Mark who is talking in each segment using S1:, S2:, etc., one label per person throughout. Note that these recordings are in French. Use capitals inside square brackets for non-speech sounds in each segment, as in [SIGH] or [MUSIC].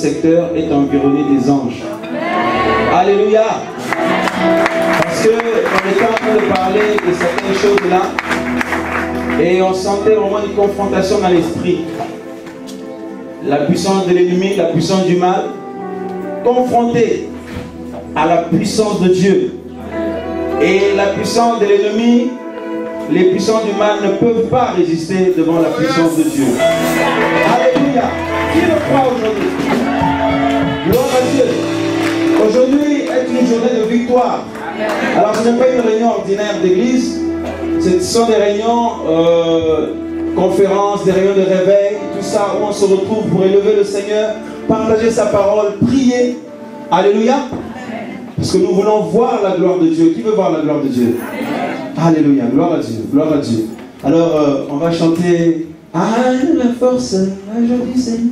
S1: secteur est environné des anges. Alléluia. Parce que on était en train de parler de certaines choses là, et on sentait vraiment une confrontation dans l'esprit. La puissance de l'ennemi, la puissance du mal, confrontée à la puissance de Dieu. Et la puissance de l'ennemi, les puissants du mal ne peuvent pas résister devant la puissance de Dieu. Alléluia. Qui le croit aujourd'hui? Aujourd'hui est une journée de victoire. Alors ce n'est pas une réunion ordinaire d'église, ce sont des réunions, euh, conférences, des réunions de réveil, tout ça où on se retrouve pour élever le Seigneur, partager sa parole, prier. Alléluia. Parce que nous voulons voir la gloire de Dieu. Qui veut voir la gloire de Dieu? Alléluia. Gloire à Dieu. Gloire à Dieu. Alors, euh, on va chanter Ah, la force, du Seigneur.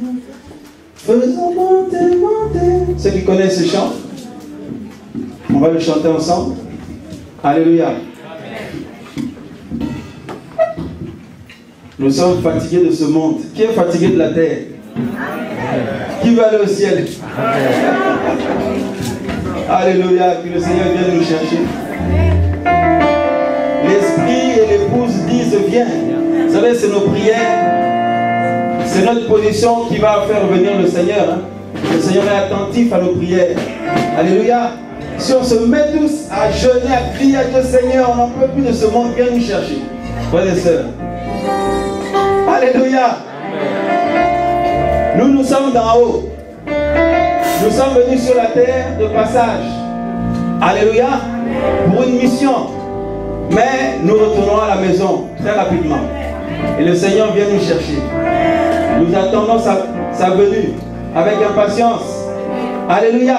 S1: Ensemble. Alléluia. Nous sommes fatigués de ce monde. Qui est fatigué de la terre? Qui veut aller au ciel? Alléluia, que le Seigneur vienne nous chercher. L'esprit et l'épouse disent viens. Vous savez, c'est nos prières. C'est notre position qui va faire venir le Seigneur. hein. Le Seigneur est attentif à nos prières. Alléluia. Si on se met tous à jeûner, à crier à Dieu Seigneur, on n'en peut plus de ce monde, viens nous chercher. Frères et sœurs. Alléluia. Nous, nous sommes d'en haut. Nous sommes venus sur la terre de passage. Alléluia. Pour une mission. Mais nous retournons à la maison très rapidement. Et le Seigneur vient nous chercher. Nous attendons sa, sa venue avec impatience. Alléluia.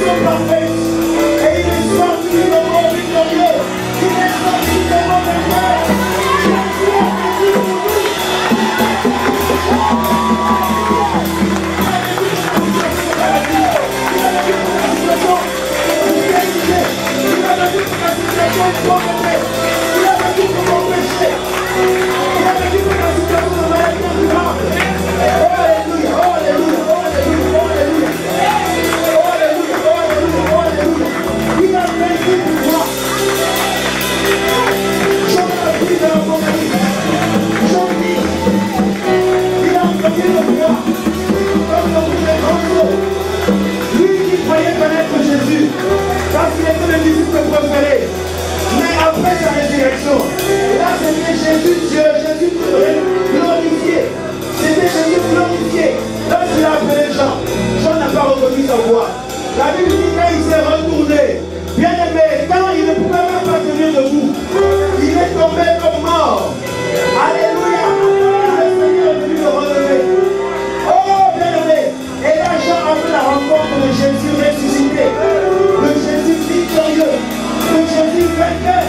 S2: Hallelujah,
S1: hallelujah. Lui qui croyait connaître Jésus, parce qu'il était le disciple prospéré. Mais après sa résurrection, là c'était Jésus, Dieu, Jésus, glorifié. C'était Jésus glorifié. Quand il a appelé Jean, Jean n'a pas reconnu sa voix. La Bible dit quand il s'est retourné. Bien aimé, quand il ne pouvait même pas tenir debout, il est tombé comme mort. Alléluia. le Jésus ressuscité, le Jésus victorieux, le Jésus vainqueur.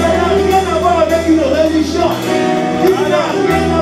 S1: Ça n'a rien à voir avec une religion. Il n'a rien à voir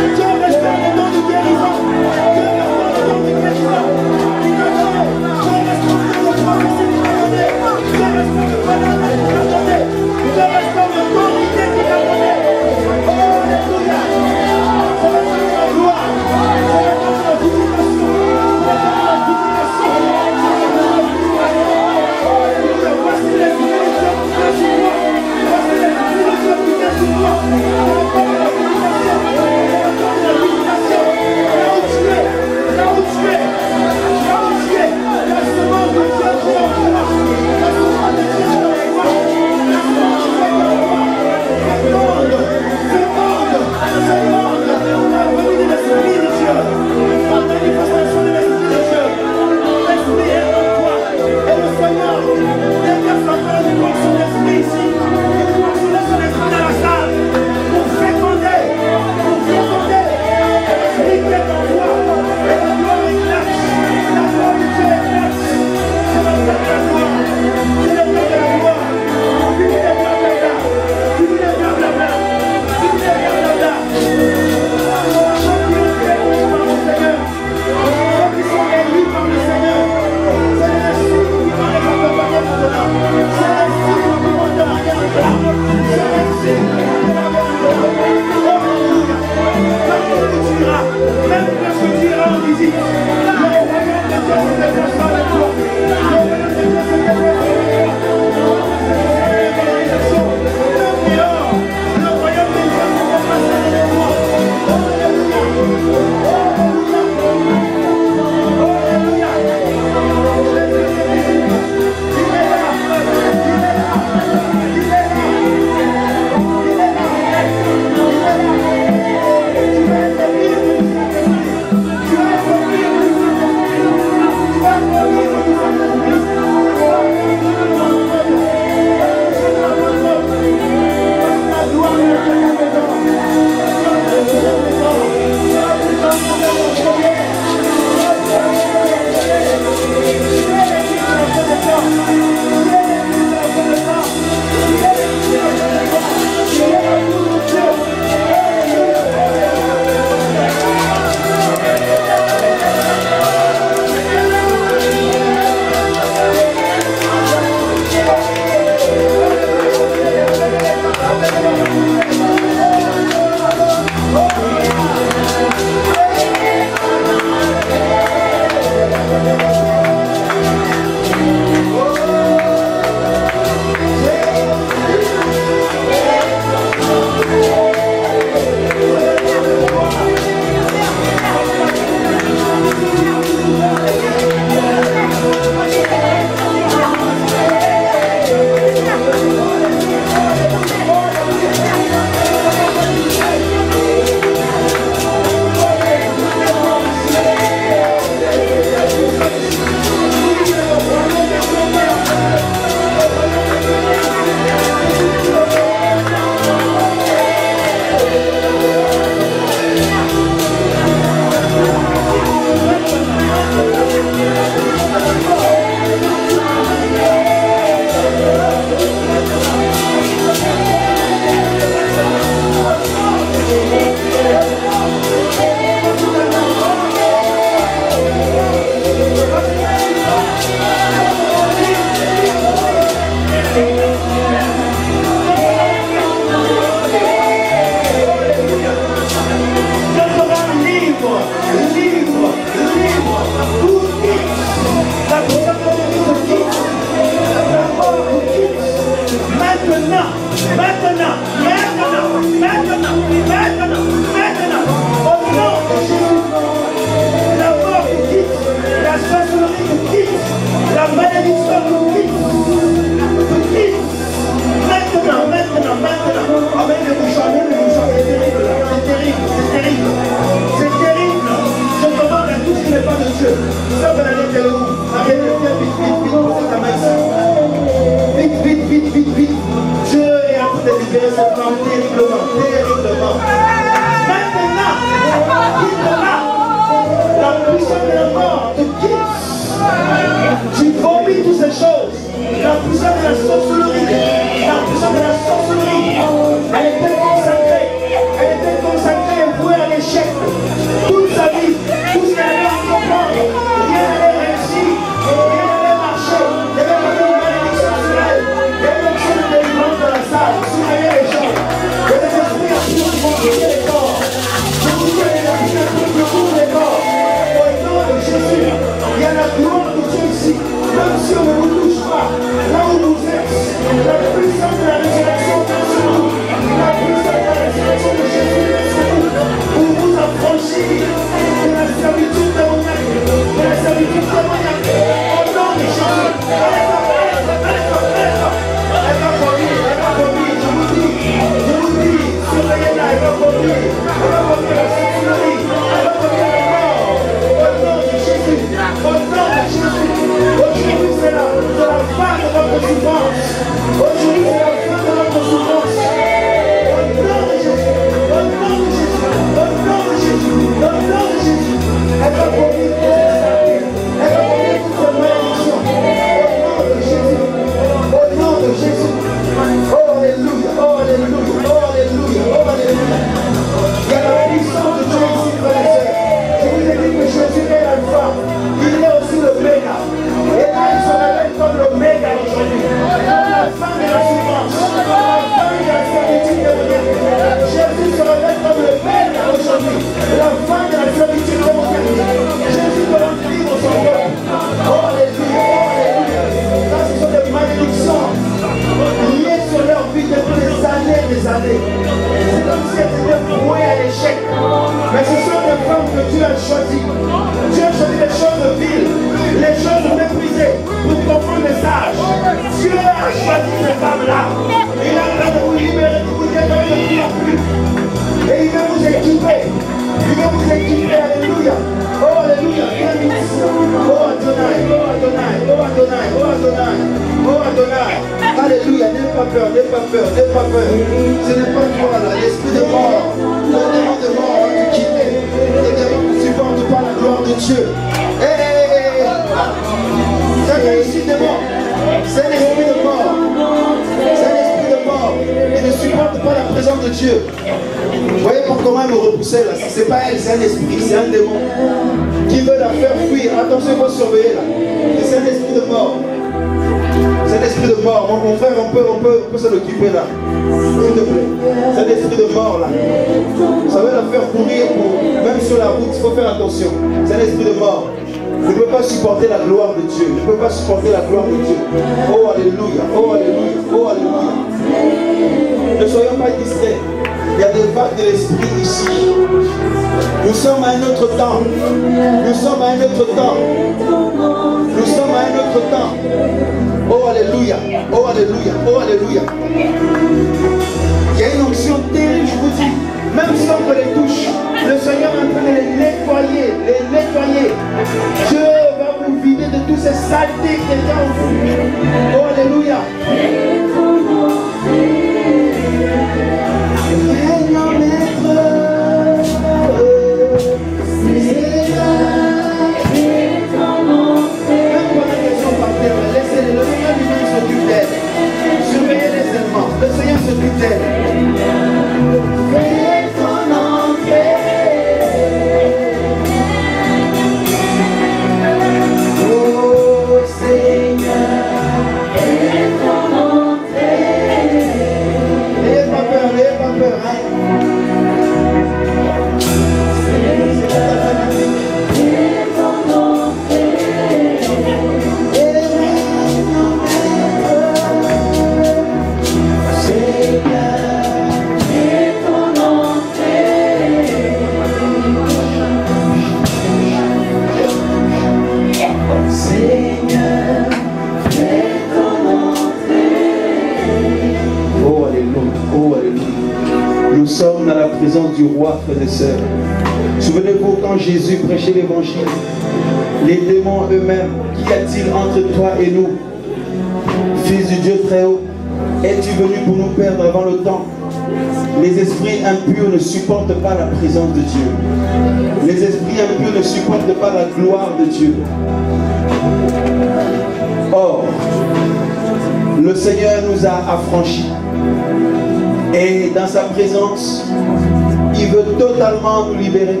S1: il veut totalement nous libérer.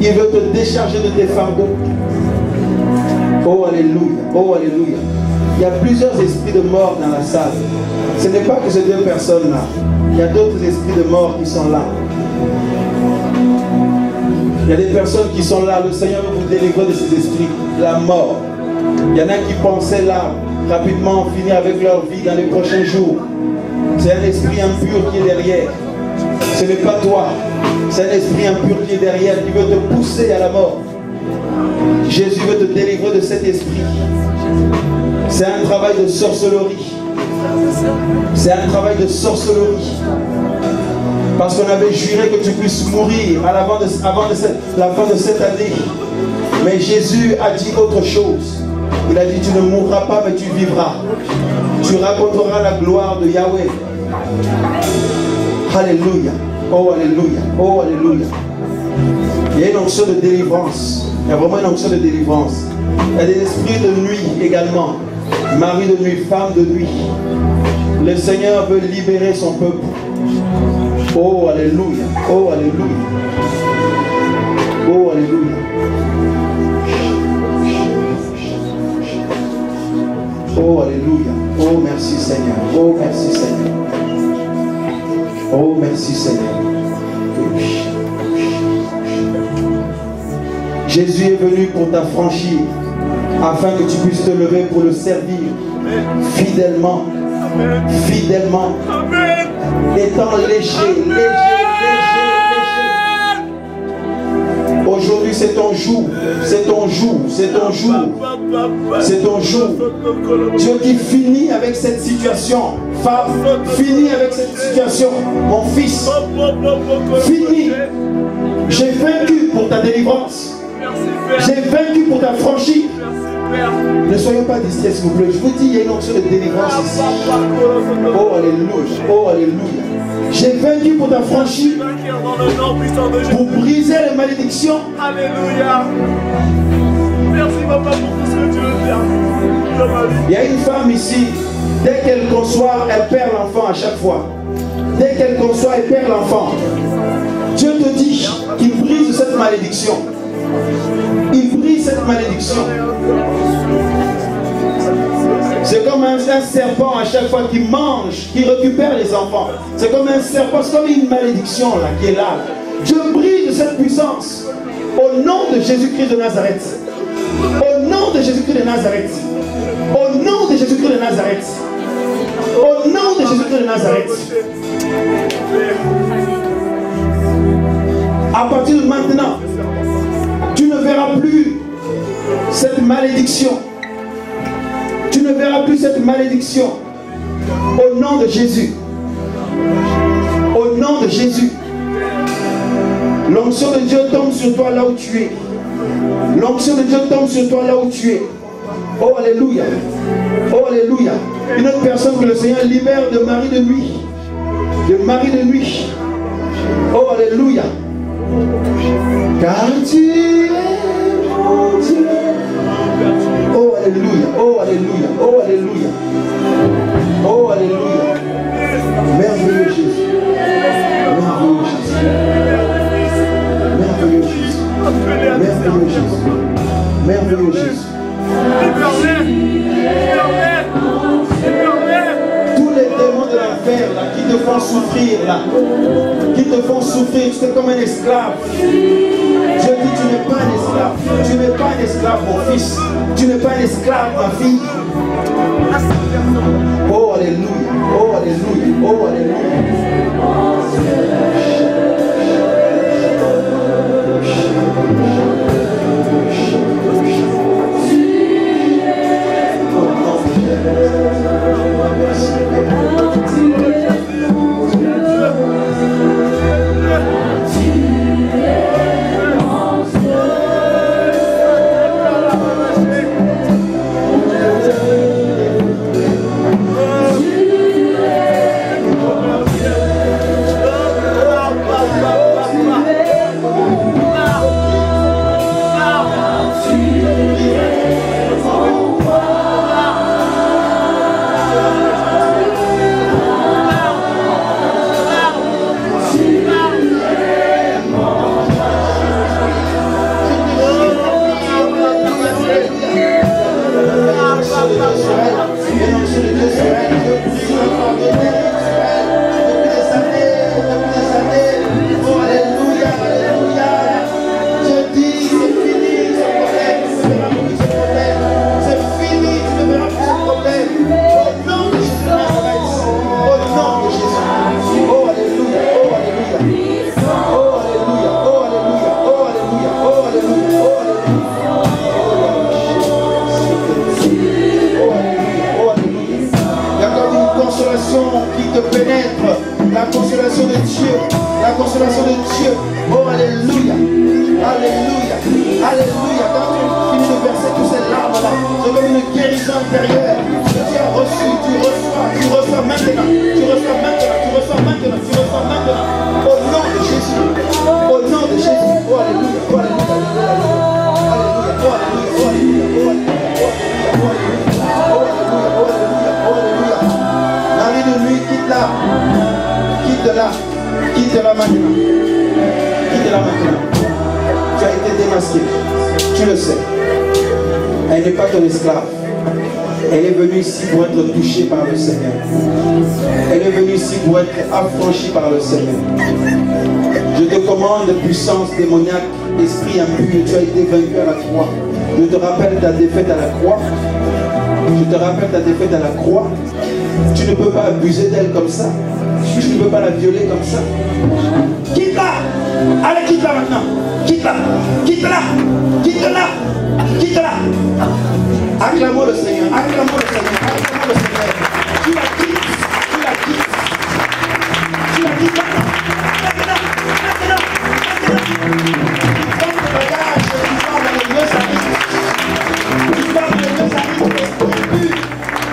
S1: Il veut te décharger de tes fardeaux. Oh Alléluia, oh Alléluia. Il y a plusieurs esprits de mort dans la salle. Ce n'est pas que ces deux personnes-là. Il y a d'autres esprits de mort qui sont là. Il y a des personnes qui sont là. Le Seigneur veut vous délivrer de ces esprits. La mort. Il y en a qui pensaient là, rapidement finir avec leur vie dans les prochains jours. C'est un esprit impur qui est derrière. Ce n'est pas toi. C'est un esprit impur qui est derrière, qui veut te pousser à la mort. Jésus veut te délivrer de cet esprit. C'est un travail de sorcellerie. C'est un travail de sorcellerie. Parce qu'on avait juré que tu puisses mourir avant, de, avant la fin de cette année. Mais Jésus a dit autre chose. Il a dit, tu ne mourras pas, mais tu vivras. Tu raconteras la gloire de Yahweh. Alléluia. Oh, Alléluia. Oh, Alléluia. Il y a une onction de délivrance. Il y a vraiment une onction de délivrance. Il y a des esprits de nuit également. Mari de nuit, femme de nuit. Le Seigneur veut libérer son peuple. Oh, Alléluia. Oh, Alléluia. Oh, Alléluia. Oh, Alléluia. Oh, merci Seigneur. Oh, merci Seigneur. Oh, merci Seigneur. Jésus est venu pour t'affranchir afin que tu puisses te lever pour le servir fidèlement. Fidèlement. Étant léger, léger, léger, léger. Aujourd'hui, c'est ton jour. C'est ton jour. C'est ton jour. C'est ton jour. Dieu dit finis avec cette situation. Femme, finis avec cette situation. Mon fils, finis. J'ai vaincu pour ta délivrance. J'ai vaincu pour ta franchise. Ne soyons pas distraits, s'il vous plaît. Je vous dis, il y a une option de délivrance ici. Oh, alléluia. Oh, alléluia. J'ai vaincu pour ta franchise. Pour briser les malédictions.
S3: Alléluia. Merci, papa,
S1: Il y a une femme ici, dès qu'elle conçoit, elle perd l'enfant à chaque fois. Dès qu'elle conçoit, elle perd l'enfant. Dieu te dit qu'il brise cette malédiction. Il brise cette malédiction. C'est comme un, serpent à chaque fois qui mange, qui récupère les enfants. C'est comme un serpent, c'est comme une malédiction là, qui est là. Dieu brise cette puissance. Au nom de Jésus-Christ de Nazareth. De Jésus-Christ de Nazareth. Au nom de Jésus-Christ de Nazareth. Au nom de Jésus-Christ de Nazareth. À partir de maintenant, tu ne verras plus cette malédiction. Tu ne verras plus cette malédiction. Au nom de Jésus. Au nom de Jésus. L'onction de Dieu tombe sur toi là où tu es. L'onction de Dieu tombe sur toi là où tu es. Oh Alléluia. Oh Alléluia. Une autre personne que le Seigneur libère de mari de nuit. De mari de nuit. Oh Alléluia. Car tu es mon Dieu. Oh Alléluia. Oh Alléluia. Oh Alléluia. Oh Alléluia. Tous les démons de l'enfer là, qui te font souffrir là, qui te font souffrir, tu es comme un esclave. Je dis, tu n'es pas un esclave. Tu n'es pas un esclave, mon fils. Tu n'es pas un esclave, ma fille. Oh, Alléluia. Oh, Alléluia. Oh, Alléluia. Out to you. consolation de Dieu. Oh, Alléluia. Alléluia. Alléluia. Quand tu finis de verser toutes ces larmes-là, c'est comme une guérison intérieure. Tu as reçu, tu reçois, tu reçois maintenant. Tu reçois maintenant, tu reçois maintenant, tu reçois maintenant. Au nom de Jésus. Au nom de Jésus. Oh, Alléluia. Oh, Alléluia. Alléluia. Alléluia. Alléluia. Alléluia. Alléluia. Oh, Alléluia. Oh, oh, oh, alléluia. La de nuit, quitte là. Quitte là. Quitte-la maintenant. Quitte-la maintenant. Tu as été démasqué. Tu le sais. Elle n'est pas ton esclave. Elle est venue ici pour être touchée par le Seigneur. Elle est venue ici pour être affranchie par le Seigneur. Je te commande, puissance démoniaque, esprit impur, tu as été vaincu à la croix. Je te rappelle ta défaite à la croix. Je te rappelle ta défaite à la croix. Tu ne peux pas abuser d'elle comme ça. Tu ne peux pas la violer comme ça. Quitte-la Allez, quitte-la maintenant Quitte-la Quitte-la Quitte-la Quitte-la Acclamons le Seigneur, acclamons le Seigneur, acclamons le Seigneur. Tu la quittes, tu la quittes. Tu la quittes maintenant, maintenant, maintenant, les deux amis.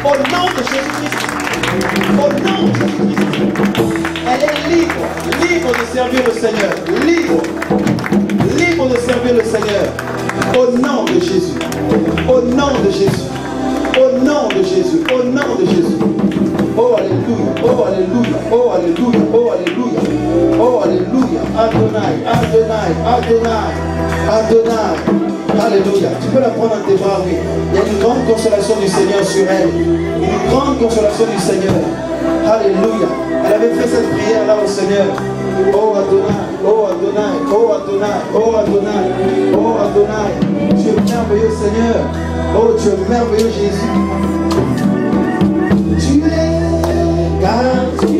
S1: Au nom de Jésus-Christ. Au nom de Jésus-Christ. Servir le Seigneur. Libre, libre de servir le Seigneur. Au nom de Jésus. Au nom de Jésus. Au nom de Jésus. Au nom de Jésus. Oh Alléluia. Oh Alléluia. Oh Alléluia. Oh Alléluia. Oh Alléluia. Adonai. Adonai. Adonai. Adonai. Alléluia. Tu peux la prendre en tes bras, oui. Il y a une grande consolation du Seigneur sur elle. Une grande consolation du Seigneur. Alléluia. Elle avait fait cette prière là au Seigneur. Oh Adonai, oh Adonai, oh Adonai, oh Adonai, oh Adonai. Tu es merveilleux Seigneur. Oh, tu es merveilleux Jésus. Tu es, car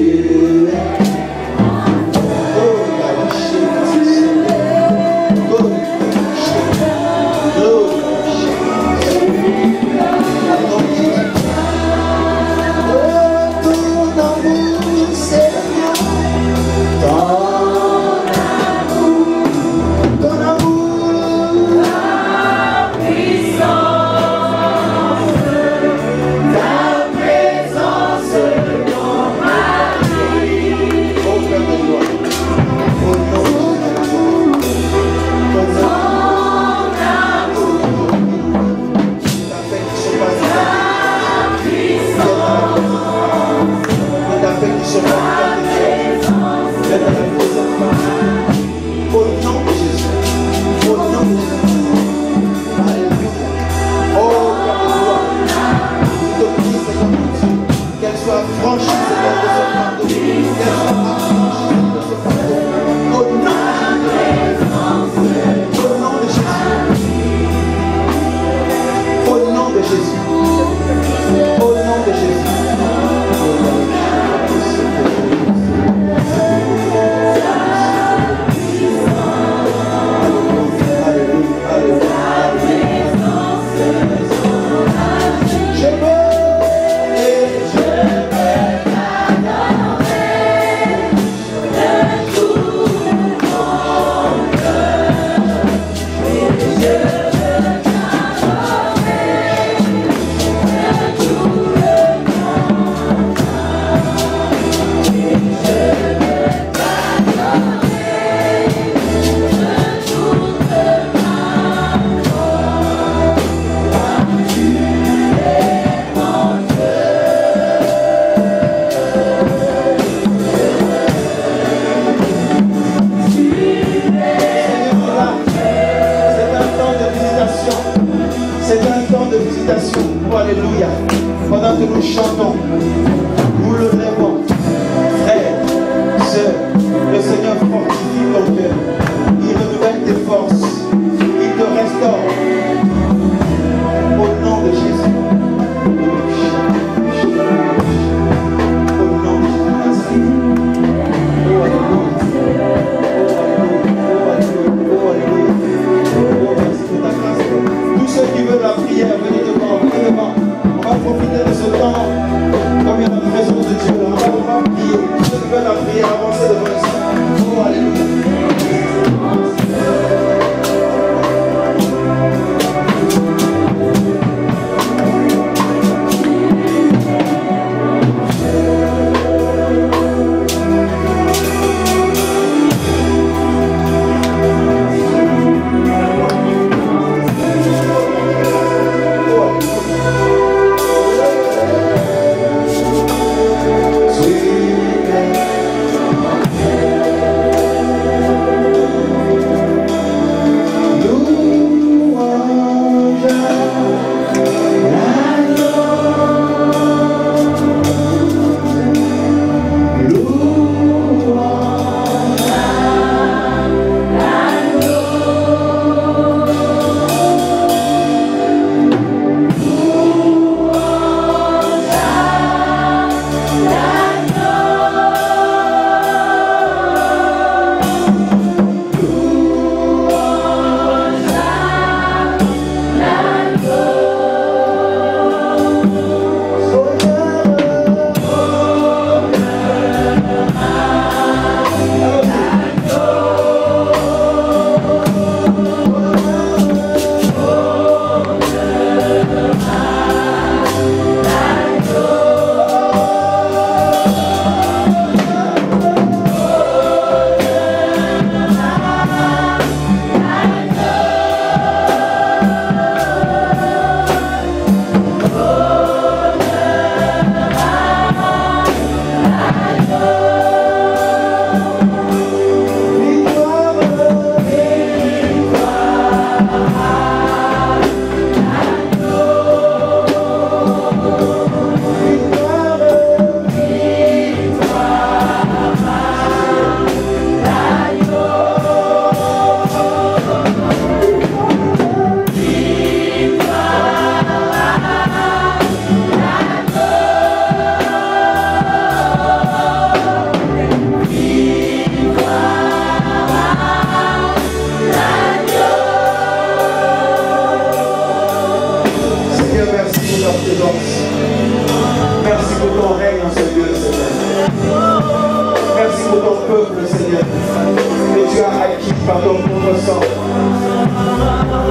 S1: bien. Et tu as acquis par ton propre.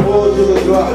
S1: Oh Jesus, de gloire.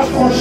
S1: Jésus la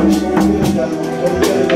S1: Même si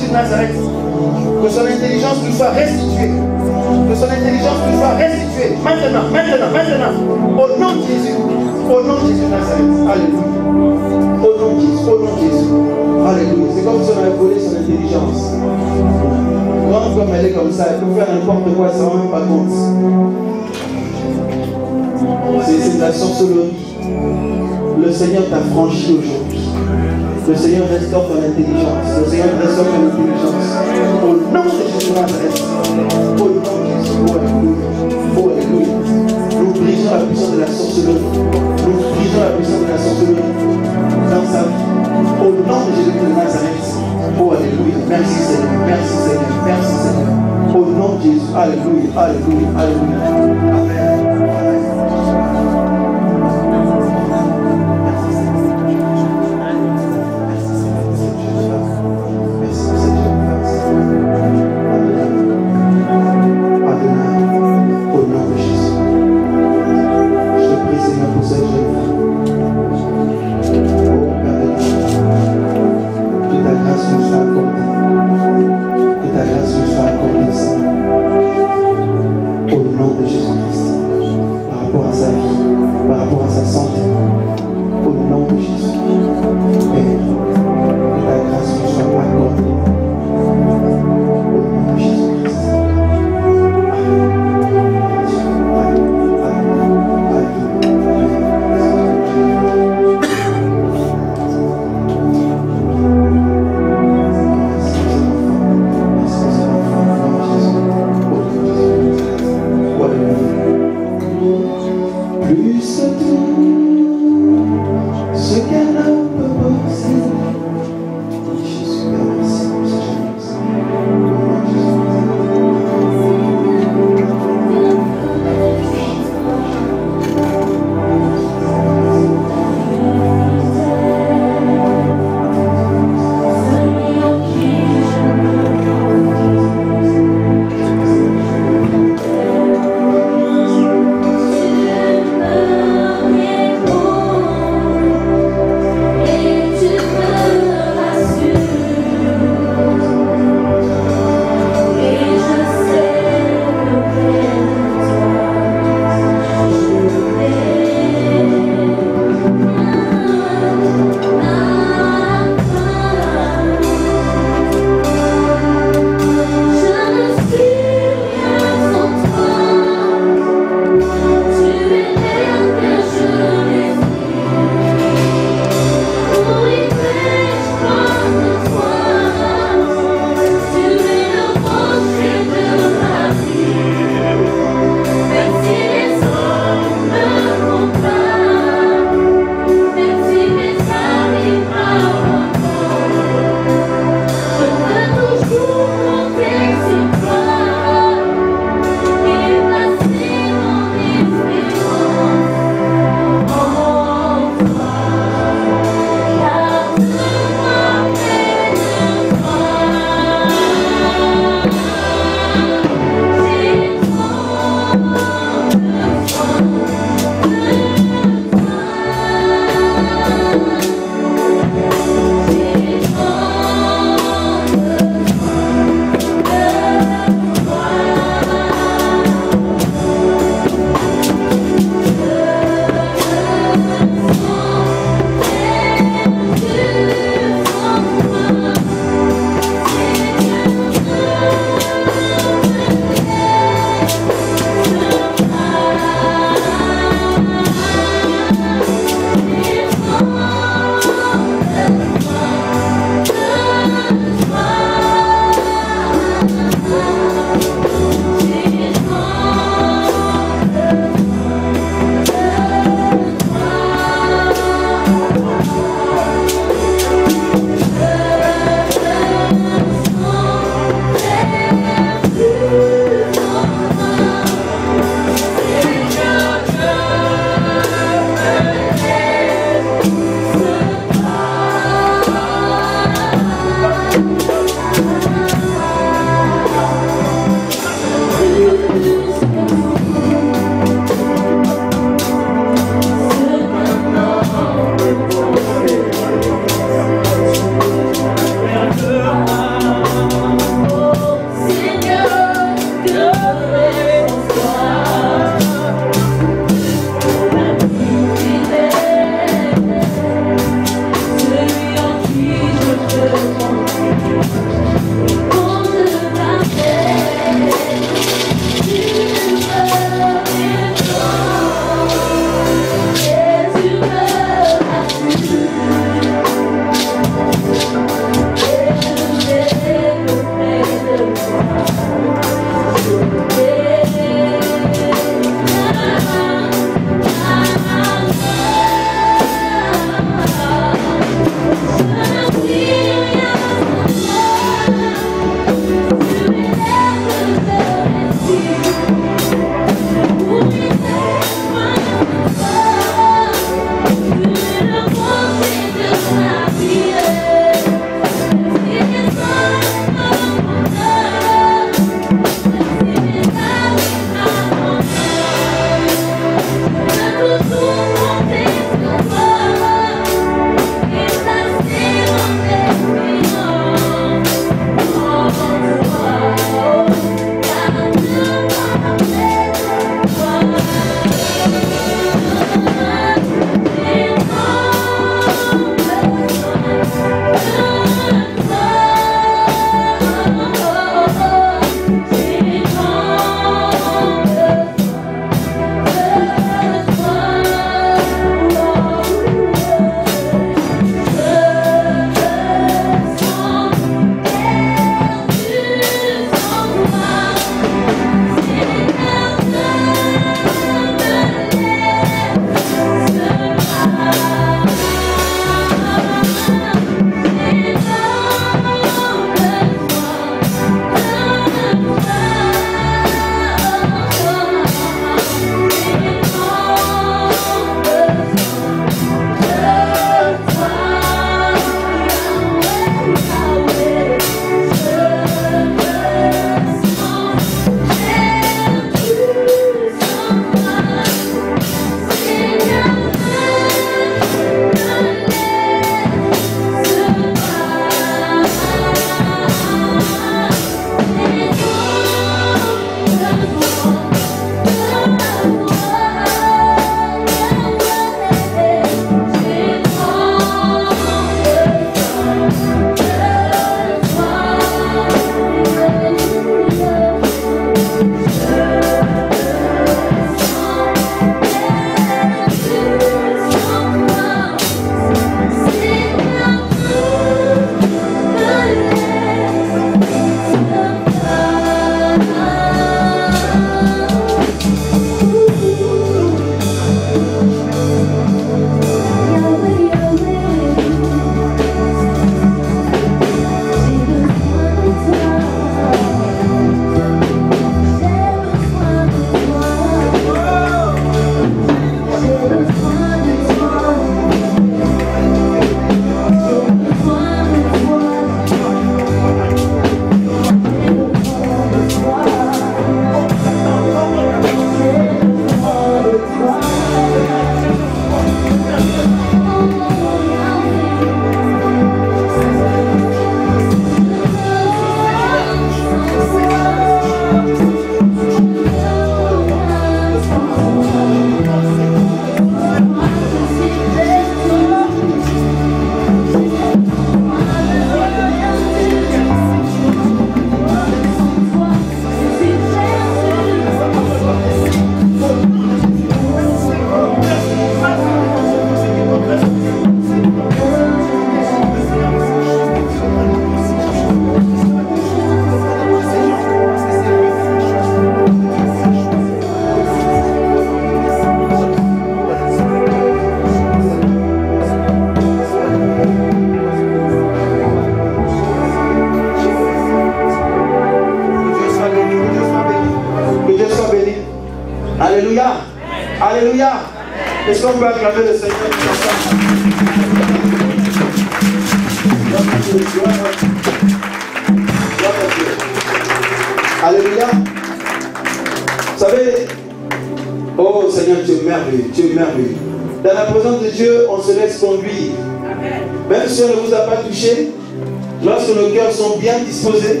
S1: cœurs sont bien disposés,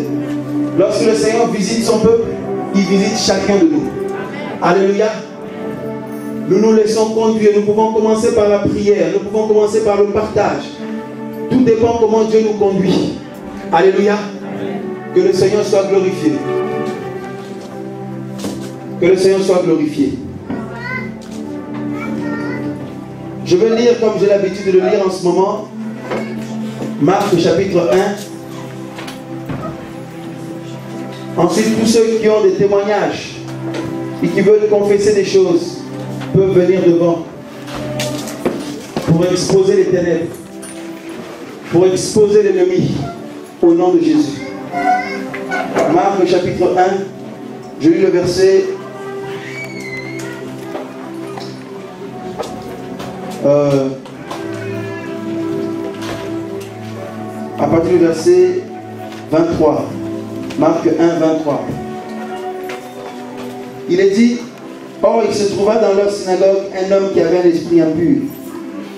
S1: lorsque le Seigneur visite son peuple, il visite chacun de nous. Alléluia. Nous nous laissons conduire. Nous pouvons commencer par la prière. Nous pouvons commencer par le partage. Tout dépend comment Dieu nous conduit. Alléluia. Que le Seigneur soit glorifié. Que le Seigneur soit glorifié. Je vais lire comme j'ai l'habitude de le lire en ce moment. Marc chapitre 1. Ensuite, tous ceux qui ont des témoignages et qui veulent confesser des choses peuvent venir devant pour exposer les ténèbres, pour exposer l'ennemi au nom de Jésus. Marc chapitre 1, je lis le verset euh, à partir du verset 23. Marc 1, 23. Il est dit, Or il se trouva dans leur synagogue un homme qui avait l'esprit impur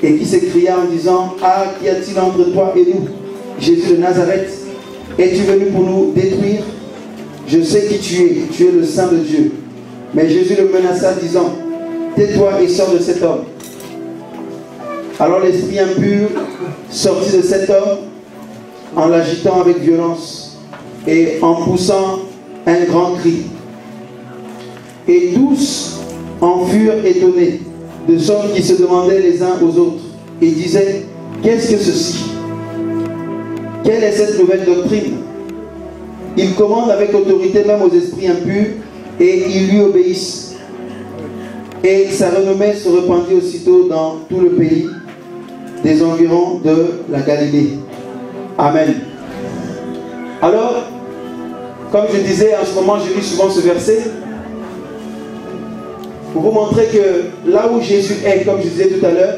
S1: et qui s'écria en disant, Ah, qu'y a-t-il entre toi et nous Jésus de Nazareth, es-tu venu pour nous détruire? Je sais qui tu es, tu es le Saint de Dieu. Mais Jésus le menaça disant, Tais-toi et sors de cet homme. Alors l'esprit impur sortit de cet homme en l'agitant avec violence et en poussant un grand cri. Et tous en furent étonnés, de sorte qu'ils se demandaient les uns aux autres et disaient, qu'est-ce que ceci? Quelle est cette nouvelle doctrine? Il commande avec autorité même aux esprits impurs et ils lui obéissent. Et sa renommée se répandit aussitôt dans tout le pays des environs de la Galilée. Amen. Alors, comme je disais en ce moment, je lis souvent ce verset pour vous montrer que là où Jésus est, comme je disais tout à l'heure,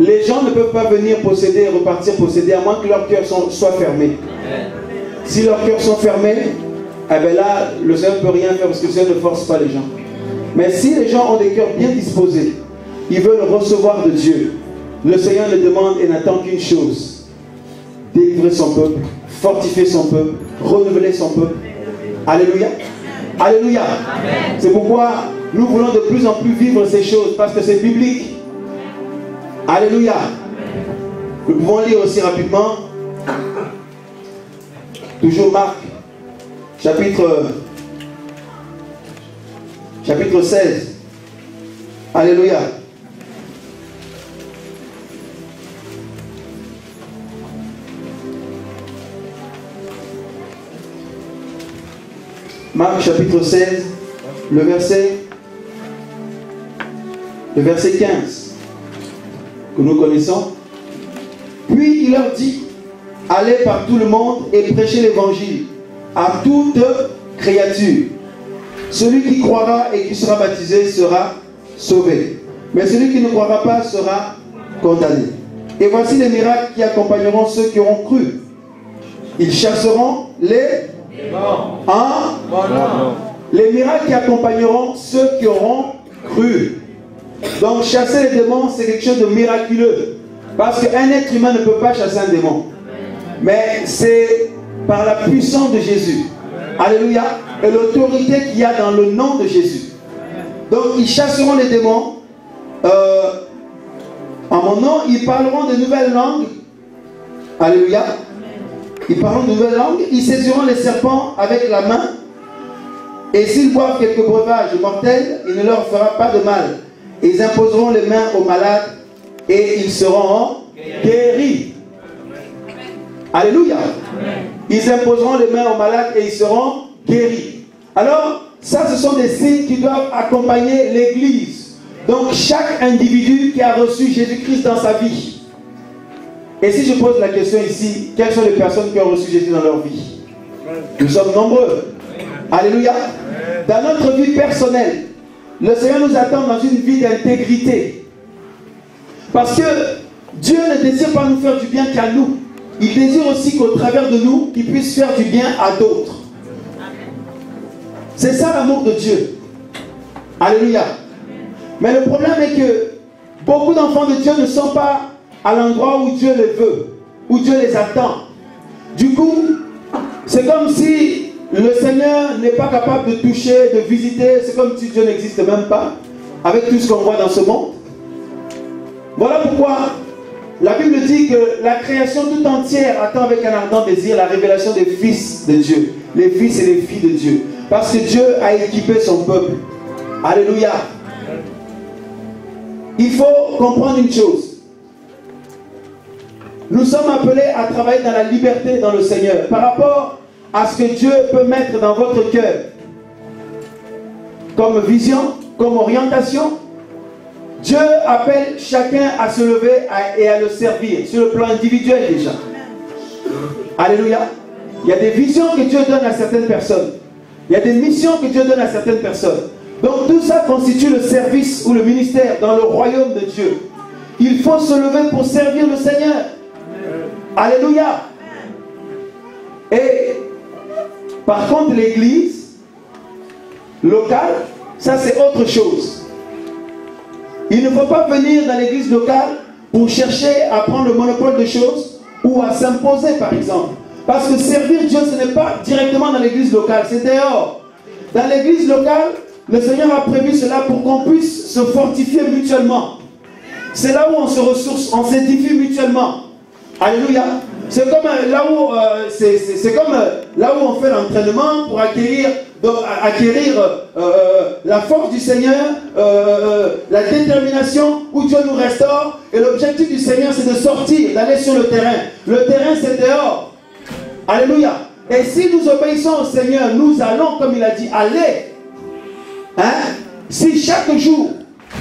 S1: les gens ne peuvent pas venir posséder et repartir posséder à moins que leur cœur soit fermé. Si leurs cœurs sont fermés, eh bien là, le Seigneur ne peut rien faire parce que le Seigneur ne force pas les gens. Mais si les gens ont des cœurs bien disposés, ils veulent recevoir de Dieu. Le Seigneur ne demande et n'attend qu'une chose délivrer son peuple, fortifier son peuple, renouveler son peuple. Alléluia. Alléluia. C'est pourquoi nous voulons de plus en plus vivre ces choses parce que c'est biblique. Alléluia. Nous pouvons lire aussi rapidement, toujours Marc, chapitre, chapitre 16. Alléluia. Marc chapitre 16, le verset, le verset 15, que nous connaissons. Puis il leur dit, allez par tout le monde et prêchez l'évangile à toute créature. Celui qui croira et qui sera baptisé sera sauvé. Mais celui qui ne croira pas sera condamné. Et voici les miracles qui accompagneront ceux qui auront cru. Ils chasseront les Hein? Les miracles qui accompagneront ceux qui auront cru. Donc chasser les démons, c'est quelque chose de miraculeux. Parce qu'un être humain ne peut pas chasser un démon. Mais c'est par la puissance de Jésus. Alléluia. Et l'autorité qu'il y a dans le nom de Jésus. Donc ils chasseront les démons. Euh, en mon nom, ils parleront de nouvelles langues. Alléluia. Ils parleront de nouvelles langues, ils saisiront les serpents avec la main, et s'ils boivent quelques breuvages mortels, il ne leur fera pas de mal. Ils imposeront les mains aux malades, et ils seront guéris. Alléluia. Ils imposeront les mains aux malades, et ils seront guéris. Alors, ça, ce sont des signes qui doivent accompagner l'Église. Donc, chaque individu qui a reçu Jésus-Christ dans sa vie, et si je pose la question ici, quelles sont les personnes qui ont reçu Jésus dans leur vie? Nous sommes nombreux. Alléluia. Dans notre vie personnelle, le Seigneur nous attend dans une vie d'intégrité. Parce que Dieu ne désire pas nous faire du bien qu'à nous. Il désire aussi qu'au travers de nous, il puisse faire du bien à d'autres. C'est ça l'amour de Dieu. Alléluia. Mais le problème est que beaucoup d'enfants de Dieu ne sont pas à l'endroit où Dieu les veut, où Dieu les attend. Du coup, c'est comme si le Seigneur n'est pas capable de toucher, de visiter. C'est comme si Dieu n'existe même pas, avec tout ce qu'on voit dans ce monde. Voilà pourquoi la Bible dit que la création tout entière attend avec un ardent désir la révélation des fils de Dieu, les fils et les filles de Dieu. Parce que Dieu a équipé son peuple. Alléluia. Il faut comprendre une chose. Nous sommes appelés à travailler dans la liberté dans le Seigneur par rapport à ce que Dieu peut mettre dans votre cœur comme vision, comme orientation. Dieu appelle chacun à se lever et à le servir sur le plan individuel déjà. Alléluia. Il y a des visions que Dieu donne à certaines personnes. Il y a des missions que Dieu donne à certaines personnes. Donc tout ça constitue le service ou le ministère dans le royaume de Dieu. Il faut se lever pour servir le Seigneur. Alléluia. Et par contre, l'église locale, ça c'est autre chose. Il ne faut pas venir dans l'église locale pour chercher à prendre le monopole de choses ou à s'imposer par exemple. Parce que servir Dieu, ce n'est pas directement dans l'église locale, c'est dehors. Dans l'église locale, le Seigneur a prévu cela pour qu'on puisse se fortifier mutuellement. C'est là où on se ressource, on s'édifie mutuellement. Alléluia. C'est comme euh, là où euh, euh, là où on fait l'entraînement pour acquérir acquérir la force du Seigneur, la détermination où Dieu nous restaure. Et l'objectif du Seigneur, c'est de sortir, d'aller sur le terrain. Le terrain, c'est dehors. Alléluia. Et si nous obéissons au Seigneur, nous allons, comme il a dit, aller. Hein? Si chaque jour,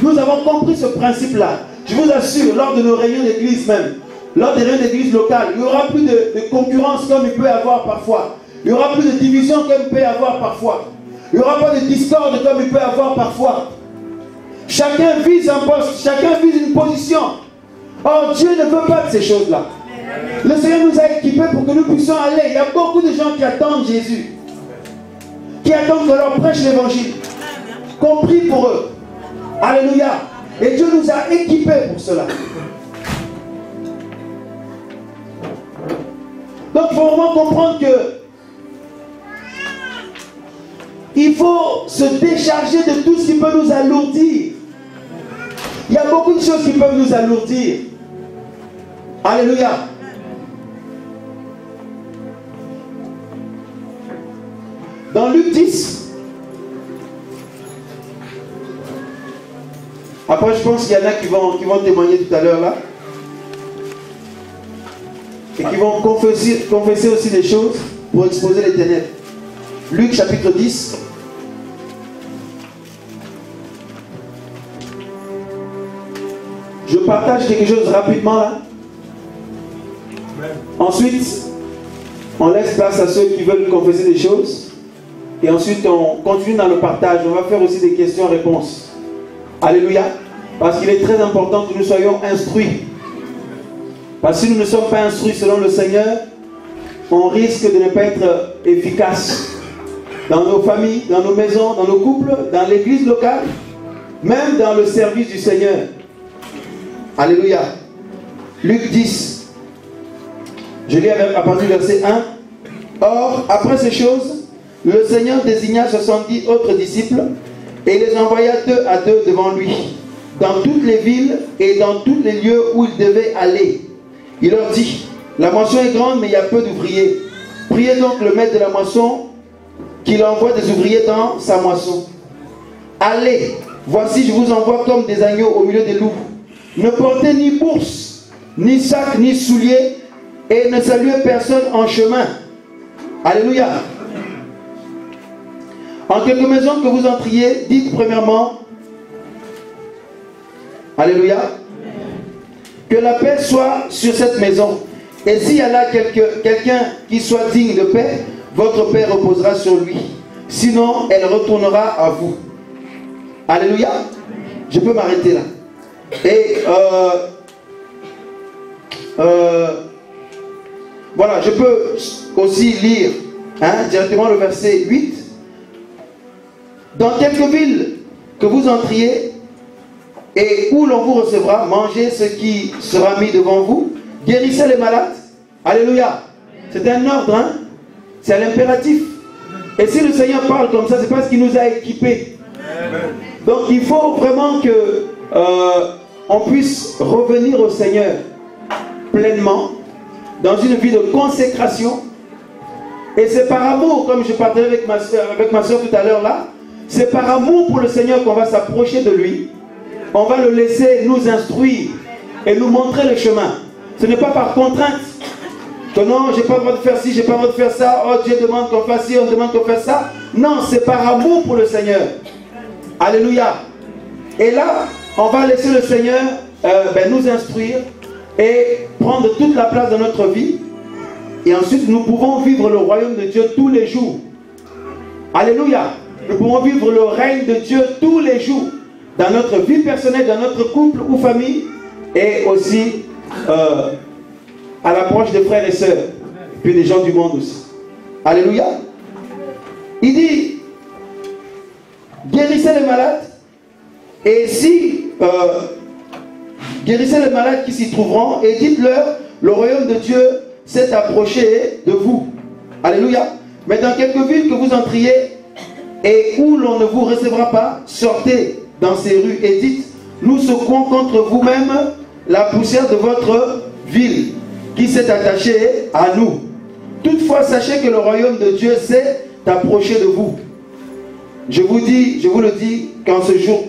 S1: nous avons compris ce principe-là, je vous assure, lors de nos réunions d'église même, lors des réunions d'église locales, il n'y aura plus de, concurrence comme il peut y avoir parfois. Il n'y aura plus de division comme il peut y avoir parfois. Il n'y aura pas de discorde comme il peut y avoir parfois. Chacun vise un poste, chacun vise une position. Or, Dieu ne veut pas de ces choses-là. Le Seigneur nous a équipés pour que nous puissions aller. Il y a beaucoup de gens qui attendent Jésus. Qui attendent que leur prêche l'évangile. Compris pour eux. Alléluia. Et Dieu nous a équipés pour cela. Donc il faut vraiment comprendre que il faut se décharger de tout ce qui peut nous alourdir. Il y a beaucoup de choses qui peuvent nous alourdir. Alléluia. Dans Luc 10, après je pense qu'il y en a qui vont, qui vont témoigner tout à l'heure là et qui vont confesser, confesser aussi des choses pour exposer les ténèbres. Luc chapitre 10. Je partage quelque chose rapidement là. Ensuite, on laisse place à ceux qui veulent confesser des choses. Et ensuite, on continue dans le partage. On va faire aussi des questions-réponses. Alléluia. Parce qu'il est très important que nous soyons instruits parce que si nous ne sommes pas instruits selon le Seigneur, on risque de ne pas être efficace dans nos familles, dans nos maisons, dans nos couples, dans l'église locale, même dans le service du Seigneur. Alléluia. Luc 10. Je lis à partir du verset 1. Or, après ces choses, le Seigneur désigna 70 autres disciples et les envoya deux à deux devant lui, dans toutes les villes et dans tous les lieux où ils devaient aller. Il leur dit, la moisson est grande, mais il y a peu d'ouvriers. Priez donc le maître de la moisson qu'il envoie des ouvriers dans sa moisson. Allez, voici je vous envoie comme des agneaux au milieu des loups. Ne portez ni bourse, ni sac, ni souliers, et ne saluez personne en chemin. Alléluia. En quelque maison que vous entriez, dites premièrement, Alléluia, que la paix soit sur cette maison. Et s'il y a là quelqu'un qui soit digne de paix, votre paix reposera sur lui. Sinon, elle retournera à vous. Alléluia. Je peux m'arrêter là. Et euh, euh, voilà, je peux aussi lire hein, directement le verset 8. Dans quelques villes que vous entriez et où l'on vous recevra, mangez ce qui sera mis devant vous, guérissez les malades. Alléluia. C'est un ordre, hein? c'est l'impératif. Et si le Seigneur parle comme ça, c'est parce qu'il nous a équipés. Donc il faut vraiment que euh, on puisse revenir au Seigneur pleinement, dans une vie de consécration. Et c'est par amour, comme je partageais avec ma soeur, avec ma soeur tout à l'heure là, c'est par amour pour le Seigneur qu'on va s'approcher de lui. On va le laisser nous instruire et nous montrer le chemin. Ce n'est pas par contrainte. Que non, j'ai pas le droit de faire ci, j'ai pas le droit de faire ça. Oh, Dieu demande qu'on fasse ci, on demande qu'on fasse ça. Non, c'est par amour pour le Seigneur. Alléluia. Et là, on va laisser le Seigneur euh, ben, nous instruire et prendre toute la place dans notre vie. Et ensuite, nous pouvons vivre le royaume de Dieu tous les jours. Alléluia. Nous pouvons vivre le règne de Dieu tous les jours. Dans notre vie personnelle, dans notre couple ou famille. Et aussi euh, à l'approche des frères et sœurs. Puis des gens du monde aussi. Alléluia. Il dit, guérissez les malades. Et si euh, guérissez les malades qui s'y trouveront et dites-leur, le royaume de Dieu s'est approché de vous. Alléluia. Mais dans quelques villes que vous entriez et où l'on ne vous recevra pas, sortez dans ces rues et dites, nous secouons contre vous-même la poussière de votre ville qui s'est attachée à nous. Toutefois, sachez que le royaume de Dieu s'est approché de vous. Je vous dis, je vous le dis, qu'en ce jour,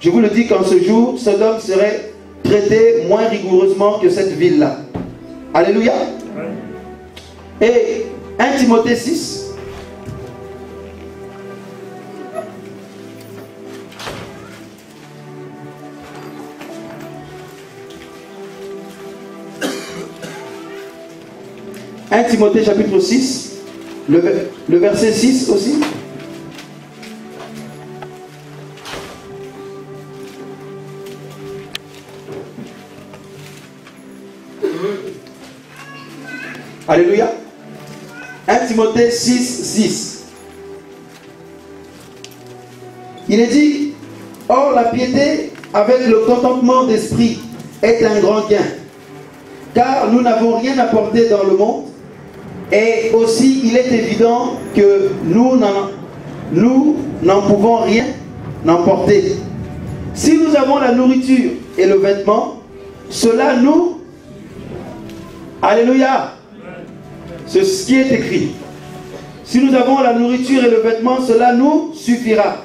S1: je vous le dis qu'en ce jour, Sodome serait traité moins rigoureusement que cette ville-là. Alléluia. Et 1 Timothée 6. « 1 Timothée chapitre 6, le, verset 6 aussi. Alléluia. 1 Timothée 6, 6. Il est dit, Or la piété avec le contentement d'esprit est un grand gain, car nous n'avons rien apporté dans le monde, et aussi il est évident que nous n'en, pouvons rien emporter. Si nous avons la nourriture et le vêtement, cela nous... Alléluia. C'est ce qui est écrit. Si nous avons la nourriture et le vêtement, cela nous suffira.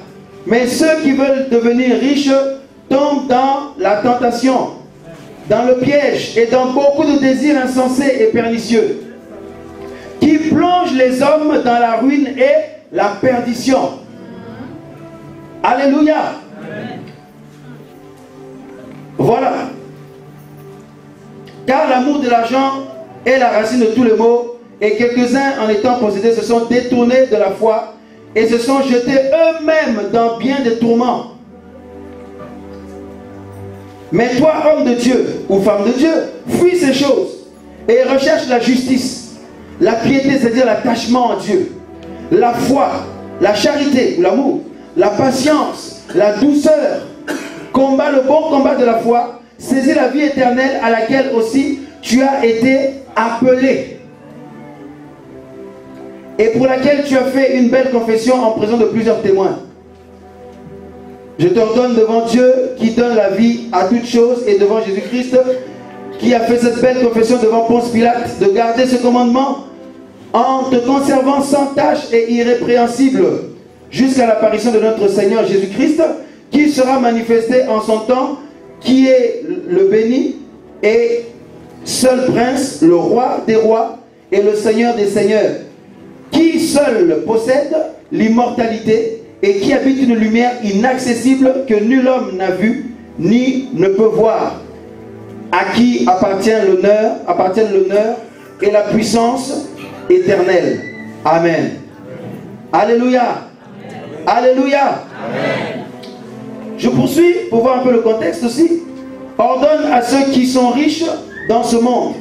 S1: Mais ceux qui veulent devenir riches tombent dans la tentation, dans le piège et dans beaucoup de désirs insensés et pernicieux, qui plongent les hommes dans la ruine et la perdition. Alléluia. Voilà. Car l'amour de l'argent est la racine de tous les maux et quelques-uns, en étant possédés, se sont détournés de la foi et se sont jetés eux-mêmes dans bien des tourments. Mais toi, homme de Dieu ou femme de Dieu, fuis ces choses et recherche la justice, la piété, c'est-à-dire l'attachement à Dieu, la foi, la charité ou l'amour, la patience, la douceur, combat le bon combat de la foi, saisis la vie éternelle à laquelle aussi tu as été appelé. Et pour laquelle tu as fait une belle confession en présence de plusieurs témoins. Je t'ordonne devant Dieu qui donne la vie à toutes choses et devant Jésus-Christ qui a fait cette belle confession devant Ponce Pilate de garder ce commandement en te conservant sans tâche et irrépréhensible jusqu'à l'apparition de notre Seigneur Jésus-Christ qui sera manifesté en son temps, qui est le béni et seul prince, le roi des rois et le Seigneur des seigneurs qui seul possède l'immortalité et qui habite une lumière inaccessible que nul homme n'a vue ni ne peut voir, à qui appartient l'honneur, appartiennent l'honneur et la puissance éternelle. Amen. Alléluia. Alléluia. Je poursuis pour voir un peu le contexte aussi. Ordonne à ceux qui sont riches dans ce monde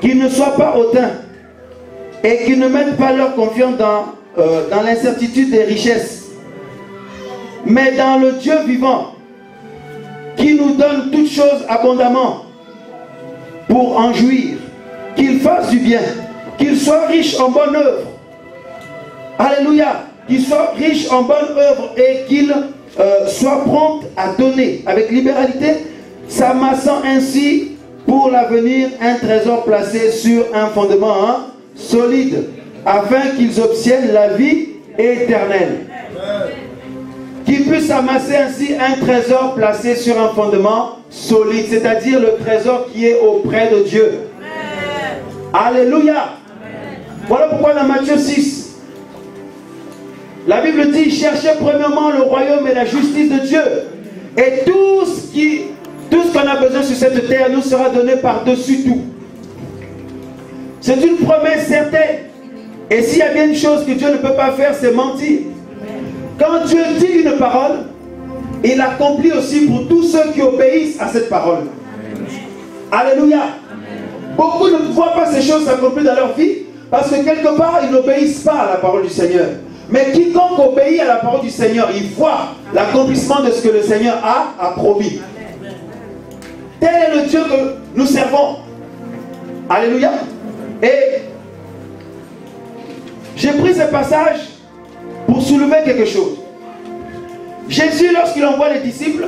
S1: qu'ils ne soient pas hautains et qu'ils ne mettent pas leur confiance dans, euh, dans l'incertitude des richesses, mais dans le Dieu vivant qui nous donne toutes choses abondamment pour en jouir, qu'il fasse du bien, qu'il soit riche en bonne œuvre. Alléluia, qu'il soit riche en bonne œuvre et qu'il euh, soit prompt à donner avec libéralité, s'amassant ainsi pour l'avenir un trésor placé sur un fondement hein, solide, afin qu'ils obtiennent la vie éternelle. Puissent amasser ainsi un trésor placé sur un fondement solide, c'est-à-dire le trésor qui est auprès de Dieu. Alléluia. Voilà pourquoi dans Matthieu 6, la Bible dit, cherchez premièrement le royaume et la justice de Dieu. Et tout ce qui, tout ce qu'on a besoin sur cette terre nous sera donné par-dessus tout. C'est une promesse certaine. Et s'il y a bien une chose que Dieu ne peut pas faire, c'est mentir. Quand Dieu dit une parole, il accomplit aussi pour tous ceux qui obéissent à cette parole. Alléluia. Beaucoup ne voient pas ces choses s'accomplir dans leur vie parce que quelque part, ils n'obéissent pas à la parole du Seigneur. Mais quiconque obéit à la parole du Seigneur, il voit l'accomplissement de ce que le Seigneur a, a promis. Tel est le Dieu que nous servons. Alléluia. Et j'ai pris ce passage pour soulever quelque chose. Jésus, lorsqu'il envoie les disciples,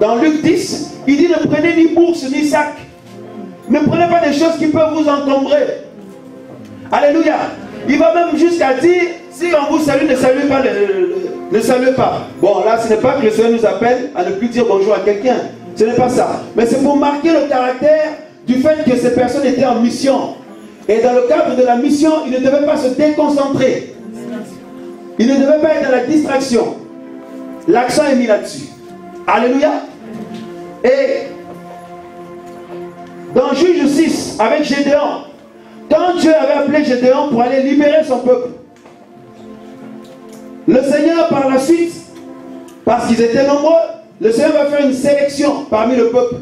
S1: dans Luc 10, il dit ne prenez ni bourse ni sac. Ne prenez pas des choses qui peuvent vous encombrer. Alléluia. Il va même jusqu'à dire, si on vous salue, ne saluez pas. Ne, saluez pas. Bon, là, ce n'est pas que le Seigneur nous appelle à ne plus dire bonjour à quelqu'un. Ce n'est pas ça. Mais c'est pour marquer le caractère du fait que ces personnes étaient en mission. Et dans le cadre de la mission, ils ne devaient pas se déconcentrer. Ils ne devaient pas être dans la distraction. L'accent est mis là-dessus. Alléluia. Et dans Juge 6, avec Gédéon, quand Dieu avait appelé Gédéon pour aller libérer son peuple, le Seigneur par la suite, parce qu'ils étaient nombreux, le Seigneur va faire une sélection parmi le peuple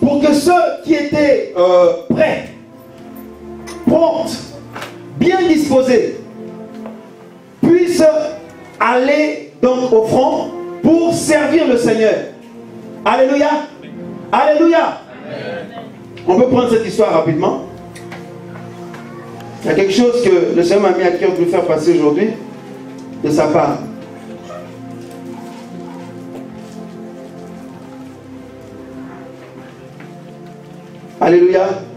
S1: pour que ceux qui étaient euh, prêts, prompts, bien disposés, puissent aller donc au front pour servir le Seigneur. Alléluia. Alléluia. On peut prendre cette histoire rapidement. Il y a quelque chose que le Seigneur m'a mis à cœur de nous faire passer aujourd'hui de sa part. Alléluia.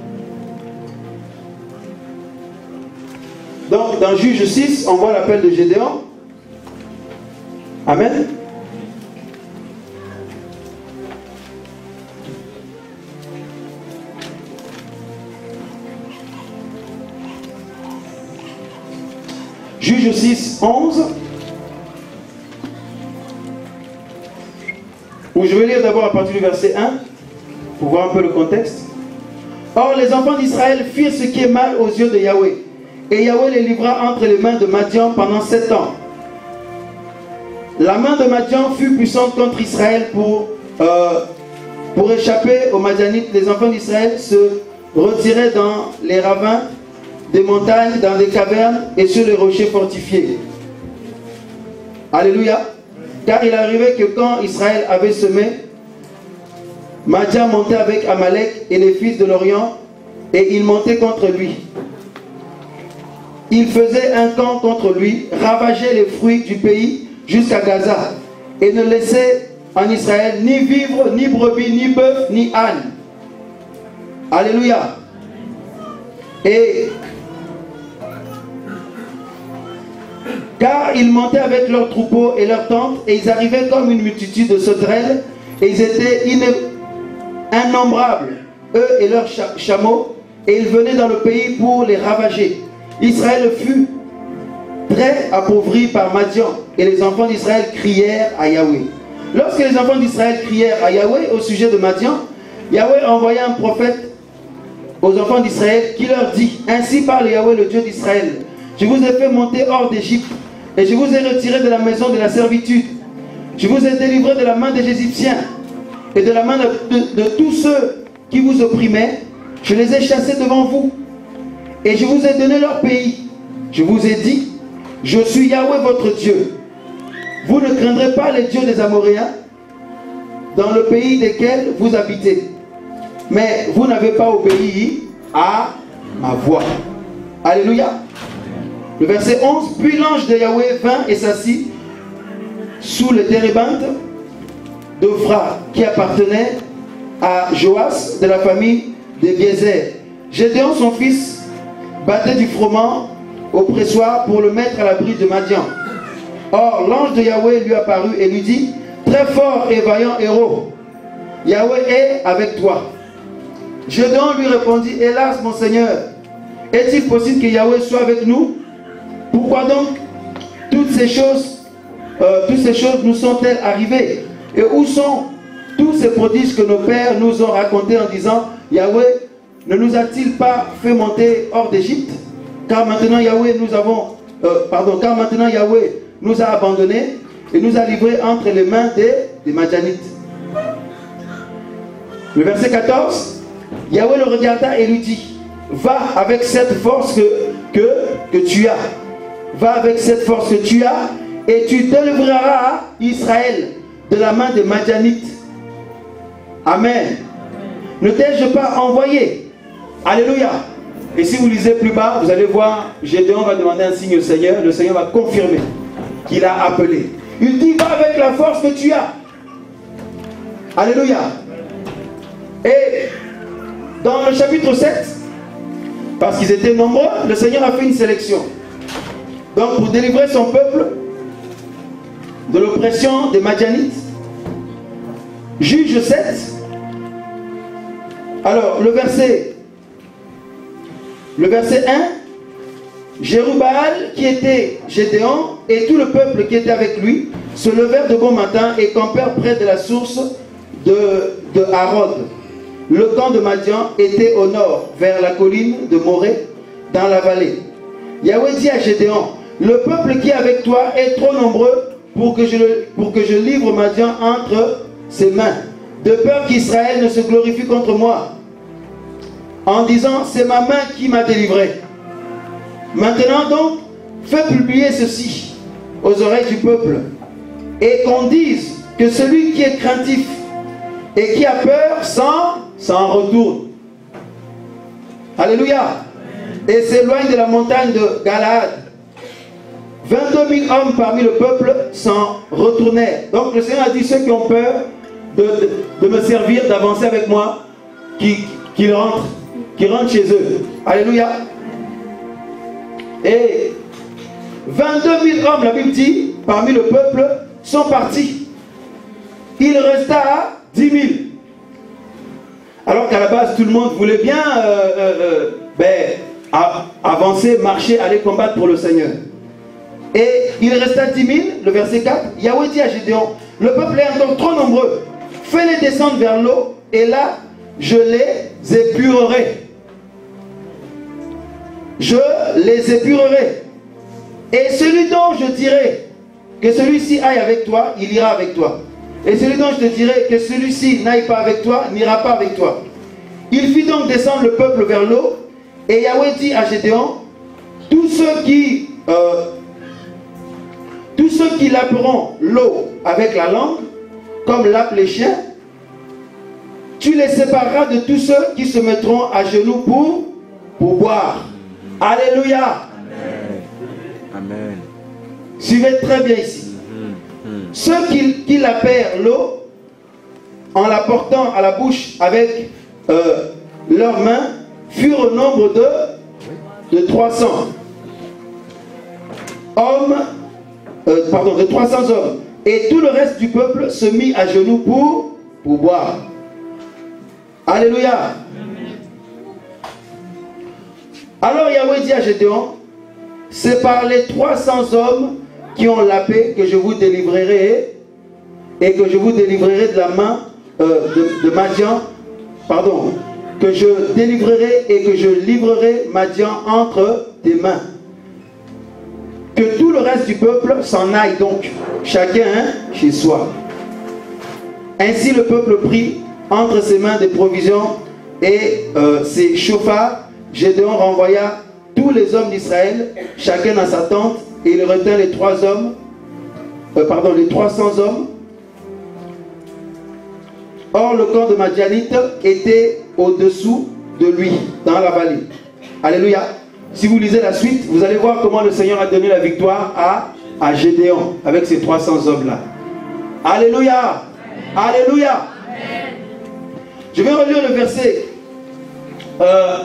S1: Donc, dans Juge 6, on voit l'appel de Gédéon. Amen. Juge 6, 11. Où je vais lire d'abord à partir du verset 1 pour voir un peu le contexte. Or, les enfants d'Israël firent ce qui est mal aux yeux de Yahweh. Et Yahweh les livra entre les mains de Madian pendant sept ans. La main de Madian fut puissante contre Israël pour, euh, pour échapper aux Madianites. Les enfants d'Israël se retiraient dans les ravins des montagnes, dans des cavernes et sur les rochers fortifiés. Alléluia. Car il arrivait que quand Israël avait semé, Madian montait avec Amalek et les fils de l'Orient et il montait contre lui. Il faisait un camp contre lui, ravageait les fruits du pays jusqu'à Gaza et ne laissait en Israël ni vivre, ni brebis, ni bœuf, ni âne. Alléluia. Et car ils montaient avec leurs troupeaux et leurs tentes et ils arrivaient comme une multitude de sauterelles et ils étaient innombrables, eux et leurs chameaux, et ils venaient dans le pays pour les ravager. Israël fut très appauvri par Madian, et les enfants d'Israël crièrent à Yahweh. Lorsque les enfants d'Israël crièrent à Yahweh au sujet de Madian, Yahweh envoya un prophète aux enfants d'Israël qui leur dit, Ainsi parle Yahweh le Dieu d'Israël, je vous ai fait monter hors d'Égypte, et je vous ai retiré de la maison de la servitude. Je vous ai délivré de la main des Égyptiens et de la main de, de- de tous ceux qui vous opprimaient. Je les ai chassés devant vous et je vous ai donné leur pays. Je vous ai dit, je suis Yahweh votre Dieu. Vous ne craindrez pas les dieux des Amoréens dans le pays desquels vous habitez. Mais vous n'avez pas obéi à ma voix. Alléluia. Le verset 11. Puis l'ange de Yahweh vint et s'assit sous le térébinthe d'Ophra qui appartenait à Joas de la famille de Biézer. Gédéon, son fils, battait du froment au pressoir pour le mettre à l'abri de Madian. Or, l'ange de Yahweh lui apparut et lui dit, Très fort et vaillant héros, Yahweh est avec toi. Gédéon lui répondit, Hélas, mon Seigneur, est-il possible que Yahweh soit avec nous? Pourquoi donc toutes ces choses, euh, toutes ces choses nous sont-elles arrivées? Et où sont tous ces prodiges que nos pères nous ont racontés en disant, Yahweh ne nous a-t-il pas fait monter hors d'Égypte Car maintenant Yahweh nous avons, euh, pardon, car maintenant Yahweh nous a abandonnés et nous a livrés entre les mains des, des Madianites. Le verset 14, Yahweh le regarda et lui dit, va avec cette force que, que, que tu as. Va avec cette force que tu as et tu délivreras Israël de la main des Madianites. Amen. Ne t'ai-je pas envoyé Alléluia. Et si vous lisez plus bas, vous allez voir, Gédéon va demander un signe au Seigneur. Le Seigneur va confirmer qu'il a appelé. Il dit, va avec la force que tu as. Alléluia. Et dans le chapitre 7, parce qu'ils étaient nombreux, le Seigneur a fait une sélection. Donc pour délivrer son peuple de l'oppression des Madianites, Juge 7, alors le verset, le verset 1, Jérubaal qui était Gédéon et tout le peuple qui était avec lui se levèrent de bon matin et campèrent près de la source de, Harod. Le camp de Madian était au nord, vers la colline de Morée, dans la vallée. Yahweh dit à Gédéon, le peuple qui est avec toi est trop nombreux pour que je livre Madian entre ses mains, de peur qu'Israël ne se glorifie contre moi, en disant, c'est ma main qui m'a délivré. Maintenant donc, fais publier ceci aux oreilles du peuple, et qu'on dise que celui qui est craintif et qui a peur s'en retourne. Alléluia. Et s'éloigne de la montagne de Galaad. 22 000 hommes parmi le peuple s'en retournaient. Donc le Seigneur a dit ceux qui ont peur de, me servir, d'avancer avec moi, qui, qui rentrent, qui rentrent chez eux. Alléluia. Et 22 000 hommes, la Bible dit, parmi le peuple, sont partis. Il resta à 10 000. Alors qu'à la base, tout le monde voulait bien euh, euh, euh, ben, avancer, marcher, aller combattre pour le Seigneur. Et il resta 10 000, le verset 4. Yahweh dit à Gédéon, le peuple est encore trop nombreux. Fais-les descendre vers l'eau, et là, je les épurerai. Je les épurerai. Et celui dont je dirai que celui-ci aille avec toi, il ira avec toi. Et celui dont je te dirai que celui-ci n'aille pas avec toi, n'ira pas avec toi. Il fit donc descendre le peuple vers l'eau, et Yahweh dit à Gédéon, tous ceux qui, euh, laperont l'eau avec la langue, comme lappent les chiens, tu les sépareras de tous ceux qui se mettront à genoux pour boire. Alléluia.
S4: Amen.
S1: Suivez très bien ici. Ceux qui, qui la perdent l'eau, en la portant à la bouche avec euh, leurs mains, furent au nombre de, de 300 hommes, euh, pardon, de 300 hommes. Et tout le reste du peuple se mit à genoux pour, pour boire. Alléluia. Alors Yahweh dit à Gédéon, c'est par les 300 hommes qui ont la paix que je vous délivrerai et que je vous délivrerai de la main euh, de, Madian, pardon, que je délivrerai et que je livrerai Madian entre tes mains. que tout le reste du peuple s'en aille donc, chacun hein, chez soi. Ainsi le peuple prit entre ses mains des provisions et euh, ses chauffards. Gédéon renvoya tous les hommes d'Israël, chacun dans sa tente, et il retint les trois hommes, euh, pardon, les 300 hommes. Or, le camp de Madianite était au-dessous de lui, dans la vallée. Alléluia. Si vous lisez la suite, vous allez voir comment le Seigneur a donné la victoire à, à Gédéon avec ces 300 hommes-là. Alléluia. Alléluia. Je vais relire le verset. euh,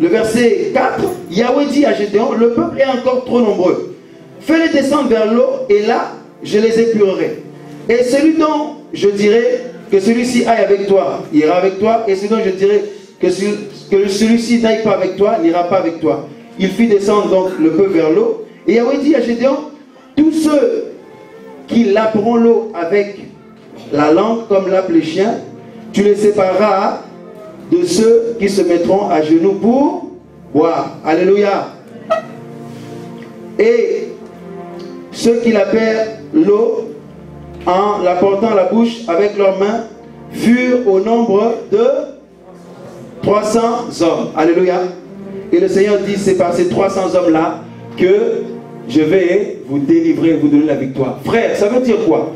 S1: le verset 4. Yahweh dit à Gédéon, le peuple est encore trop nombreux. Fais-les descendre vers l'eau et là, je les épurerai. Et celui dont je dirai que celui-ci aille avec toi, ira avec toi. Et celui dont je dirai que, celui- que celui-ci n'aille pas avec toi, n'ira pas avec toi. Il fit descendre donc le peuple vers l'eau. Et Yahweh dit à Gédéon, tous ceux qui laperont l'eau avec la langue comme lappent les chiens, tu les sépareras de ceux qui se mettront à genoux pour boire. Alléluia. Et ceux qui lapèrent l'eau en la portant à la bouche avec leurs mains furent au nombre de 300 hommes. Alléluia. Et le Seigneur dit, c'est par ces 300 hommes-là que je vais vous délivrer, vous donner la victoire. Frère, ça veut dire quoi?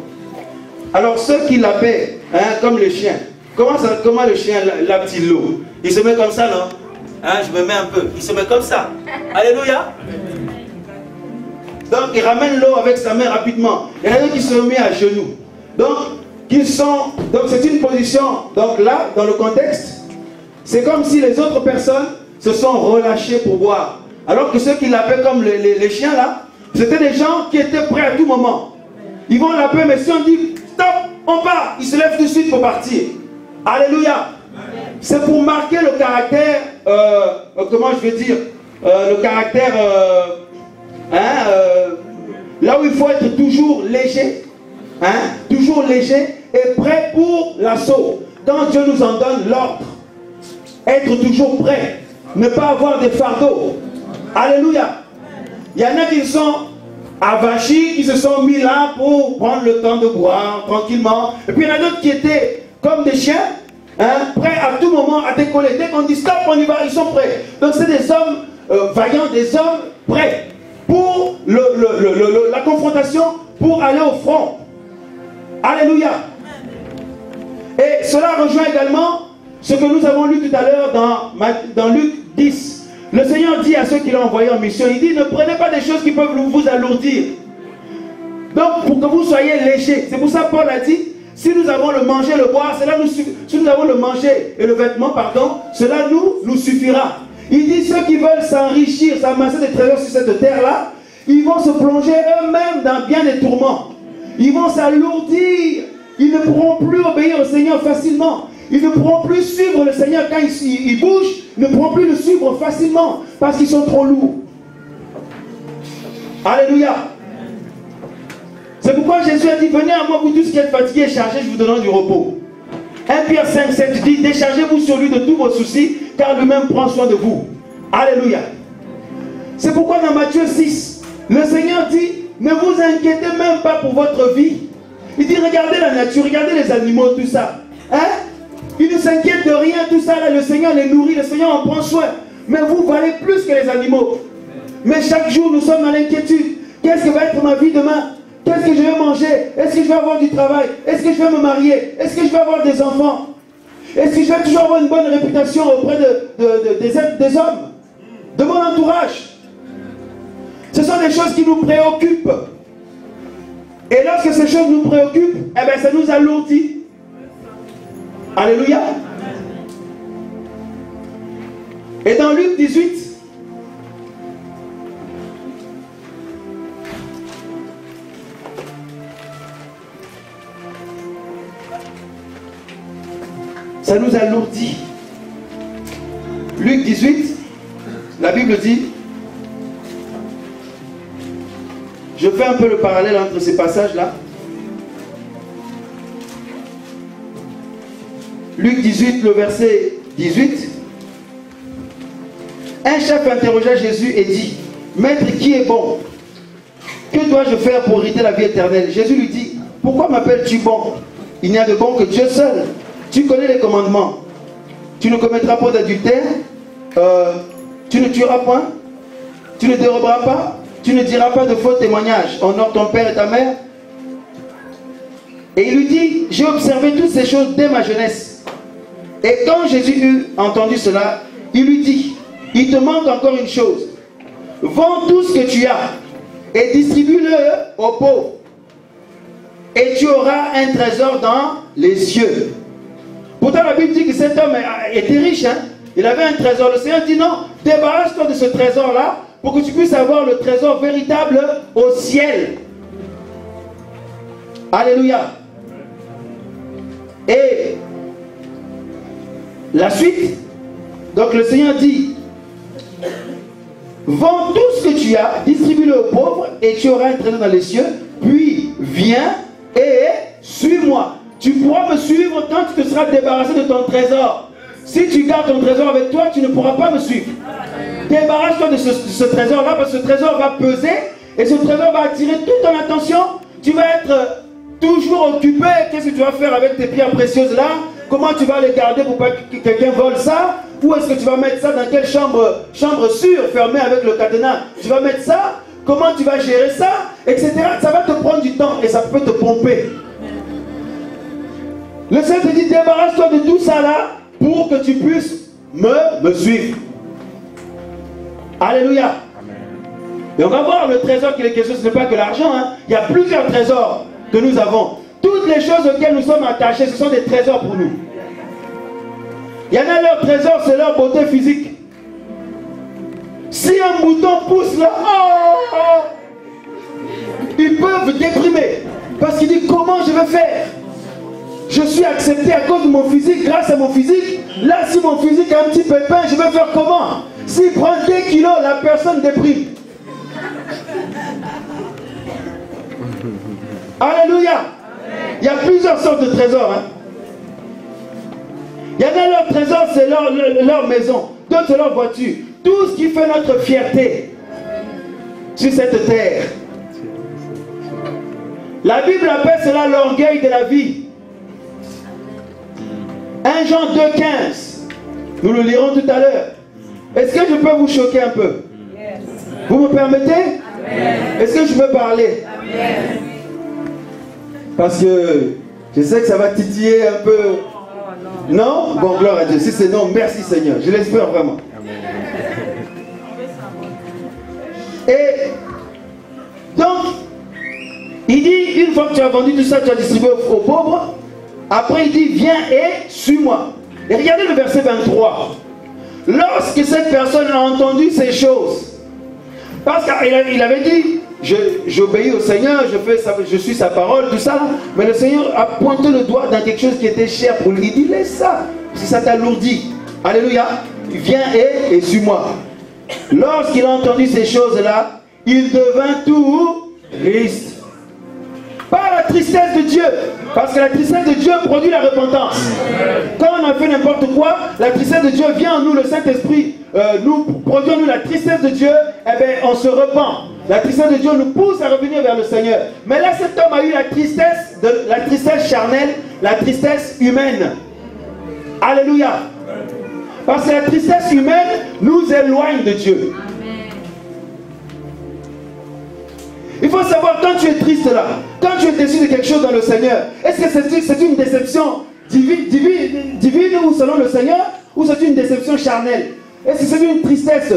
S1: Alors ceux qui lapaient, hein, comme les chiens, comment, ça, comment le chien lave-t-il l'eau? Il se met comme ça, non? Hein, Je me mets un peu. Il se met comme ça. Alléluia. Donc il ramène l'eau avec sa main rapidement. Il y en a qui se met à genoux. Donc, sont. Donc c'est une position. Donc là, dans le contexte, c'est comme si les autres personnes se sont relâchées pour boire. Alors que ceux qui l'appellent comme les, les- les chiens là, c'était des gens qui étaient prêts à tout moment. Ils vont l'appeler, mais si on dit stop, on part, ils se lèvent tout de suite pour partir. Alléluia. C'est pour marquer le caractère, euh, comment je vais dire, euh, le caractère, euh, hein, là où il faut être toujours léger, hein, toujours léger et prêt pour l'assaut. Quand Dieu nous en donne l'ordre, être toujours prêt, ne pas avoir des fardeaux. Alléluia. Il y en a qui sont avachis, qui se sont mis là pour prendre le temps de boire tranquillement. Et puis il y en a d'autres qui étaient comme des chiens, hein, prêts à tout moment à décoller. Dès qu'on dit stop, on y va, ils sont prêts. Donc c'est des hommes euh, vaillants, des hommes prêts pour la confrontation, pour aller au front. Alléluia. Et cela rejoint également ce que nous avons lu tout à l'heure dans, Luc 10. Le Seigneur dit à ceux qu'il a envoyés en mission, il dit, ne prenez pas des choses qui peuvent vous vous alourdir. Donc, pour que vous soyez légers. C'est pour ça que Paul a dit, si nous avons le manger, le boire, cela nous et vêtement, pardon, cela nous, nous suffira. Il dit, ceux qui veulent s'enrichir, s'amasser des trésors sur cette terre-là, ils vont se plonger eux-mêmes dans bien des tourments. Ils vont s'alourdir. Ils ne pourront plus obéir au Seigneur facilement. Ils ne pourront plus suivre le Seigneur quand il, il- il bouge. Ils ne pourront plus le suivre facilement parce qu'ils sont trop lourds. Alléluia. C'est pourquoi Jésus a dit, venez à moi vous tous qui êtes fatigués et chargés, je vous donnerai du repos. 1 Pierre 5, 7 dit, déchargez-vous sur lui de tous vos soucis, car lui-même prend soin de vous. Alléluia. C'est pourquoi dans Matthieu 6, le Seigneur dit, ne vous inquiétez même pas pour votre vie. Il dit, regardez la nature, regardez les animaux, tout ça. Hein? Il ne s'inquiète de rien, tout ça, là, le Seigneur les nourrit, le Seigneur en prend soin. Mais vous valez plus que les animaux. Mais chaque jour, nous sommes dans l'inquiétude. Qu'est-ce que va être ma vie demain? Qu'est-ce que je vais manger? Est-ce que je vais avoir du travail? Est-ce que je vais me marier? Est-ce que je vais avoir des enfants? Est-ce que je vais toujours avoir une bonne réputation auprès de, de- de- des, des hommes? De mon entourage? Ce sont des choses qui nous préoccupent. Et lorsque ces choses nous préoccupent, eh bien, ça nous alourdit. Alléluia. Et dans Luc 18, ça nous alourdit. Luc 18, la Bible dit, je fais un peu le parallèle entre ces passages-là. Luc 18, le verset 18. Un chef interrogea Jésus et dit, Maître, qui est bon? Que dois-je faire pour hériter la vie éternelle? Jésus lui dit, pourquoi m'appelles-tu bon? Il n'y a de bon que Dieu seul. Tu connais les commandements. Tu ne commettras pas d'adultère. Euh, tu ne tueras point. Tu ne déroberas pas. Tu ne diras pas de faux témoignages. Honore ton père et ta mère. Et il lui dit, j'ai observé toutes ces choses dès ma jeunesse. Et quand Jésus eut entendu cela, il lui dit, il te manque encore une chose. Vends tout ce que tu as et distribue-le aux pauvres. Et tu auras un trésor dans les cieux. Pourtant, la Bible dit que cet homme était riche. Hein? Il avait un trésor. Le Seigneur dit non, débarrasse-toi de ce trésor-là pour que tu puisses avoir le trésor véritable au ciel. Alléluia. Et la suite, donc le Seigneur dit, vends tout ce que tu as, distribue-le aux pauvres et tu auras un trésor dans les cieux, puis viens et suis-moi. Tu pourras me suivre quand tu te seras débarrassé de ton trésor. Si tu gardes ton trésor avec toi, tu ne pourras pas me suivre. Débarrasse-toi de ce, trésor-là parce que ce trésor va peser et ce trésor va attirer toute ton attention. Tu vas être toujours occupé. Qu'est-ce que tu vas faire avec tes pierres précieuses là? Comment tu vas les garder pour pas que quelqu'un vole ça? Ou est-ce que tu vas mettre ça? Dans quelle chambre Chambre sûre, fermée avec le cadenas? Tu vas mettre ça? Comment tu vas gérer ça? Etc. Ça va te prendre du temps et ça peut te pomper. Le Seigneur te dit, débarrasse-toi de tout ça là pour que tu puisses me, me suivre. Alléluia. Et on va voir le trésor qui est question, ce n'est pas que l'argent. Hein. Il y a plusieurs trésors que nous avons. Toutes les choses auxquelles nous sommes attachés, ce sont des trésors pour nous. Il y en a leur trésor, c'est leur beauté physique. Si un mouton pousse là, oh, oh, ils peuvent déprimer. Parce qu'il dit comment je vais faire? Je suis accepté à cause de mon physique, grâce à mon physique. Là, si mon physique a un petit pépin, je vais faire comment? S'il prend des kilos, la personne déprime. [LAUGHS] Alléluia. Il y a plusieurs sortes de trésors. Hein. Il y en a leur trésor, c'est leur, leur, maison. D'autres, c'est leur voiture. Tout ce qui fait notre fierté sur cette terre. La Bible appelle cela l'orgueil de la vie. 1 Jean 2,15. Nous le lirons tout à l'heure. Est-ce que je peux vous choquer un peu? Vous me permettez? Est-ce que je peux parler? Parce que je sais que ça va titiller un peu. Non? Bon, gloire à Dieu. Si c'est non, merci Seigneur. Je l'espère vraiment. Et donc, il dit, une fois que tu as vendu tout ça, tu as distribué aux pauvres. Après, il dit, viens et suis-moi. Et regardez le verset 23. Lorsque cette personne a entendu ces choses, parce qu'il avait dit, j'obéis au Seigneur, je, suis sa parole, tout ça, mais le Seigneur a pointé le doigt dans quelque chose qui était cher pour lui. Il dit, laisse ça, si ça t'alourdit. Alléluia. Viens et, et suis-moi. Lorsqu'il a entendu ces choses-là, il devint tout triste. Pas la tristesse de Dieu. Parce que la tristesse de Dieu produit la repentance. Quand on a fait n'importe quoi, la tristesse de Dieu vient en nous, le Saint-Esprit euh, nous produit nous la tristesse de Dieu, et eh bien on se repent. La tristesse de Dieu nous pousse à revenir vers le Seigneur. Mais là, cet homme a eu la tristesse, la tristesse charnelle, la tristesse humaine. Alléluia. Parce que la tristesse humaine nous éloigne de Dieu. Il faut savoir quand tu es triste là, quand tu es déçu de quelque chose dans le Seigneur, est-ce que c'est une déception divine, ou selon le Seigneur, ou c'est une déception charnelle? Est-ce que c'est une tristesse,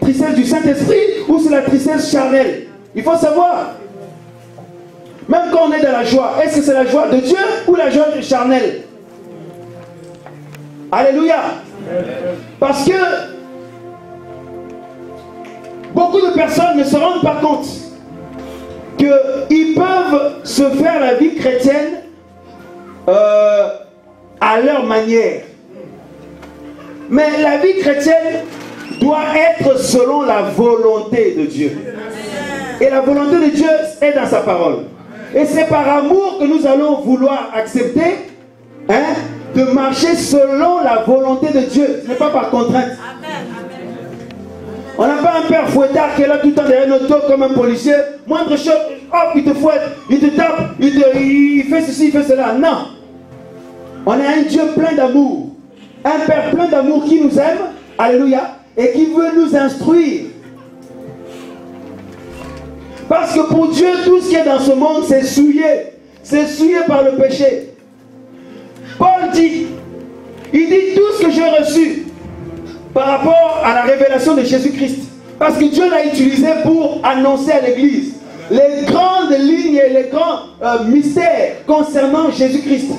S1: tristesse du Saint-Esprit, ou c'est la tristesse charnelle? Il faut savoir. Même quand on est dans la joie, est-ce que c'est la joie de Dieu ou la joie charnelle? Alléluia. Parce que beaucoup de personnes ne se rendent pas compte qu'ils peuvent se faire la vie chrétienne euh, à leur manière. Mais la vie chrétienne doit être selon la volonté de Dieu. Et la volonté de Dieu est dans sa parole. Et c'est par amour que nous allons vouloir accepter hein, de marcher selon la volonté de Dieu. Ce n'est pas par contrainte. On n'a pas un père fouettard qui est là tout le temps derrière notre dos comme un policier. Moindre chose, hop, il te fouette, il te tape, il, te- fait ceci, il fait cela. Non. On a un Dieu plein d'amour. Un Père plein d'amour qui nous aime. Alléluia. Et qui veut nous instruire. Parce que pour Dieu, tout ce qui est dans ce monde, c'est souillé. C'est souillé par le péché. Paul dit, il dit tout ce que j'ai reçu par rapport à la révélation de Jésus-Christ. Parce que Dieu l'a utilisé pour annoncer à l'Église les grandes lignes et les grands euh, mystères concernant Jésus-Christ.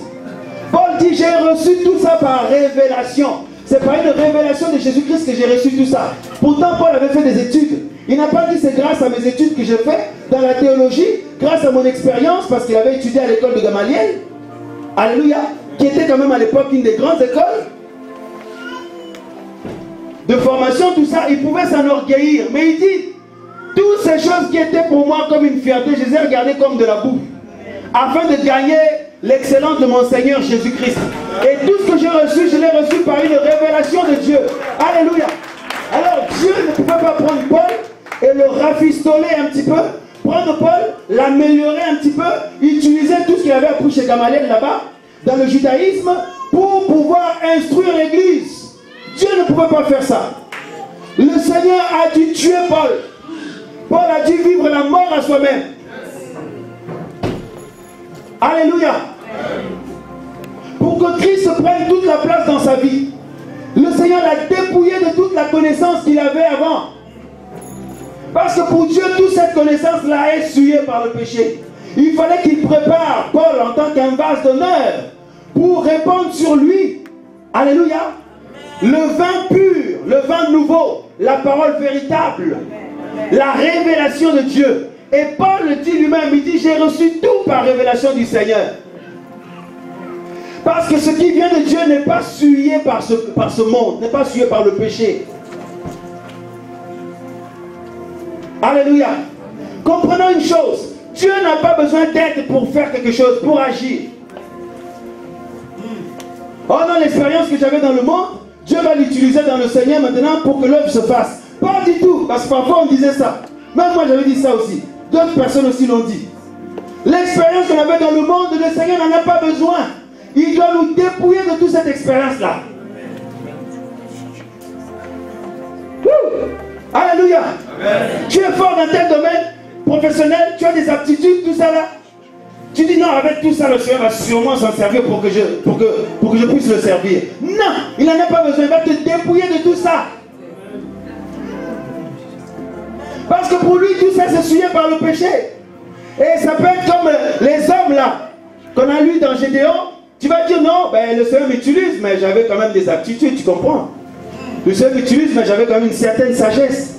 S1: Paul dit, j'ai reçu tout ça par révélation. C'est par une révélation de Jésus-Christ que j'ai reçu tout ça. Pourtant, Paul avait fait des études. Il n'a pas dit c'est grâce à mes études que j'ai fait dans la théologie, grâce à mon expérience, parce qu'il avait étudié à l'école de Gamaliel. Alléluia. Qui était quand même à l'époque une des grandes écoles de formation, tout ça. Il pouvait s'enorgueillir. Mais il dit, toutes ces choses qui étaient pour moi comme une fierté, je les ai regardées comme de la boue. Afin de gagner l'excellence de mon Seigneur Jésus-Christ. Et tout ce que j'ai reçu, je l'ai reçu par une révélation de Dieu. Alléluia. Alors Dieu ne pouvait pas prendre Paul et le rafistoler un petit peu. Prendre Paul, l'améliorer un petit peu, utiliser tout ce qu'il avait appris chez Gamaliel là-bas, dans le judaïsme, pour pouvoir instruire l'Église. Dieu ne pouvait pas faire ça. Le Seigneur a dû tuer Paul. Paul a dû vivre la mort à soi-même. Alléluia. Pour que Christ prenne toute la place dans sa vie. Le Seigneur l'a dépouillé de toute la connaissance qu'il avait avant. Parce que pour Dieu, toute cette connaissance-là est par le péché. Il fallait qu'il prépare Paul en tant qu'un vase d'honneur pour répandre sur lui. Alléluia. Le vin pur, le vin nouveau, la parole véritable, la révélation de Dieu. Et Paul le dit lui-même, il dit, j'ai reçu tout par révélation du Seigneur. Parce que ce qui vient de Dieu n'est pas souillé par ce, par ce monde, n'est pas souillé par le péché. Alléluia. Comprenons une chose, Dieu n'a pas besoin d'aide pour faire quelque chose, pour agir. Oh non, l'expérience que j'avais dans le monde, Dieu va l'utiliser dans le Seigneur maintenant pour que l'œuvre se fasse. Pas du tout, parce que parfois on disait ça. Même moi j'avais dit ça aussi. D'autres personnes aussi l'ont dit. L'expérience qu'on avait dans le monde, le Seigneur n'en a pas besoin. Il doit nous dépouiller de toute cette expérience-là. Alléluia. Tu es fort dans tel domaine professionnel, tu as des aptitudes, tout ça là. Tu dis non, avec tout ça, le Seigneur va sûrement s'en servir pour que, je, pour, que, pour que je puisse le servir. Non, il n'en a pas besoin, il va te dépouiller de tout ça. Parce que pour lui, tout ça, c'est souillé par le péché. Et ça peut être comme euh, les hommes là, qu'on a lu dans Gédéon. Tu vas dire non, ben, le Seigneur m'utilise, mais j'avais quand même des aptitudes, tu comprends Le Seigneur m'utilise, mais j'avais quand même une certaine sagesse.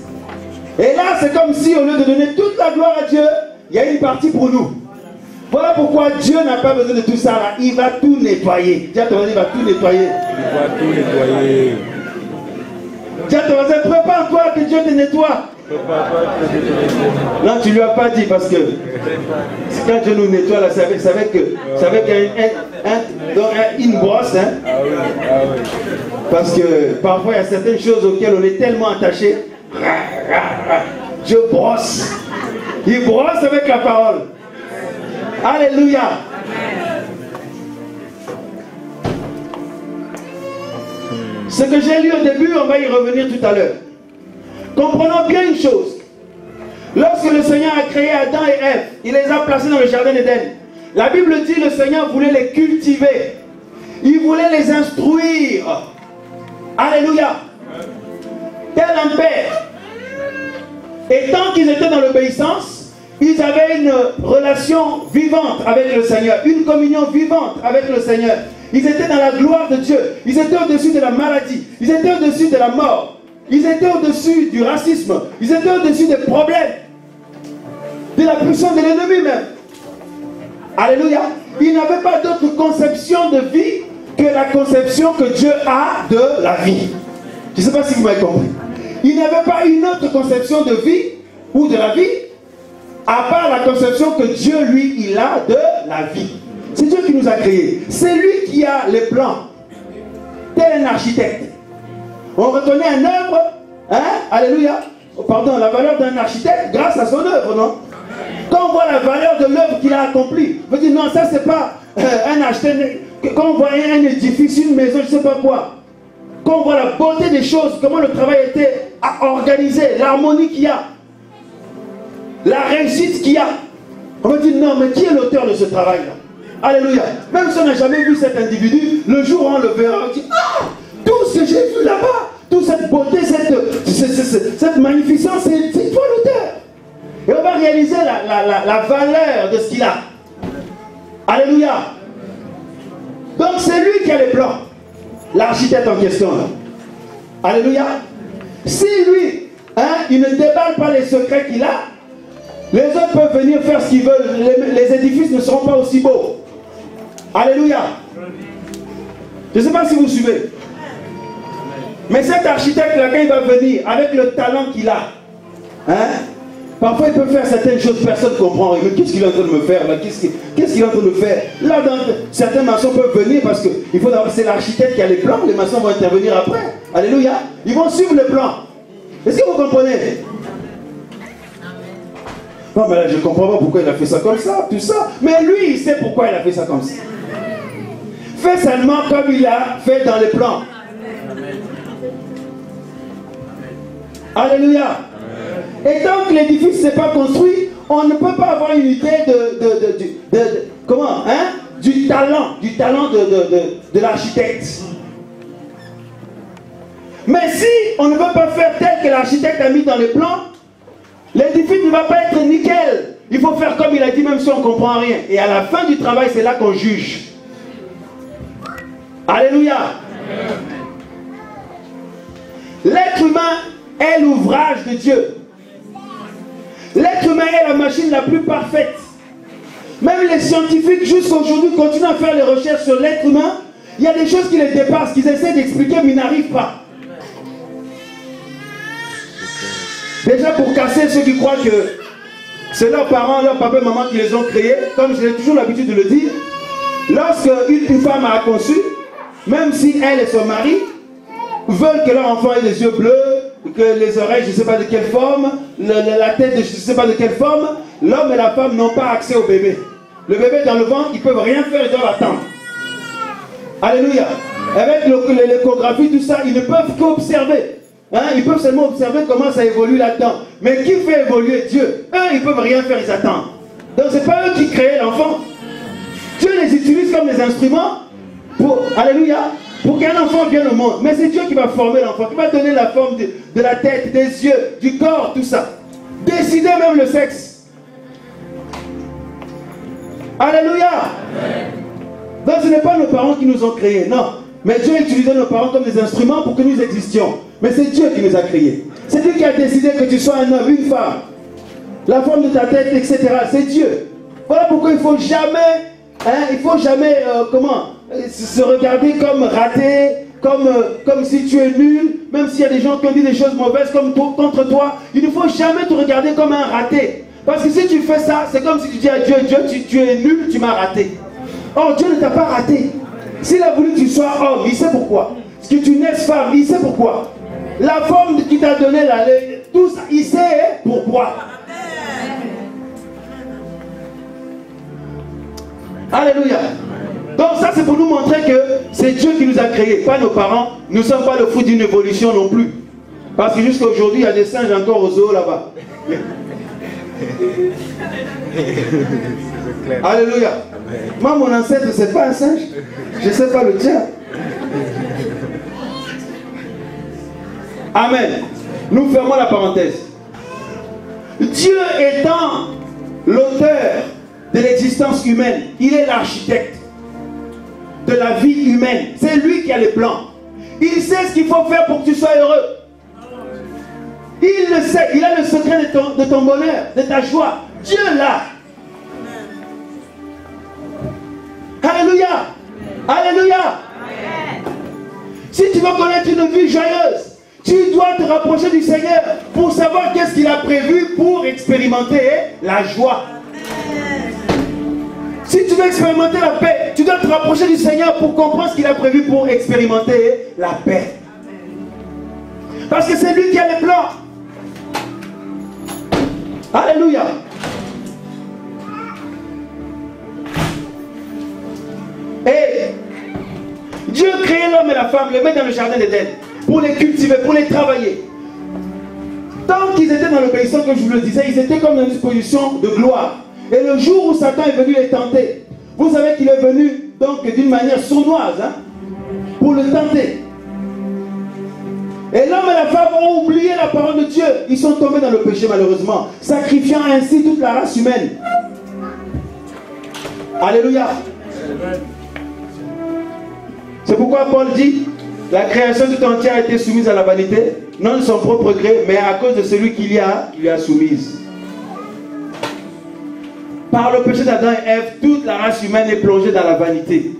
S1: Et là, c'est comme si au lieu de donner toute la gloire à Dieu, il y a une partie pour nous. Voilà pourquoi Dieu n'a pas besoin de tout ça là. Il va tout nettoyer. Voisin, il va tout nettoyer.
S4: Il va tout nettoyer.
S1: Voisin, prépare-toi que Dieu te nettoie. Non, tu lui as pas dit parce que quand Dieu nous nettoie là, c'est avec, avec, avec un- une brosse. Hein,
S4: Ah oui, ah oui.
S1: parce que parfois il y a certaines choses auxquelles on est tellement attaché. Dieu brosse. Il brosse avec la parole. Alléluia. Ce que j'ai lu au début, on va y revenir tout à l'heure. Comprenons bien une chose. Lorsque le Seigneur a créé Adam et Ève, il les a placés dans le jardin d'Éden. La Bible dit le Seigneur voulait les cultiver. Il voulait les instruire. Alléluia. Tel un père. Et tant qu'ils étaient dans l'obéissance, ils avaient une relation vivante avec le Seigneur, une communion vivante avec le Seigneur. Ils étaient dans la gloire de Dieu. Ils étaient au-dessus de la maladie. Ils étaient au-dessus de la mort. Ils étaient au-dessus du racisme. Ils étaient au-dessus des problèmes. De la puissance de l'ennemi même. Alléluia. Ils n'avaient pas d'autre conception de vie que la conception que Dieu a de la vie. Je ne sais pas si vous m'avez compris. Ils n'avaient pas une autre conception de vie ou de la vie à part la conception que Dieu, lui, il a de la vie. C'est Dieu qui nous a créés. C'est lui qui a les plans. Tel un architecte. On reconnaît un œuvre, hein, Alléluia. Pardon, la valeur d'un architecte grâce à son œuvre, non? Quand on voit la valeur de l'œuvre qu'il a accomplie, on dit non, ça c'est pas euh, un architecte. Quand on voit un édifice, une maison, je sais pas quoi. Quand on voit la beauté des choses, comment le travail été organisé, l'harmonie qu'il y a, la réussite qu'il y a, on va dire non, mais qui est l'auteur de ce travail-là? Alléluia. Même si on n'a jamais vu cet individu, le jour où on le verra, on dit Ah Tout ce que j'ai vu là-bas, toute cette beauté, cette, magnificence, c'est toi l'auteur. Et on va réaliser la, valeur de ce qu'il a. Alléluia. Donc c'est lui qui a les plans. L'architecte en question. Alléluia. Si lui, hein, il ne déballe pas les secrets qu'il a, les autres peuvent venir faire ce qu'ils veulent. Les, les édifices ne seront pas aussi beaux. Alléluia. Je ne sais pas si vous suivez. Mais cet architecte-là, quand il va venir, avec le talent qu'il a, hein, parfois il peut faire certaines choses, personne ne comprend. Mais qu'est-ce qu'il est en train de me faire là? Qu'est-ce qu'il est en train de faire? Là, certains maçons peuvent venir parce que c'est l'architecte qui a les plans, les maçons vont intervenir après. Alléluia. Ils vont suivre le plan. Est-ce que vous comprenez? Non, mais là, je ne comprends pas pourquoi il a fait ça comme ça, tout ça. Mais lui, il sait pourquoi il a fait ça comme ça. Fais seulement comme il a fait dans les plans. Alléluia. Et tant que l'édifice n'est pas construit, on ne peut pas avoir une idée de, de- de- comment, hein, du talent, du talent de, l'architecte. Mais si on ne peut pas faire tel que l'architecte a mis dans les plans, l'édifice ne va pas être nickel. Il faut faire comme il a dit, même si on ne comprend rien. Et à la fin du travail, c'est là qu'on juge. Alléluia. L'être humain est l'ouvrage de Dieu. L'être humain est la machine la plus parfaite. Même les scientifiques, jusqu'à aujourd'hui, continuent à faire les recherches sur l'être humain. Il y a des choses qui les dépassent, qu'ils essaient d'expliquer, mais ils n'arrivent pas. Déjà pour casser ceux qui croient que c'est leurs parents, leurs papa et maman qui les ont créés, comme j'ai toujours l'habitude de le dire, lorsque une, femme a conçu, même si elle et son mari veulent que leur enfant ait les yeux bleus, que les oreilles, je ne sais pas de quelle forme, la tête, je ne sais pas de quelle forme, l'homme et la femme n'ont pas accès au bébé. Le bébé dans le ventre, ils ne peuvent rien faire, ils doivent attendre. Alléluia. Avec l'échographie, tout ça, ils ne peuvent qu'observer. Hein, ils peuvent seulement observer comment ça évolue là-dedans. Mais qui fait évoluer Dieu? Eux, ils ne peuvent rien faire, ils attendent. Donc, ce n'est pas eux qui créent l'enfant. Dieu les utilise comme des instruments pour, alléluia, pour qu'un enfant vienne au monde. Mais c'est Dieu qui va former l'enfant, qui va donner la forme de, de la tête, des yeux, du corps, tout ça. Décider même le sexe. Alléluia. Donc ce n'est pas nos parents qui nous ont créés, non. Mais Dieu a utilisé nos parents comme des instruments pour que nous existions. Mais c'est Dieu qui nous a créés. C'est lui qui a décidé que tu sois un homme, une femme. La forme de ta tête, etc. C'est Dieu. Voilà pourquoi il ne faut jamais, hein, il faut jamais, euh, comment, euh, se regarder comme raté, comme, euh, comme si tu es nul, même s'il y a des gens qui ont dit des choses mauvaises comme contre toi. Il ne faut jamais te regarder comme un raté. Parce que si tu fais ça, c'est comme si tu dis à Dieu, Dieu, tu, tu es nul, tu m'as raté. Or, Dieu ne t'a pas raté. S'il a voulu que tu sois homme, il sait pourquoi. Que tu naisses femme, il sait pourquoi. La forme qu'il t'a donnée, là, tout ça, il sait pourquoi. Alléluia. Donc ça c'est pour nous montrer que c'est Dieu qui nous a créés, pas nos parents. Nous ne sommes pas le fruit d'une évolution non plus. Parce que jusqu'à aujourd'hui, il y a des singes encore au zoo là-bas. [LAUGHS] Alléluia. Moi, mon ancêtre, c'est pas un singe. Je ne sais pas le tien. Amen. Nous fermons la parenthèse. Dieu étant l'auteur de l'existence humaine, il est l'architecte de la vie humaine. C'est lui qui a les plans. Il sait ce qu'il faut faire pour que tu sois heureux. Il le sait. Il a le secret de ton, de ton bonheur, de ta joie. Dieu l'a. Alléluia. Alléluia. Si tu veux connaître une vie joyeuse, tu dois te rapprocher du Seigneur pour savoir qu'est-ce qu'il a prévu pour expérimenter la joie. Si tu veux expérimenter la paix, tu dois te rapprocher du Seigneur pour comprendre ce qu'il a prévu pour expérimenter la paix. Parce que c'est lui qui a les plans. Alléluia. Et Dieu créé l'homme et la femme, les met dans le jardin d'Éden pour les cultiver, pour les travailler. Tant qu'ils étaient dans l'obéissance, comme je vous le disais, ils étaient comme dans une position de gloire. Et le jour où Satan est venu les tenter, vous savez qu'il est venu donc d'une manière sournoise hein, pour le tenter. Et l'homme et la femme ont oublié la parole de Dieu. Ils sont tombés dans le péché malheureusement, sacrifiant ainsi toute la race humaine. Alléluia. C'est pourquoi Paul dit, la création tout entière a été soumise à la vanité, non de son propre gré, mais à cause de celui qui l'y a, qui lui a soumise. Par le péché d'Adam et Ève, toute la race humaine est plongée dans la vanité.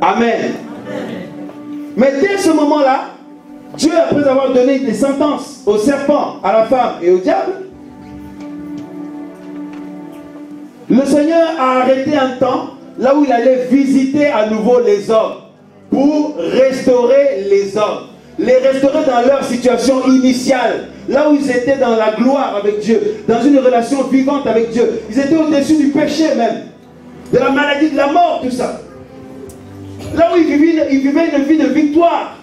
S1: Amen. Mais dès ce moment-là, Dieu, après avoir donné des sentences au serpent, à la femme et au diable, le Seigneur a arrêté un temps là où il allait visiter à nouveau les hommes pour restaurer les hommes. Les restaurer dans leur situation initiale, là où ils étaient dans la gloire avec Dieu, dans une relation vivante avec Dieu. Ils étaient au-dessus du péché même, de la maladie, de la mort, tout ça. Là où ils vivaient, une vie de victoire.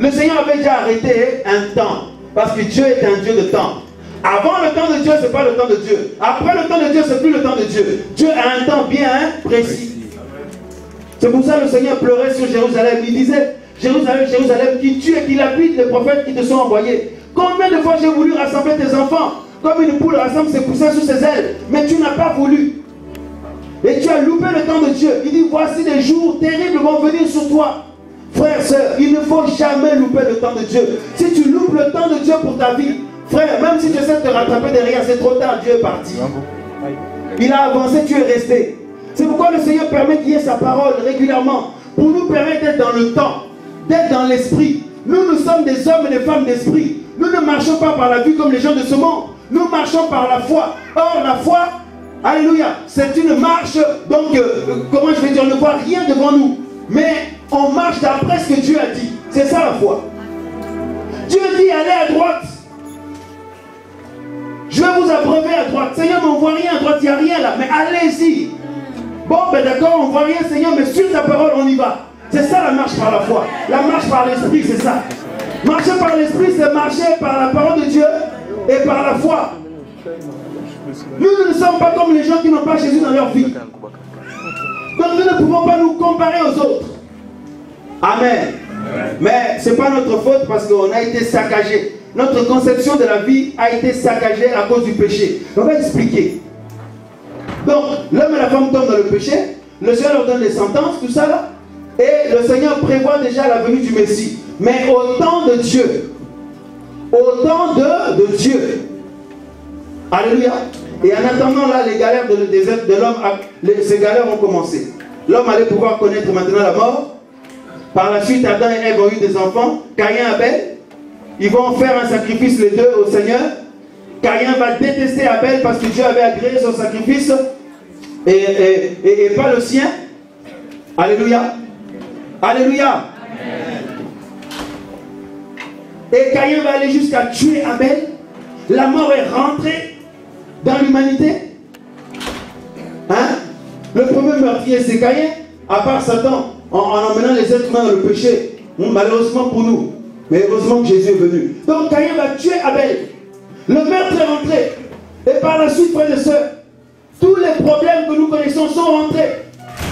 S1: Le Seigneur avait déjà arrêté un temps, parce que Dieu est un Dieu de temps. Avant le temps de Dieu, ce n'est pas le temps de Dieu. Après le temps de Dieu, ce n'est plus le temps de Dieu. Dieu a un temps bien précis. C'est pour ça que le Seigneur pleurait sur Jérusalem. Il disait, Jérusalem, Jérusalem, qui tue et qui lapide les prophètes qui te sont envoyés. Combien de fois j'ai voulu rassembler tes enfants comme une poule rassemble ses poussins sous ses ailes, mais tu n'as pas voulu. Et tu as loupé le temps de Dieu. Il dit, voici des jours terribles vont venir sur toi. Frère, soeur, il ne faut jamais louper le temps de Dieu. Si tu loupes le temps de Dieu pour ta vie, frère, même si tu essaies de te rattraper derrière, c'est trop tard, Dieu est parti. Il a avancé, tu es resté. C'est pourquoi le Seigneur permet qu'il y ait sa parole régulièrement, pour nous permettre d'être dans le temps, d'être dans l'esprit. Nous, nous sommes des hommes et des femmes d'esprit. Nous ne marchons pas par la vue comme les gens de ce monde. Nous marchons par la foi. Or, la foi, alléluia, c'est une marche, donc, euh, comment je vais dire, on ne voit rien devant nous. Mais on marche d'après ce que Dieu a dit. C'est ça la foi. Dieu dit, allez à droite. Je vais vous abreuver à droite. Seigneur, mais on ne voit rien à droite, il n'y a rien là. Mais allez-y. Bon, ben d'accord, on ne voit rien, Seigneur, mais sur ta parole, on y va. C'est ça la marche par la foi. La marche par l'esprit, c'est ça. Marcher par l'esprit, c'est marcher par la parole de Dieu et par la foi. Nous, nous ne sommes pas comme les gens qui n'ont pas Jésus dans leur vie. Donc nous ne pouvons pas nous comparer aux autres. Amen. Mais ce n'est pas notre faute parce qu'on a été saccagé. Notre conception de la vie a été saccagée à cause du péché. On va expliquer. Donc, l'homme et la femme tombent dans le péché. Le Seigneur leur donne des sentences, tout ça là. Et le Seigneur prévoit déjà la venue du Messie. Mais au temps de Dieu. Au temps de, de Dieu. Alléluia. Et en attendant là, les galères de, l'homme, ces galères ont commencé. L'homme allait pouvoir connaître maintenant la mort. Par la suite, Adam et Ève ont eu des enfants. Caïn Abel. Ils vont faire un sacrifice les deux au Seigneur. Caïn va détester Abel parce que Dieu avait agréé son sacrifice et, pas le sien. Alléluia. Alléluia. Et Caïn va aller jusqu'à tuer Abel. La mort est rentrée dans l'humanité. Hein? Le premier meurtrier, c'est Caïn, à part Satan, en, en, emmenant les êtres humains dans le péché. Malheureusement pour nous. Mais heureusement que Jésus est venu. Donc Caïn va tuer Abel. Le meurtre est rentré. Et par la suite, frères et sœurs, tous les problèmes que nous connaissons sont rentrés.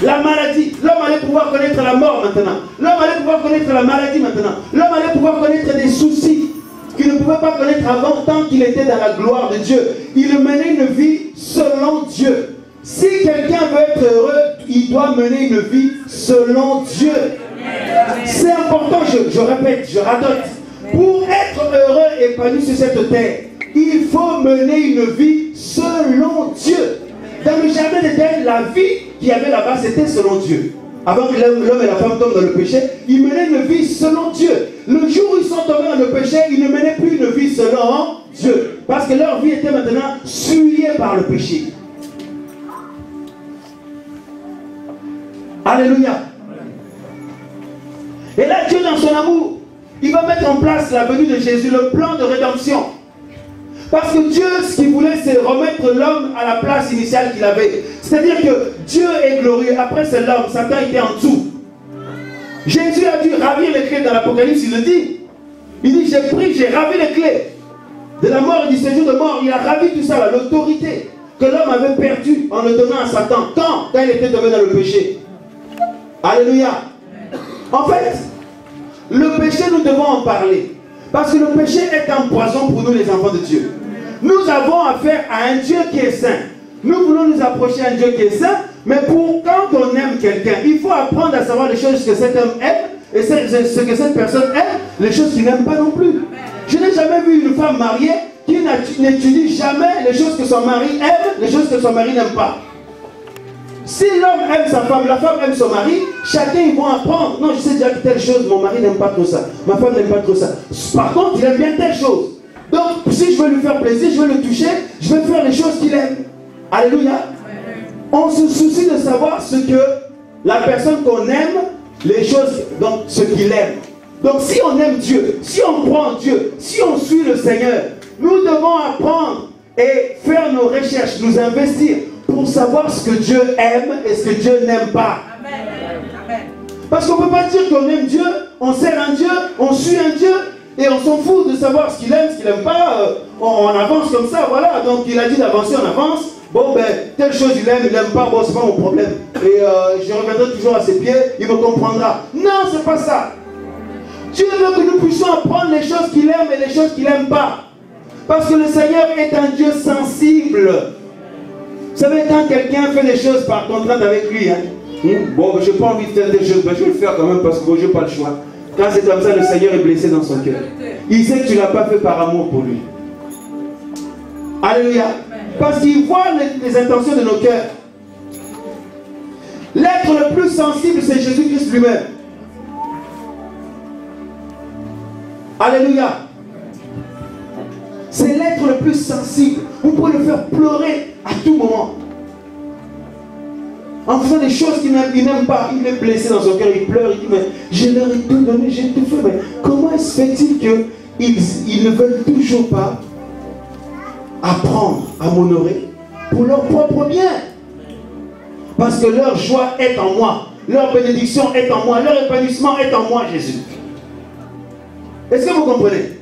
S1: La maladie, l'homme allait pouvoir connaître la mort maintenant. L'homme allait pouvoir connaître la maladie maintenant. L'homme allait pouvoir connaître des soucis qu'il ne pouvait pas connaître avant tant qu'il était dans la gloire de Dieu. Il menait une vie selon Dieu. Si quelqu'un veut être heureux, il doit mener une vie selon Dieu. C'est important, je, répète, je radote. Pour être heureux et épanoui sur cette terre, il faut mener une vie selon Dieu. Dans le jardin d'Éden, la vie qu'il y avait là-bas, c'était selon Dieu. Avant que l'homme et la femme tombent dans le péché, ils menaient une vie selon Dieu. Le jour où ils sont tombés dans le péché, ils ne menaient plus une vie selon Dieu. Parce que leur vie était maintenant souillée par le péché. Alléluia. Et là, Dieu, dans son amour, il va mettre en place la venue de Jésus, le plan de rédemption. Parce que Dieu, ce qu'il voulait, c'est remettre l'homme à la place initiale qu'il avait. C'est-à-dire que Dieu est glorieux. Après, c'est l'homme. Satan était en dessous. Jésus a dû ravir les clés dans l'Apocalypse, il le dit. Il dit, j'ai pris, j'ai ravi les clés de la mort et du séjour de mort. Il a ravi tout ça, l'autorité que l'homme avait perdue en le donnant à Satan. Quand? Quand il était tombé dans le péché. Alléluia. En fait, le péché, nous devons en parler. Parce que le péché est un poison pour nous, les enfants de Dieu. Nous avons affaire à un Dieu qui est saint. Nous voulons nous approcher à un Dieu qui est saint, mais pour quand on aime quelqu'un, il faut apprendre à savoir les choses que cet homme aime et ce que cette personne aime, les choses qu'il n'aime pas non plus. Je n'ai jamais vu une femme mariée qui n'étudie jamais les choses que son mari aime, les choses que son mari n'aime pas. Si l'homme aime sa femme, la femme aime son mari, chacun ils vont apprendre. Non, je sais déjà que telle chose, mon mari n'aime pas trop ça. Ma femme n'aime pas trop ça. Par contre, il aime bien telle chose. Donc, si je veux lui faire plaisir, je veux le toucher, je vais faire les choses qu'il aime. Alléluia. On se soucie de savoir ce que la personne qu'on aime, les choses, donc ce qu'il aime. Donc si on aime Dieu, si on prend Dieu, si on suit le Seigneur, nous devons apprendre et faire nos recherches, nous investir pour savoir ce que Dieu aime et ce que Dieu n'aime pas. Parce qu'on ne peut pas dire qu'on aime Dieu, on sert un Dieu, on suit un Dieu, et on s'en fout de savoir ce qu'il aime, ce qu'il n'aime pas. Euh, on, avance comme ça, voilà. Donc il a dit d'avancer, on avance. Bon, ben, telle chose il aime, il n'aime pas, bon, c'est pas mon problème. Et euh, je reviendrai toujours à ses pieds, il me comprendra. Non, c'est pas ça. Dieu veut que nous puissions apprendre les choses qu'il aime et les choses qu'il n'aime pas. Parce que le Seigneur est un Dieu sensible. Vous savez, quand quelqu'un fait des choses par contrainte avec lui, hein, hmm, bon, je n'ai pas envie de faire des choses, mais je vais le faire quand même parce que je n'ai pas le choix. Quand c'est comme ça, le Seigneur est blessé dans son cœur. Il sait que tu ne l'as pas fait par amour pour lui. Alléluia. Parce qu'il voit les, intentions de nos cœurs. L'être le plus sensible, c'est Jésus-Christ lui-même. Alléluia. C'est l'être le plus sensible. Vous pouvez le faire pleurer à tout moment. En faisant des choses qu'il n'aime pas, il est blessé dans son cœur, il pleure, il dit, mais je leur ai tout donné, j'ai tout fait, mais comment se fait-il qu'ils ils ne veulent toujours pas apprendre à m'honorer pour leur propre bien? Parce que leur joie est en moi, leur bénédiction est en moi, leur épanouissement est en moi, Jésus. Est-ce que vous comprenez?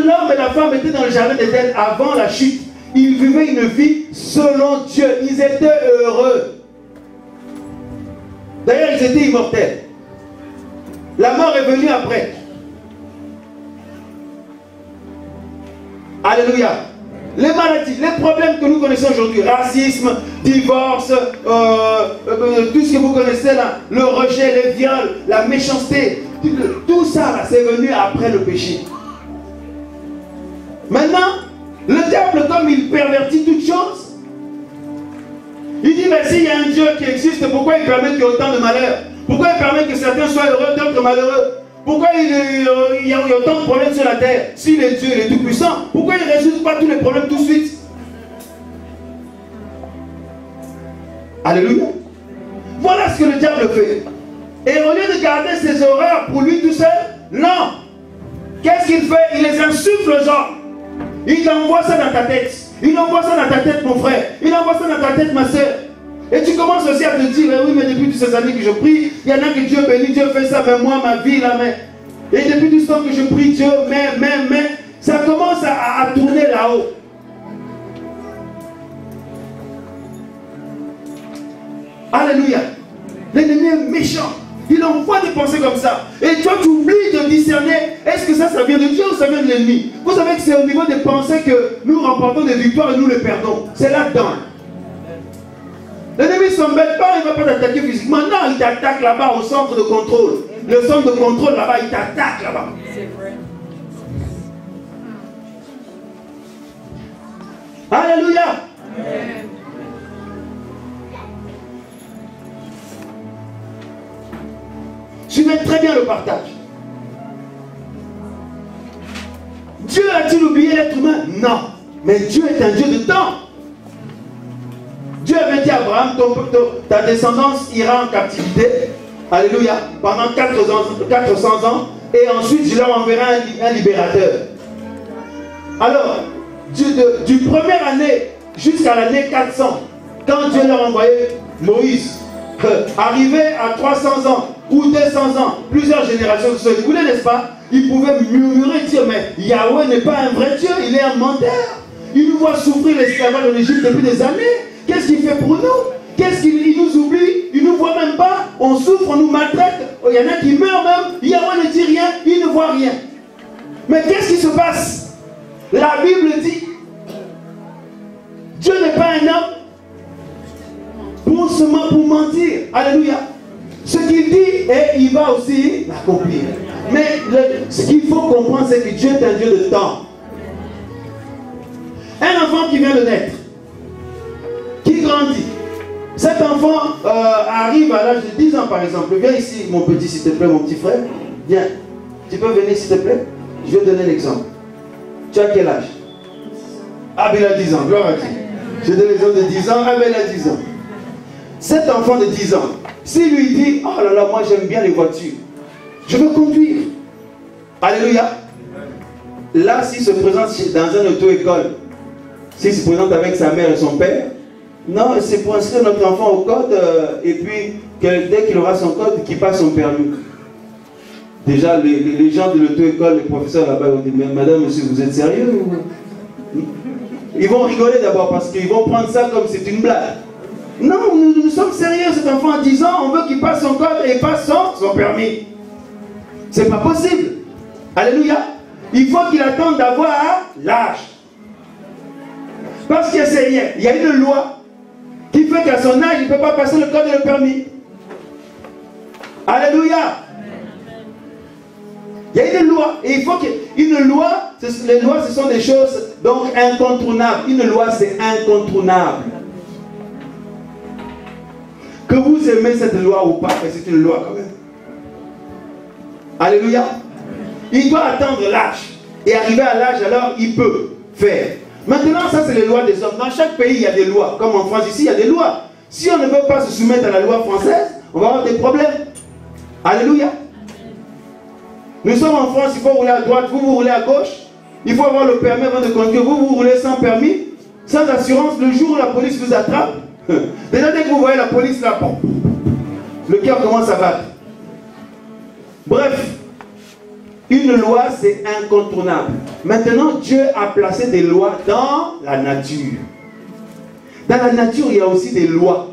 S1: L'homme et la femme étaient dans le jardin d'Éden avant la chute, ils vivaient une vie selon Dieu. Ils étaient heureux. D'ailleurs, ils étaient immortels. La mort est venue après. Alléluia. Les maladies, les problèmes que nous connaissons aujourd'hui, racisme, divorce, euh, euh, tout ce que vous connaissez là, le rejet, les viols, la méchanceté, tout ça c'est venu après le péché. Maintenant, le diable, comme il pervertit toutes choses, il dit, mais s'il y a un Dieu qui existe, pourquoi il permet qu'il y ait autant de malheurs? Pourquoi il permet que certains soient heureux, d'autres malheureux? Pourquoi il, y a autant de problèmes sur la terre? S'il est Dieu, il est tout puissant, pourquoi il ne résout pas tous les problèmes tout de suite? Alléluia. Voilà ce que le diable fait. Et au lieu de garder ses horreurs pour lui tout seul, non. Qu'est-ce qu'il fait? Il les insuffle aux gens. Il envoie ça dans ta tête. Il envoie ça dans ta tête, mon frère. Il envoie ça dans ta tête, ma soeur. Et tu commences aussi à te dire, oui, mais depuis toutes ces années que je prie, il y en a que Dieu bénit, Dieu fait ça, mais moi, ma vie, là, mais. Et depuis tout ce temps que je prie Dieu, mais, mais, mais, ça commence à, à tourner là-haut. Alléluia. L'ennemi est méchant. Il envoie des pensées comme ça. Et toi, tu oublies de discerner, est-ce que ça, ça vient de Dieu ou ça vient de l'ennemi? Vous savez que c'est au niveau des pensées que nous remportons des victoires et nous les perdons. C'est là-dedans. L'ennemi ne s'embête pas, il ne va pas t'attaquer physiquement. Non, il t'attaque là-bas au centre de contrôle. Le centre de contrôle là-bas, il t'attaque là-bas. C'est vrai. Alléluia. Suivez très bien le partage. Dieu a-t-il oublié l'être humain? Non. Mais Dieu est un Dieu de temps. Dieu avait dit à Abraham, ta descendance ira en captivité. Alléluia. Pendant 400 ans, et ensuite je leur enverrai un, li- un libérateur. Alors, du, de- du première année jusqu'à l'année 400, quand Dieu leur envoyait Moïse, arrivé à 300 ans ou 200 ans, plusieurs générations se découlaient, n'est-ce pas? Ils pouvaient murmurer, dire, mais Yahweh n'est pas un vrai Dieu, il est un menteur. Il nous voit souffrir l'esclavage en Égypte depuis des années. Qu'est-ce qu'il fait pour nous? Qu'est-ce qu'il il nous oublie? Il nous voit même pas. On souffre, on nous maltraite. Il y en a qui meurent même. Yahweh ne dit rien, il ne voit rien. Mais qu'est-ce qui se passe? La Bible dit Dieu n'est pas un homme men- pour mentir. Alléluia. Ce qu'il dit, et il va aussi l'accomplir. Mais ce qu'il faut comprendre, c'est que Dieu est un Dieu de temps. Un enfant qui vient de naître, qui grandit, cet enfant euh, arrive à l'âge de 10 ans par exemple. Viens ici, mon petit, s'il te plaît, mon petit frère. Viens. Tu peux venir, s'il te plaît? Je vais donner l'exemple. Tu as quel âge? Ah, ben il a 10 ans, gloire à Dieu. Je donne l'exemple de 10 ans, ah, ben il a 10 ans. Cet enfant de 10 ans, s'il lui dit, oh là là, moi j'aime bien les voitures, je veux conduire. Alléluia. Là, s'il se présente dans une auto-école, s'il se présente avec sa mère et son père, non, c'est pour inscrire notre enfant au code euh, et puis dès qu'il aura son code, qu'il passe son permis. Déjà, les, gens de l'auto-école, les professeurs là-bas vont dire, madame, monsieur, vous êtes sérieux Ils vont rigoler d'abord parce qu'ils vont prendre ça comme c'est une blague. Non, nous, sommes sérieux, cet enfant a 10 ans, on veut qu'il passe son code et passe son, son permis. C'est pas possible. Alléluia. Il faut qu'il attende d'avoir l'âge. Parce qu'il c'est rien. Il y a une loi qui fait qu'à son âge, il ne peut pas passer le code et le permis. Alléluia. Il y a une loi. Et il faut qu'une loi, ce- les lois, ce sont des choses donc incontournables. Une loi, c'est incontournable. Que vous aimez cette loi ou pas, mais c'est une loi quand même. Alléluia. Il doit attendre l'âge. Et arriver à l'âge, alors il peut faire. Maintenant, ça c'est les lois des hommes. Dans chaque pays, il y a des lois. Comme en France, ici, il y a des lois. Si on ne veut pas se soumettre à la loi française, on va avoir des problèmes. Alléluia. Nous sommes en France, il faut rouler à droite, vous, vous roulez à gauche. Il faut avoir le permis avant de conduire. Vous, vous roulez sans permis, sans assurance. Le jour où la police vous attrape, déjà dès que vous voyez la police là, bon, le cœur commence à battre. Bref, une loi, c'est incontournable. Maintenant, Dieu a placé des lois dans la nature. Dans la nature, il y a aussi des lois.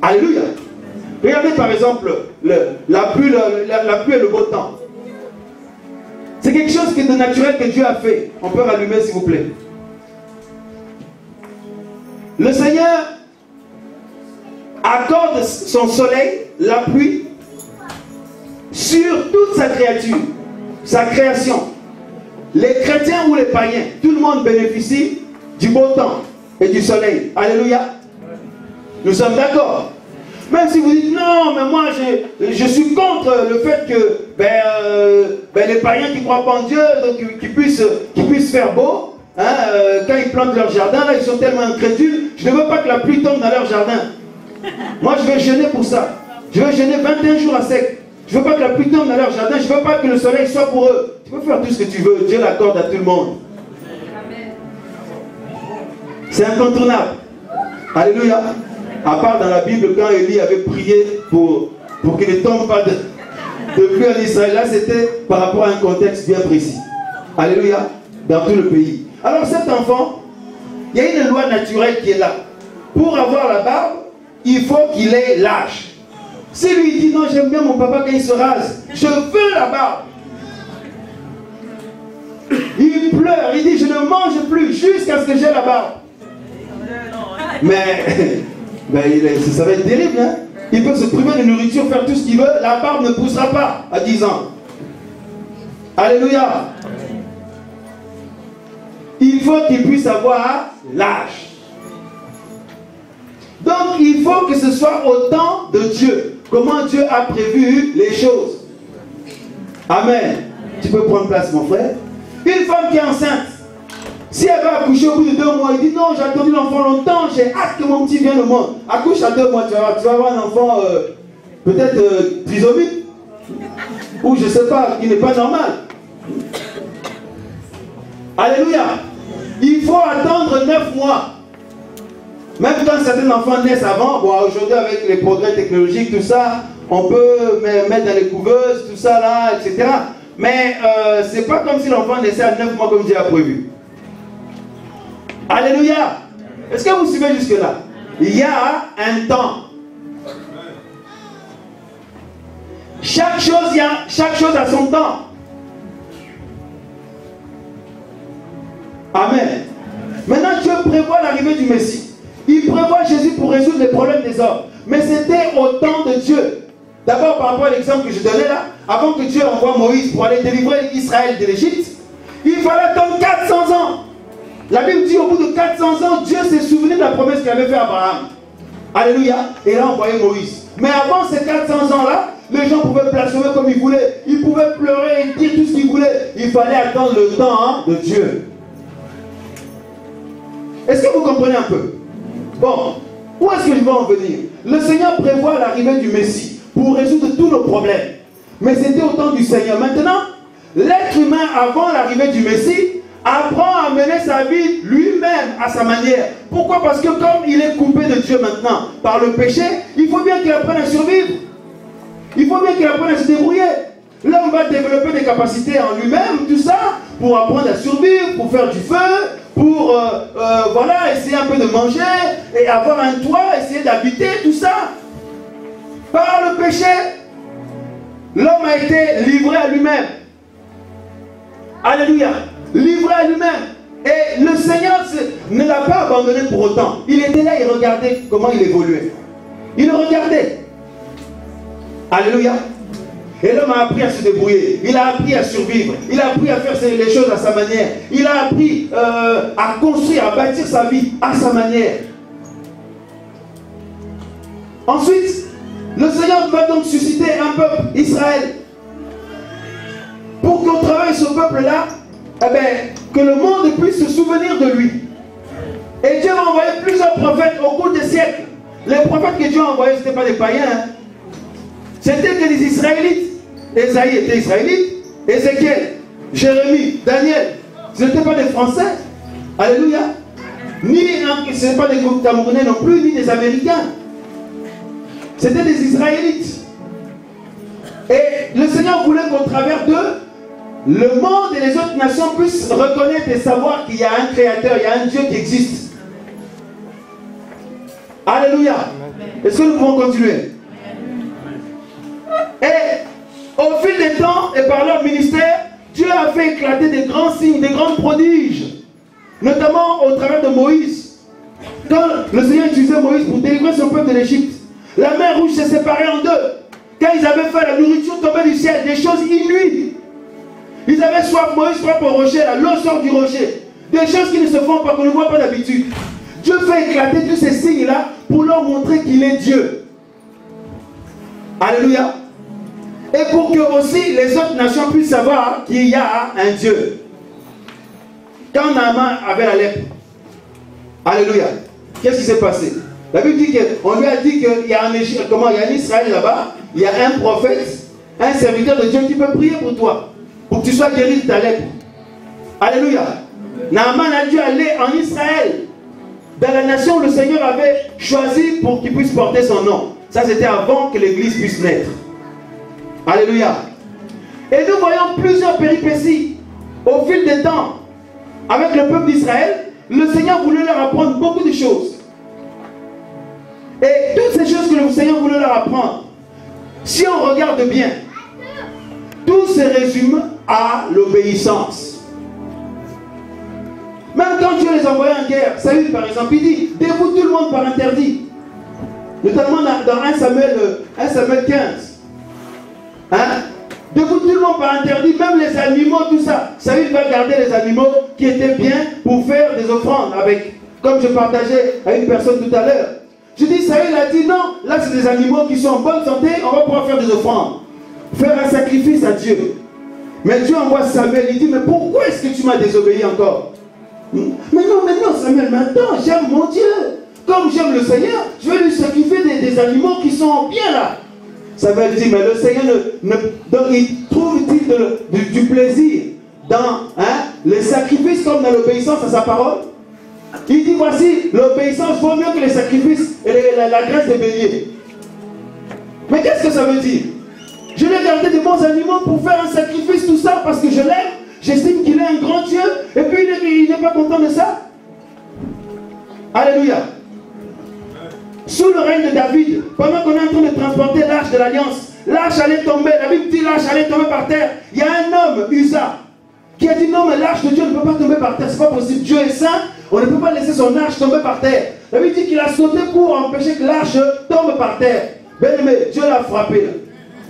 S1: Alléluia. Regardez par exemple la pluie et le beau temps. C'est quelque chose qui est de naturel que Dieu a fait. On peut rallumer s'il vous plaît. Le Seigneur accorde son soleil, la pluie, sur toute sa créature, sa création. Les chrétiens ou les païens, tout le monde bénéficie du beau temps et du soleil. Alléluia. Nous sommes d'accord. Même si vous dites non, mais moi je, je suis contre le fait que ben, euh, ben, les païens qui croient pas en Dieu, donc qu'ils puissent, qu'ils puissent faire beau, hein, euh, quand ils plantent leur jardin, là ils sont tellement incrédules, je ne veux pas que la pluie tombe dans leur jardin. Moi je vais gêner pour ça. Je vais gêner 21 jours à sec. Je ne veux pas que la pluie tombe dans leur jardin, je ne veux pas que le soleil soit pour eux. Tu peux faire tout ce que tu veux, Dieu l'accorde à tout le monde. C'est incontournable. Alléluia. À part dans la Bible, quand Élie avait prié pour, pour qu'il ne tombe pas de pluie en Israël, là c'était par rapport à un contexte bien précis. Alléluia. Dans tout le pays. Alors cet enfant, il y a une loi naturelle qui est là. Pour avoir la barbe, il faut qu'il ait l'âge. Si lui dit non, j'aime bien mon papa quand il se rase, je veux la barbe. Il pleure, il dit je ne mange plus jusqu'à ce que j'ai la barbe. Mais [LAUGHS] ça va être terrible. Hein? Il peut se priver de nourriture, faire tout ce qu'il veut. La barbe ne poussera pas à 10 ans. Alléluia. Il faut qu'il puisse avoir l'âge. Donc il faut que ce soit au temps de Dieu. Comment Dieu a prévu les choses. Amen. Tu peux prendre place, mon frère. Une femme qui est enceinte, si elle va accoucher au bout de deux mois, il dit non, j'ai attendu l'enfant longtemps, j'ai hâte que mon petit vienne au monde. Accouche à deux mois, tu vas, avoir un enfant euh, peut-être euh, trisomie, ou je ne sais pas, qui n'est pas normal. Alléluia. Il faut attendre 9 mois. Même quand certains enfants naissent avant, aujourd'hui avec les progrès technologiques, tout ça, on peut me- mettre dans les couveuses, tout ça là, etc. Mais euh, c'est pas comme si l'enfant naissait à 9 mois comme Dieu a prévu. Alléluia. Est-ce que vous suivez jusque-là? Il y a un temps. Chaque chose, il y a, chaque chose a son temps. Amen. Maintenant, Dieu prévoit l'arrivée du Messie. Il prévoit Jésus pour résoudre les problèmes des hommes. Mais c'était au temps de Dieu. D'abord, par rapport à l'exemple que je donnais là, avant que Dieu envoie Moïse pour aller délivrer Israël de l'Égypte, il fallait attendre 400 ans. La Bible dit au bout de 400 ans, Dieu s'est souvenu de la promesse qu'il avait faite à Abraham. Alléluia. Et il a envoyé Moïse. Mais avant ces 400 ans-là, les gens pouvaient blasphémer comme ils voulaient. Ils pouvaient pleurer et dire tout ce qu'ils voulaient. Il fallait attendre le temps hein, de Dieu. Est-ce que vous comprenez un peu? Bon, où est-ce que je vais en venir? Le Seigneur prévoit l'arrivée du Messie pour résoudre tous nos problèmes. Mais c'était au temps du Seigneur. Maintenant, l'être humain, avant l'arrivée du Messie, apprend à mener sa vie lui-même à sa manière. Pourquoi? Parce que comme il est coupé de Dieu maintenant par le péché, il faut bien qu'il apprenne à survivre. Il faut bien qu'il apprenne à se débrouiller. L'homme va développer des capacités en lui-même, tout ça, pour apprendre à survivre, pour faire du feu, pour euh, euh, voilà, essayer un peu de manger et avoir un toit, essayer d'habiter, tout ça. Par le péché, l'homme a été livré à lui-même. Alléluia. Livré à lui-même. Et le Seigneur se- ne l'a pas abandonné pour autant. Il était là, il regardait comment il évoluait. Il regardait. Alléluia. Et l'homme a appris à se débrouiller. Il a appris à survivre. Il a appris à faire les choses à sa manière. Il a appris euh, à construire, à bâtir sa vie à sa manière. Ensuite, le Seigneur va donc susciter un peuple, Israël, pour qu'au travers de ce peuple-là, eh ben, que le monde puisse se souvenir de lui. Et Dieu va envoyer plusieurs prophètes au cours des siècles. Les prophètes que Dieu a envoyés, ce n'étaient pas des païens. hein. C'était des Israélites. Esaïe était israélite. Ézéchiel, Jérémie, Daniel. Ce n'étaient pas des Français. Alléluia. Ni ce n'est pas des Camerounais non plus, ni des Américains. C'était des Israélites. Et le Seigneur voulait qu'au travers d'eux, le monde et les autres nations puissent reconnaître et savoir qu'il y a un créateur, il y a un Dieu qui existe. Alléluia. Est-ce que nous pouvons continuer? Et au fil des temps et par leur ministère, Dieu a fait éclater des grands signes, des grands prodiges, notamment au travers de Moïse. Quand le Seigneur utilisait Moïse pour délivrer son peuple de l'Égypte, la mer rouge s'est séparée en deux. Quand ils avaient fait la nourriture tombée du ciel, des choses inouïes. Ils avaient soif, Moïse frappe au rocher, l'eau sort du rocher. Des choses qui ne se font pas, qu'on ne voit pas d'habitude. Dieu fait éclater tous ces signes-là pour leur montrer qu'il est Dieu. Alléluia. Et pour que aussi les autres nations puissent savoir qu'il y a un Dieu. Quand Naaman avait la lèpre, Alléluia, qu'est-ce qui s'est passé? La Bible dit qu'on lui a dit qu'il y a un comment il y a un Israël là-bas, il y a un prophète, un serviteur de Dieu qui peut prier pour toi, pour que tu sois guéri de ta lèpre. Alléluia. Naaman a dû aller en Israël, dans la nation où le Seigneur avait choisi pour qu'il puisse porter son nom. Ça, c'était avant que l'Église puisse naître. Alléluia. Et nous voyons plusieurs péripéties au fil des temps. Avec le peuple d'Israël, le Seigneur voulait leur apprendre beaucoup de choses. Et toutes ces choses que le Seigneur voulait leur apprendre, si on regarde bien, tout se résume à l'obéissance. Même quand Dieu les envoyait en guerre, Saül par exemple, il dit, dévoue tout le monde par interdit. Notamment dans, dans 1, Samuel, euh, 1 Samuel 15. Hein? Dévoue tout le monde par interdit, même les animaux, tout ça. Saül va garder les animaux qui étaient bien pour faire des offrandes avec, comme je partageais à une personne tout à l'heure. Je dis, Saül a dit non, là c'est des animaux qui sont en bonne santé, on va pouvoir faire des offrandes. Faire un sacrifice à Dieu. Mais Dieu envoie Samuel, il dit, mais pourquoi est-ce que tu m'as désobéi encore? Mais non, mais non, Samuel, maintenant, j'aime mon Dieu. Comme j'aime le Seigneur, je vais lui sacrifier des animaux qui sont bien là. Ça veut dire, mais le Seigneur, ne, donc il trouve-t-il du, plaisir dans hein, les sacrifices comme dans l'obéissance à sa parole? Il dit, voici, l'obéissance vaut mieux que les sacrifices et la, la graisse des béliers. Mais qu'est-ce que ça veut dire? Je l'ai gardé de bons animaux pour faire un sacrifice, tout ça, parce que je l'aime. J'estime qu'il est un grand Dieu. Et puis il n'est pas content de ça? Alléluia. Sous le règne de David, pendant qu'on est en train de transporter l'arche de l'alliance, l'arche allait tomber, la Bible dit l'arche allait tomber par terre. Il y a un homme, Usa, qui a dit non, mais l'arche de Dieu ne peut pas tomber par terre, c'est pas possible. Dieu est saint, on ne peut pas laisser son arche tomber par terre. La Bible dit qu'il a sauté pour empêcher que l'arche tombe par terre. Bien aimé, Dieu l'a frappé.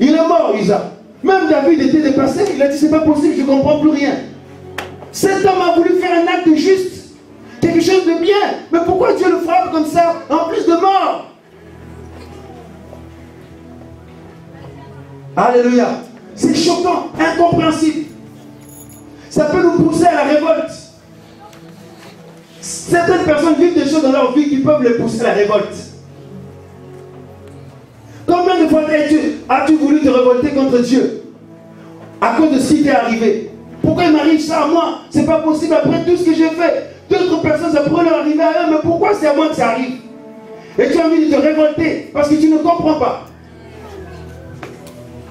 S1: Il est mort, Usa. Même David était dépassé, il a dit c'est pas possible, je ne comprends plus rien. Cet homme a voulu faire un acte juste, quelque chose de bien. Mais pourquoi Dieu le frappe comme ça, en plus de mort? Alléluia. C'est choquant, incompréhensible. Ça peut nous pousser à la révolte. Certaines personnes vivent des choses dans leur vie qui peuvent les pousser à la révolte. Combien de fois as-tu voulu te révolter contre Dieu à cause de ce qui t'est arrivé? Pourquoi il m'arrive ça à moi? C'est pas possible après tout ce que j'ai fait. D'autres personnes, ça pourrait leur arriver à eux, mais pourquoi c'est à moi que ça arrive? Et tu as envie de te révolter parce que tu ne comprends pas.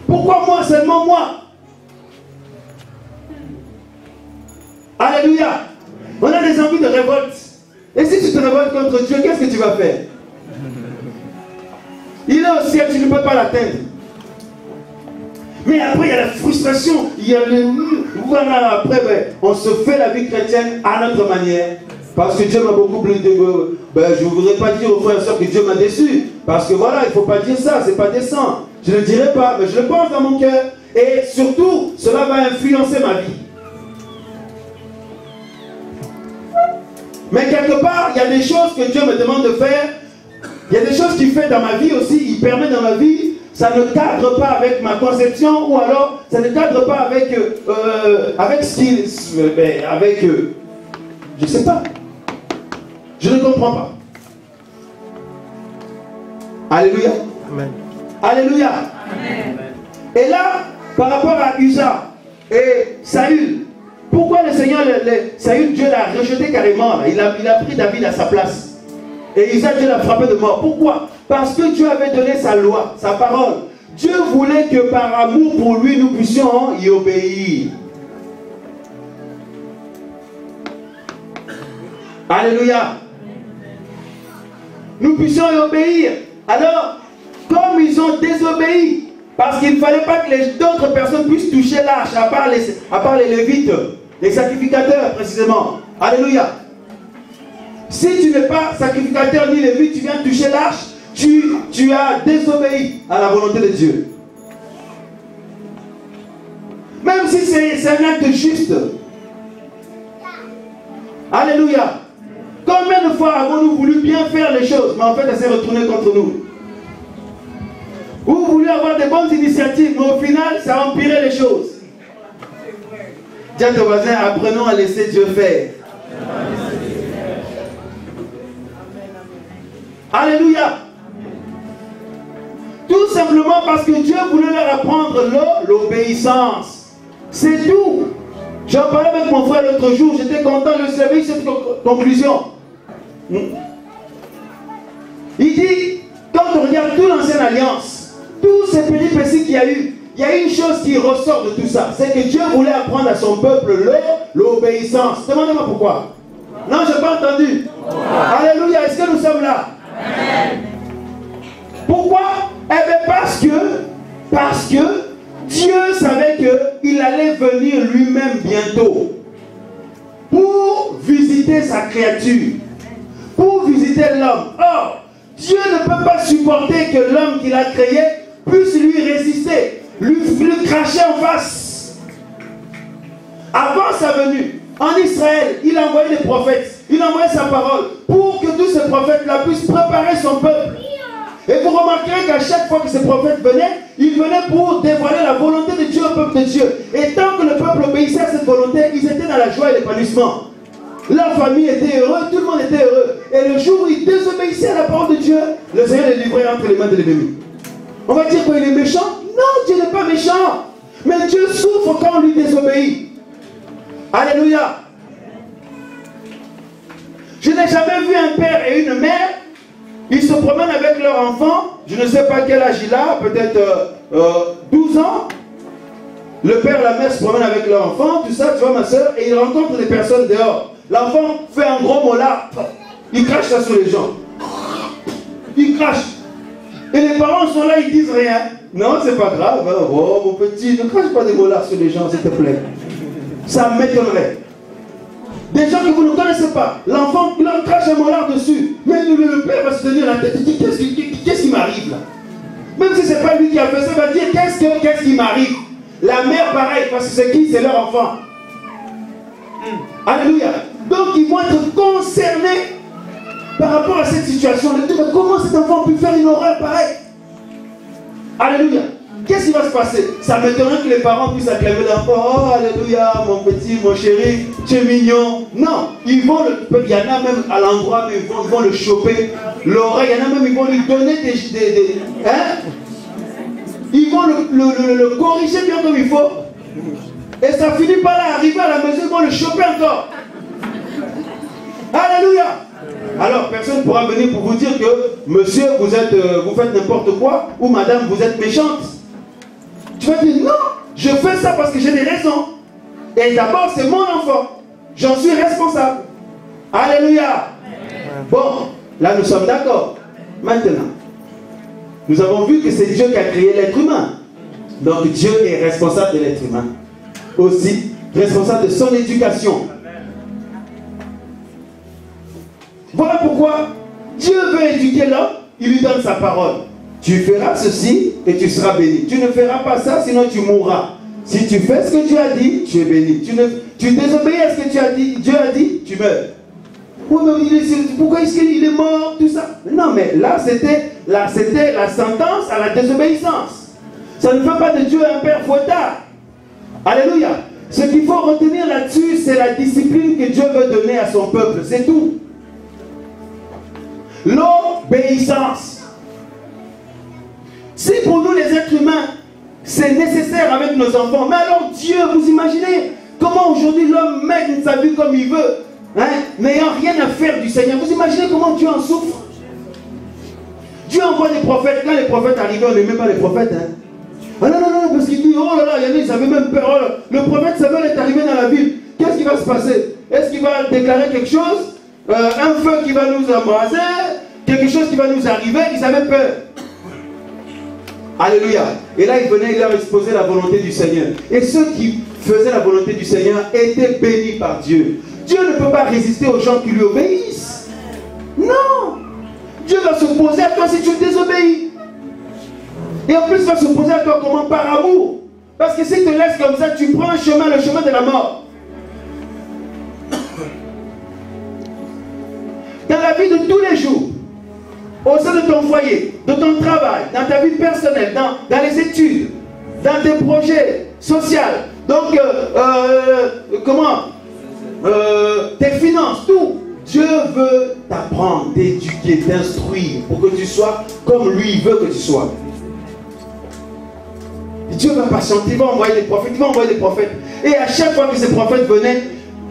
S1: Pourquoi moi, seulement moi? Alléluia. On a des envies de révolte. Et si tu te révoltes contre Dieu, qu'est-ce que tu vas faire? Il est au ciel, tu ne peux pas l'atteindre. Mais après, il y a la frustration, il y a le... Voilà, après, ben, on se fait la vie chrétienne à notre manière. Parce que Dieu m'a beaucoup plus de... Ben, je ne voudrais pas dire aux frères et sœurs que Dieu m'a déçu. Parce que voilà, il ne faut pas dire ça, c'est pas décent. Je ne le dirai pas, mais je le pense dans mon cœur. Et surtout, cela va influencer ma vie. Mais quelque part, il y a des choses que Dieu me demande de faire. Il y a des choses qu'il fait dans ma vie aussi. Il permet dans ma vie. Ça ne cadre pas avec ma conception ou alors ça ne cadre pas avec, euh, euh, avec ce qu'il. avec. euh, je ne sais pas. Je ne comprends pas. Alléluia. Alléluia. Et là, par rapport à Usa et Saül, pourquoi le Seigneur, le, le- Saül, Dieu l'a rejeté carrément il, a, il a pris David à sa place. Et Usa, Dieu l'a frappé de mort. Pourquoi? Parce que Dieu avait donné sa loi, sa parole. Dieu voulait que par amour pour lui, nous puissions y obéir. Alléluia. Nous puissions y obéir. Alors, comme ils ont désobéi, parce qu'il ne fallait pas que d'autres personnes puissent toucher l'arche, à part les, à part les lévites, les sacrificateurs précisément. Alléluia. Si tu n'es pas sacrificateur ni lévite, tu viens toucher l'arche, tu, tu as désobéi à la volonté de Dieu. Même si c'est un acte juste. Alléluia. Combien de fois avons-nous voulu bien faire les choses, mais en fait, elle s'est retournée contre nous? Ou voulu avoir des bonnes initiatives, mais au final, ça a empiré les choses. Dis à ton voisin, apprenons à laisser Dieu faire. Alléluia. Tout simplement parce que Dieu voulait leur apprendre l'obéissance. C'est tout. J'en parlais avec mon frère l'autre jour, j'étais content de servir cette co- conclusion. Hmm. Il dit, quand on regarde toute l'ancienne alliance, tous ces péripéties qu'il y a eu, il y a une chose qui ressort de tout ça, c'est que Dieu voulait apprendre à son peuple le- l'obéissance. Demandez-moi pourquoi. Non, je n'ai pas entendu. Alléluia, est-ce que nous sommes là? Pourquoi? Bien parce que, parce que Dieu savait qu'il allait venir lui-même bientôt pour visiter sa créature, pour visiter l'homme. Or, Dieu ne peut pas supporter que l'homme qu'il a créé puisse lui résister, lui, lui cracher en face. Avant sa venue, en Israël, il a envoyé des prophètes, il a envoyé sa parole pour que tous ces prophètes-là puissent préparer son peuple. Et vous remarquerez qu'à chaque fois que ces prophètes venaient, ils venaient pour dévoiler la volonté de Dieu au peuple de Dieu. Et tant que le peuple obéissait à cette volonté, ils étaient dans la joie et l'épanouissement. La famille était heureuse, tout le monde était heureux. Et le jour où ils désobéissaient à la parole de Dieu, le Seigneur les livrait entre les mains de l'ennemi. On va dire qu'il est méchant? Non, Dieu n'est pas méchant. Mais Dieu souffre quand on lui désobéit. Alléluia. Je n'ai jamais vu un père et une mère, ils se promènent avec leur enfant, je ne sais pas quel âge il a, peut-être euh, 12 ans. Le père la mère se promènent avec leur enfant, tout ça, tu vois ma soeur, et ils rencontrent des personnes dehors. L'enfant fait un gros molar, il crache ça sur les gens. Il crache. Et les parents sont là, ils disent rien. Non, c'est pas grave. Oh, mon petit, ne crache pas des molars sur les gens, s'il te plaît. Ça m'étonnerait. Des gens que vous ne connaissez pas. L'enfant leur crache un molar dessus. Mais le, père va se tenir la tête. Il dit Qu'est-ce qui, m'arrive là? Même si ce n'est pas lui qui a fait ça, il va dire Qu'est-ce, que- qu'est-ce qui m'arrive? La mère, pareil, parce que c'est qui? C'est leur enfant. Alléluia. Donc ils vont être concernés par rapport à cette situation. Comment cet enfant peut faire une horreur pareille? Alléluia. Qu'est-ce qui va se passer? Ça m'étonnerait que les parents puissent acclamer l'enfant. Oh, Alléluia, mon petit, mon chéri, tu es mignon. Non, ils vont le, il y en a même à l'endroit, mais ils vont, ils vont le choper. L'oreille, il y en a même, ils vont lui donner des. des- des- hein? Ils vont le, le- le- le corriger bien comme il faut. Et ça finit par là, arriver à la maison, ils vont le choper encore. Alléluia. Alors, personne ne pourra venir pour vous dire que monsieur, vous, êtes, euh, vous faites n'importe quoi, ou madame, vous êtes méchante. Tu vas dire non, je fais ça parce que j'ai des raisons. Et d'abord, c'est mon enfant. J'en suis responsable. Alléluia. Bon, là, nous sommes d'accord. Maintenant, nous avons vu que c'est Dieu qui a créé l'être humain. Donc, Dieu est responsable de l'être humain. Aussi, responsable de son éducation. Voilà pourquoi Dieu veut éduquer l'homme, il lui donne sa parole. Tu feras ceci et tu seras béni. Tu ne feras pas ça, sinon tu mourras. Si tu fais ce que Dieu a dit, tu es béni. Tu, ne, tu désobéis à ce que tu as dit, Dieu a dit, tu meurs. Pourquoi est-ce qu'il est mort, tout ça? Non, mais là, c'était la, sentence à la désobéissance. Ça ne fait pas de Dieu un père fouettard. Alléluia. Ce qu'il faut retenir là-dessus, c'est la discipline que Dieu veut donner à son peuple. C'est tout. L'obéissance. Si pour nous les êtres humains, c'est nécessaire avec nos enfants, mais alors Dieu, vous imaginez comment aujourd'hui l'homme mène sa vie comme il veut, hein, n'ayant rien à faire du Seigneur. Vous imaginez comment Dieu en souffre? Dieu envoie des prophètes. Quand les prophètes arrivaient, on n'aimait pas les prophètes. Hein. Ah non, non, non, parce qu'il dit, oh là là, il y en a, ils avaient même peur. Oh là, le prophète Samuel est arrivé dans la ville. Qu'est-ce qui va se passer? Est-ce qu'il va déclarer quelque chose? Euh, Un feu qui va nous embraser Quelque chose qui va nous arriver? Ils avaient peur. Alléluia. Et là, il venait, il leur exposait la volonté du Seigneur. Et ceux qui faisaient la volonté du Seigneur étaient bénis par Dieu. Dieu ne peut pas résister aux gens qui lui obéissent. Non. Dieu va s'opposer à toi si tu désobéis. Et en plus, va s'opposer à toi comment Par amour. Parce que s'il te laisse comme ça, tu prends un chemin, le chemin de la mort. Dans la vie de tous les jours, au sein de ton foyer, de ton travail, dans ta vie personnelle, dans, dans les études, dans tes projets sociaux, donc, euh, euh, comment Euh, Tes finances, tout. Dieu veut t'apprendre, t'éduquer, t'instruire pour que tu sois comme lui veut que tu sois. Dieu va patienter, il va envoyer des prophètes, il va envoyer des prophètes. Et à chaque fois que ces prophètes venaient,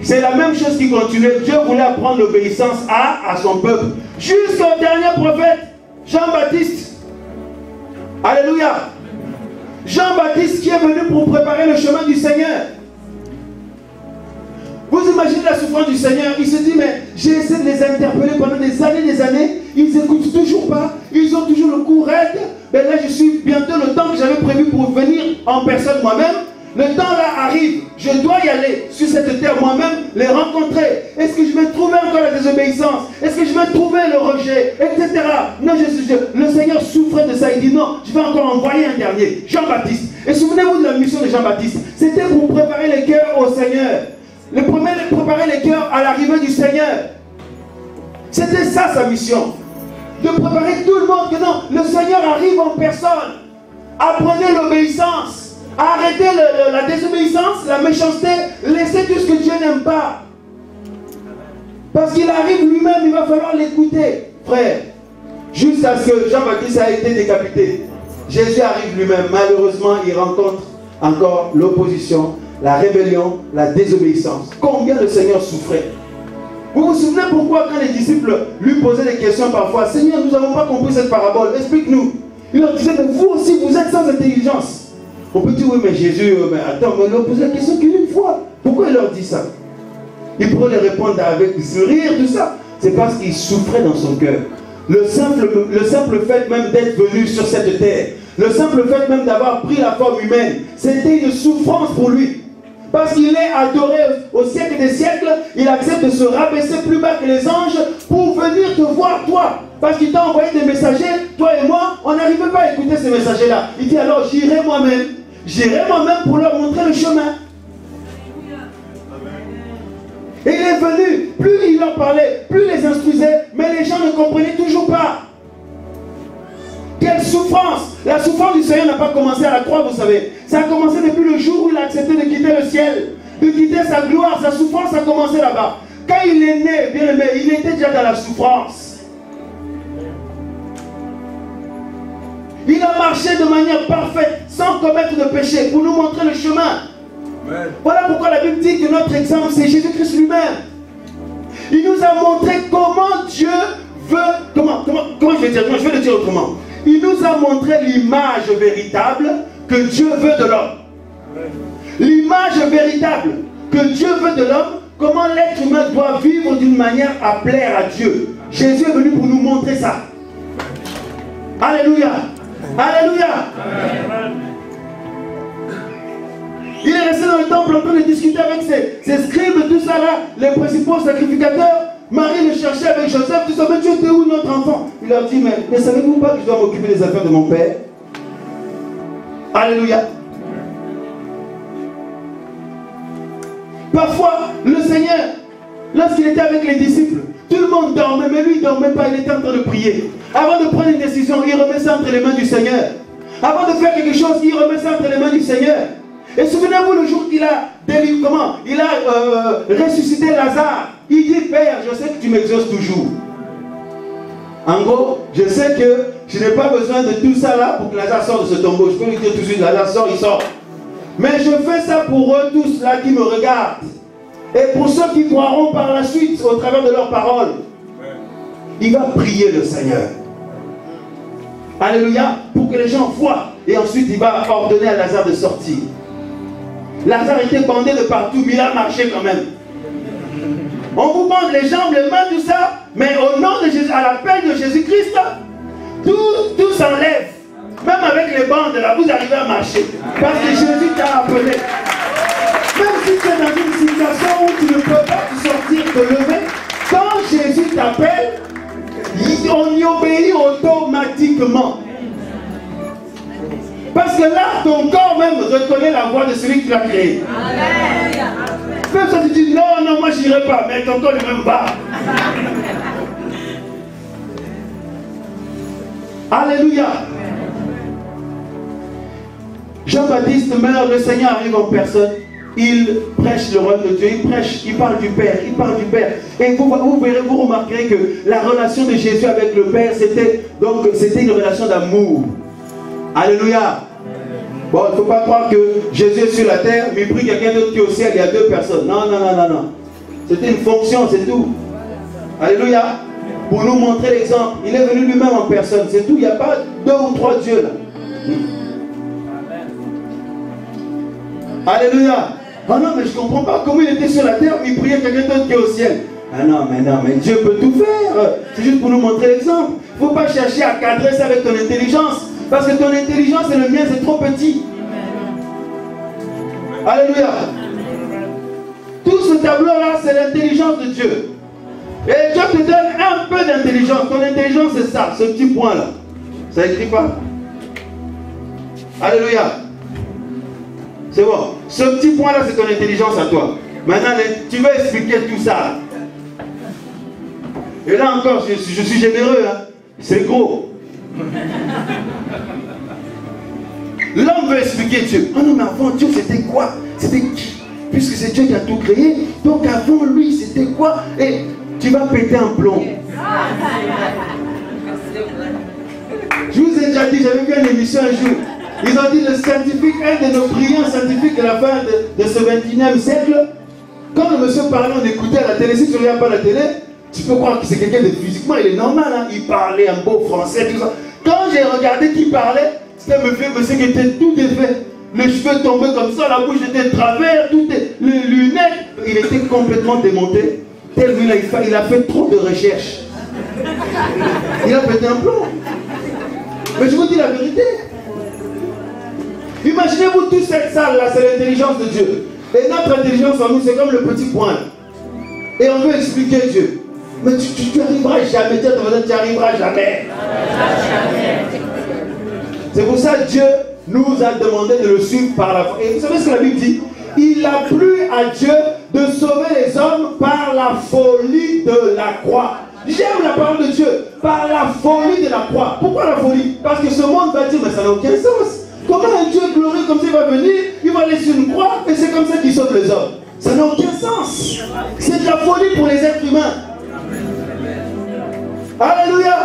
S1: c'est la même chose qui continuait. Dieu voulait apprendre l'obéissance à, son peuple. Jusqu'au dernier prophète, Jean-Baptiste. Alléluia. Jean-Baptiste qui est venu pour préparer le chemin du Seigneur. Vous imaginez la souffrance du Seigneur Il se dit, mais j'ai essayé de les interpeller pendant des années, des années. Ils n'écoutent toujours pas. Ils ont toujours le cou raide. Mais là, je suis bientôt le temps que j'avais prévu pour venir en personne moi-même. Le temps là arrive. Je dois y aller sur cette terre moi-même, les rencontrer. Est-ce que je vais trouver encore la désobéissance? Est-ce que je vais trouver le rejet? Etc. Non, je, je- le Seigneur souffrait de ça. Il dit non, je vais encore envoyer un dernier, Jean-Baptiste. Et souvenez-vous de la mission de Jean-Baptiste. C'était pour préparer les cœurs au Seigneur. Le premier, préparer les cœurs à l'arrivée du Seigneur. C'était ça sa mission. De préparer tout le monde que non, le Seigneur arrive en personne. Apprenez l'obéissance. Arrêtez la désobéissance, la méchanceté. Laissez tout ce que Dieu n'aime pas. Parce qu'il arrive lui-même, il va falloir l'écouter, frère. Jusqu'à ce que Jean-Baptiste a été décapité. Jésus arrive lui-même. Malheureusement, il rencontre encore l'opposition, la rébellion, la désobéissance. Combien le Seigneur souffrait Vous vous souvenez pourquoi quand les disciples lui posaient des questions parfois, Seigneur, nous n'avons pas compris cette parabole, explique-nous. Il leur disait, vous aussi, vous êtes sans intelligence. On peut dire, oui, mais Jésus, euh, mais attends, mais il leur posait la question qu'une fois. Pourquoi il leur dit ça? Il pourrait leur répondre avec sourire, tout ça. C'est parce qu'il souffrait dans son cœur. Le simple, le simple fait même d'être venu sur cette terre, le simple fait même d'avoir pris la forme humaine, c'était une souffrance pour lui. Parce qu'il est adoré au siècle des siècles, il accepte de se rabaisser plus bas que les anges pour venir te voir toi. Parce qu'il t'a envoyé des messagers, toi et moi, on n'arrivait pas à écouter ces messagers-là. Il dit alors j'irai moi-même. J'irai moi-même pour leur montrer le chemin. Et il est venu, plus il leur parlait, plus il les instruisait, mais les gens ne comprenaient toujours pas. Quelle souffrance La souffrance du Seigneur n'a pas commencé à la croix, vous savez. Ça a commencé depuis le jour où il a accepté de quitter le ciel, de quitter sa gloire. Sa souffrance a commencé là-bas. Quand il est né, bien aimé, il était déjà dans la souffrance. Il a marché de manière parfaite, sans commettre de péché, pour nous montrer le chemin. Voilà pourquoi la Bible dit que notre exemple, c'est Jésus-Christ lui-même. Il nous a montré comment Dieu veut. Comment, comment, comment je vais dire Je vais le dire autrement. Il nous a montré l'image véritable que Dieu veut de l'homme. L'image véritable que Dieu veut de l'homme, comment l'être humain doit vivre d'une manière à plaire à Dieu. Jésus est venu pour nous montrer ça. Alléluia. Alléluia. Il est resté dans le temple en train de discuter avec ses, scribes, tout ça là, les principaux sacrificateurs. Marie le cherchait avec Joseph, tout ça, mais Dieu était où notre enfant? Il leur dit, mais, mais savez-vous pas que je dois m'occuper des affaires de mon père? Alléluia. Parfois, le Seigneur, lorsqu'il était avec les disciples, tout le monde dormait, mais lui, il ne dormait pas, il était en train de prier. Avant de prendre une décision, il remet ça entre les mains du Seigneur. Avant de faire quelque chose, il remet ça entre les mains du Seigneur. Et souvenez-vous le jour qu'il a délivré, comment Il a euh, ressuscité Lazare. Il dit, Père, je sais que tu m'exauces toujours. En gros, je sais que je n'ai pas besoin de tout ça là pour que Lazare sorte de ce tombeau. Je peux lui dire tout de suite, Lazare sort, il sort. Mais je fais ça pour eux tous là qui me regardent. Et pour ceux qui croiront par la suite au travers de leurs paroles. Il va prier le Seigneur. Alléluia. Pour que les gens voient. Et ensuite, il va ordonner à Lazare de sortir. Lazare était bandé de partout, mais il a marché quand même. On vous bande les jambes, les mains, tout ça, mais au nom de Jésus, à l'appel de Jésus-Christ, tout, tout s'enlève. Même avec les bandes là, vous arrivez à marcher. Parce que Jésus t'a appelé. Même si tu es dans une situation où tu ne peux pas te sortir, te lever, quand Jésus t'appelle, on y obéit automatiquement. Parce que là, ton corps même reconnaît la voix de celui qui l'a créé. Même ça, tu dis non, non, moi je n'irai pas, mais ton corps ne même pas. Alléluia. Jean-Baptiste meurt, le Seigneur arrive en personne. Il prêche le royaume de Dieu, il prêche, il parle du Père, il parle du Père. Et vous, verrez, vous remarquerez que la relation de Jésus avec le Père, c'était donc c'était une relation d'amour. Alléluia. Bon, il ne faut pas croire que Jésus est sur la terre, mais il prie quelqu'un d'autre qui est au ciel, il y a deux personnes. Non, non, non, non, non. C'était une fonction, c'est tout. Alléluia. Pour nous montrer l'exemple. Il est venu lui-même en personne, c'est tout. Il n'y a pas deux ou trois dieux là. Alléluia. Oh non, mais je ne comprends pas comment il était sur la terre, mais il priait quelqu'un d'autre qui est au ciel. Ah non, mais non, mais Dieu peut tout faire. C'est juste pour nous montrer l'exemple. Il ne faut pas chercher à cadrer ça avec ton intelligence. Parce que ton intelligence et le mien, c'est trop petit. Alléluia. Tout ce tableau-là, c'est l'intelligence de Dieu. Et Dieu te donne un peu d'intelligence. Ton intelligence, c'est ça, ce petit point-là. Ça écrit pas Alléluia. C'est bon. Ce petit point-là, c'est ton intelligence à toi. Maintenant, tu vas expliquer tout ça. Et là encore, je, je suis généreux. Hein. C'est gros. L'homme veut expliquer Dieu. Oh non, mais avant Dieu, c'était quoi? C'était qui? Puisque c'est Dieu qui a tout créé. Donc avant lui, c'était quoi? Et tu vas péter un plomb. Je vous ai déjà dit, j'avais vu une émission un jour. Ils ont dit le scientifique, un de nos brillants scientifiques de la fin de, ce 21e siècle, quand le monsieur parlait, on écoutait à la télé. Si tu ne regardes pas la télé, tu peux croire que c'est quelqu'un de physiquement, il est normal. hein. Il parlait un beau français, tout ça. Quand j'ai regardé qui parlait, c'était un monsieur, monsieur qui était tout défait. Les cheveux tombaient comme ça, la bouche était travers, tout les lunettes. Il était complètement démonté. Tellement il a, il a fait trop de recherches. Il a pété un plomb. Mais je vous dis la vérité. Imaginez-vous toute cette salle-là, c'est l'intelligence de Dieu. Et notre intelligence en nous, c'est comme le petit point. Et on veut expliquer Dieu. Mais tu, tu, tu arriveras jamais. Tu arriveras jamais. C'est pour ça que Dieu nous a demandé de le suivre par la foi. Et vous savez ce que la Bible dit? Il a plu à Dieu de sauver les hommes par la folie de la croix. J'aime la parole de Dieu par la folie de la croix. Pourquoi la folie? Parce que ce monde va dire, mais ça n'a aucun sens. Comment un Dieu glorieux comme ça il va venir, il va aller sur une croix et c'est comme ça qu'il sauve les hommes. Ça n'a aucun sens. C'est de la folie pour les êtres humains. Alléluia.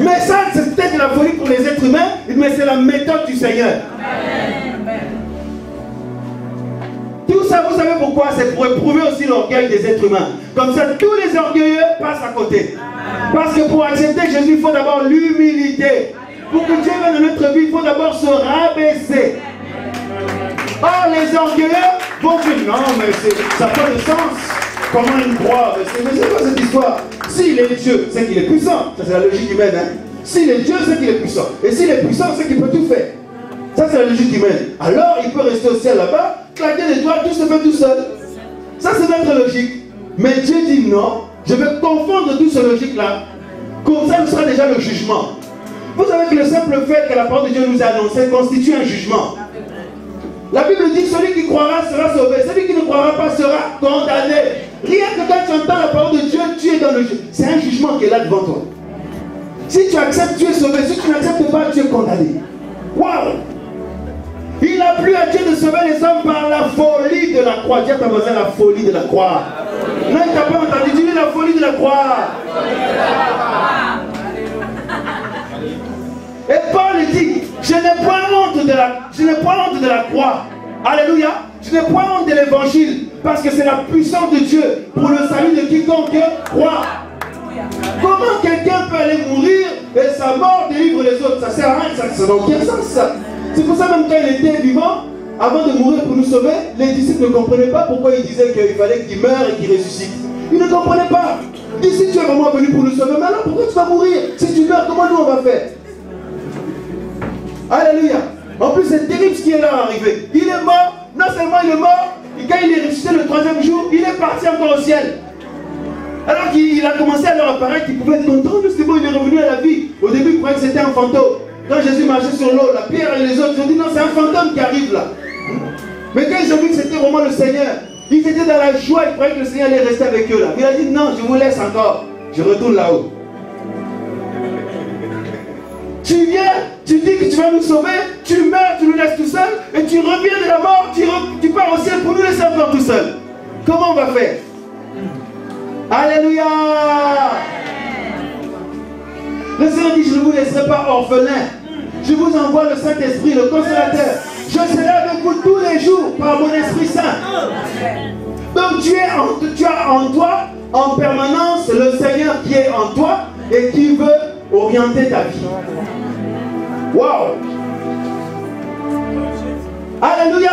S1: Mais ça, c'est peut-être de la folie pour les êtres humains, mais c'est la méthode du Seigneur. Tout ça, vous savez pourquoi? C'est pour éprouver aussi l'orgueil des êtres humains. Comme ça, tous les orgueilleux passent à côté. Parce que pour accepter Jésus, il faut d'abord l'humilité. Pour que Dieu vienne dans notre vie, il faut d'abord se rabaisser. Or, les orgueilleux vont dire non, mais ça n'a pas de sens. Comment Mais c'est mais c'est quoi cette histoire? S'il est Dieu, c'est qu'il est puissant. Ça, c'est la logique humaine. Hein? S'il est Dieu, c'est qu'il est puissant. Et s'il est puissant, c'est qu'il peut tout faire. Ça, c'est la logique humaine. Alors, il peut rester au ciel là-bas, claquer les doigts, tout se fait tout seul. Ça, c'est notre logique. Mais Dieu dit non, je vais confondre toute cette logique-là. Comme ça, ce sera déjà le jugement. Vous savez que le simple fait que la parole de Dieu nous a annoncé constitue un jugement. La Bible dit celui qui croira sera sauvé, celui qui ne croira pas sera condamné. Rien que quand tu entends la parole de Dieu, tu es dans le jugement. C'est un jugement qui est là devant toi. Si tu acceptes, tu es sauvé. Si tu n'acceptes pas, tu es condamné. Waouh! Il a plu à Dieu de sauver les hommes par la folie de la croix. Dis à ta voisin la folie de la croix. Non, il t'a pas entendu. Dis-lui la folie de la croix. Et Paul dit, je n'ai point honte de la, je honte de la croix. Alléluia. Je n'ai point honte de l'évangile. Parce que c'est la puissance de Dieu pour le salut de quiconque croit. Comment quelqu'un peut aller mourir et sa mort délivre les autres? Ça sert à rien, ça n'a aucun sens. C'est pour ça même quand il était vivant, avant de mourir pour nous sauver, les disciples ne comprenaient pas pourquoi il disait qu'il fallait qu'il meure et qu'il ressuscite. Ils ne comprenaient pas. Ils disent si tu es vraiment venu pour nous sauver, alors pourquoi tu vas mourir? Si tu meurs, comment nous on va faire? Alléluia. En plus, c'est terrible ce qui est là arrivé. Il est mort, non seulement il est mort, et quand il est ressuscité le troisième jour, il est parti encore au ciel. Alors qu'il il a commencé à leur apparaître, il pouvait être content, mais c'est bon, il est revenu à la vie. Au début, il croyait que c'était un fantôme. Quand Jésus marchait sur l'eau, la pierre et les autres, ils ont dit non, c'est un fantôme qui arrive là. Mais quand ils ont vu que c'était vraiment le Seigneur, ils étaient dans la joie, ils croyaient que le Seigneur allait rester avec eux là. Il a dit non, je vous laisse encore. Je retourne là-haut. Tu viens, tu dis que tu vas nous sauver, tu meurs, tu nous laisses tout seul, et tu reviens de la mort, tu, pars au ciel pour nous laisser encore tout seul. Comment on va faire? Alléluia Le Seigneur dit, je ne vous laisserai pas orphelin. Je vous envoie le Saint-Esprit, le consolateur. Je serai avec vous tous les jours par mon Esprit Saint. Donc tu, tu as en toi, en permanence, le Seigneur qui est en toi et qui veut orienter ta vie. Waouh Alléluia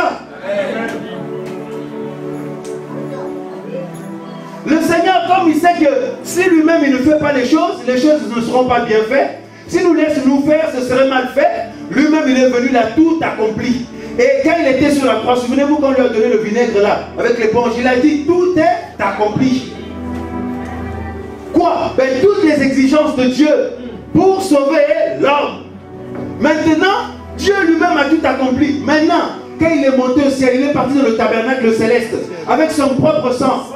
S1: Le Seigneur, comme il sait que si lui-même il ne fait pas les choses, les choses ne seront pas bien faites. S'il nous laisse nous faire, ce serait mal fait. Lui-même, il est venu, a tout accompli. Et quand il était sur la croix, souvenez-vous quand on lui a donné le vinaigre là, avec l'éponge, il a dit tout est accompli. Quoi? Ben, Toutes les exigences de Dieu pour sauver l'homme. Maintenant, Dieu lui-même a tout accompli. Maintenant, quand il est monté au ciel, il est parti dans le tabernacle céleste avec son propre sang.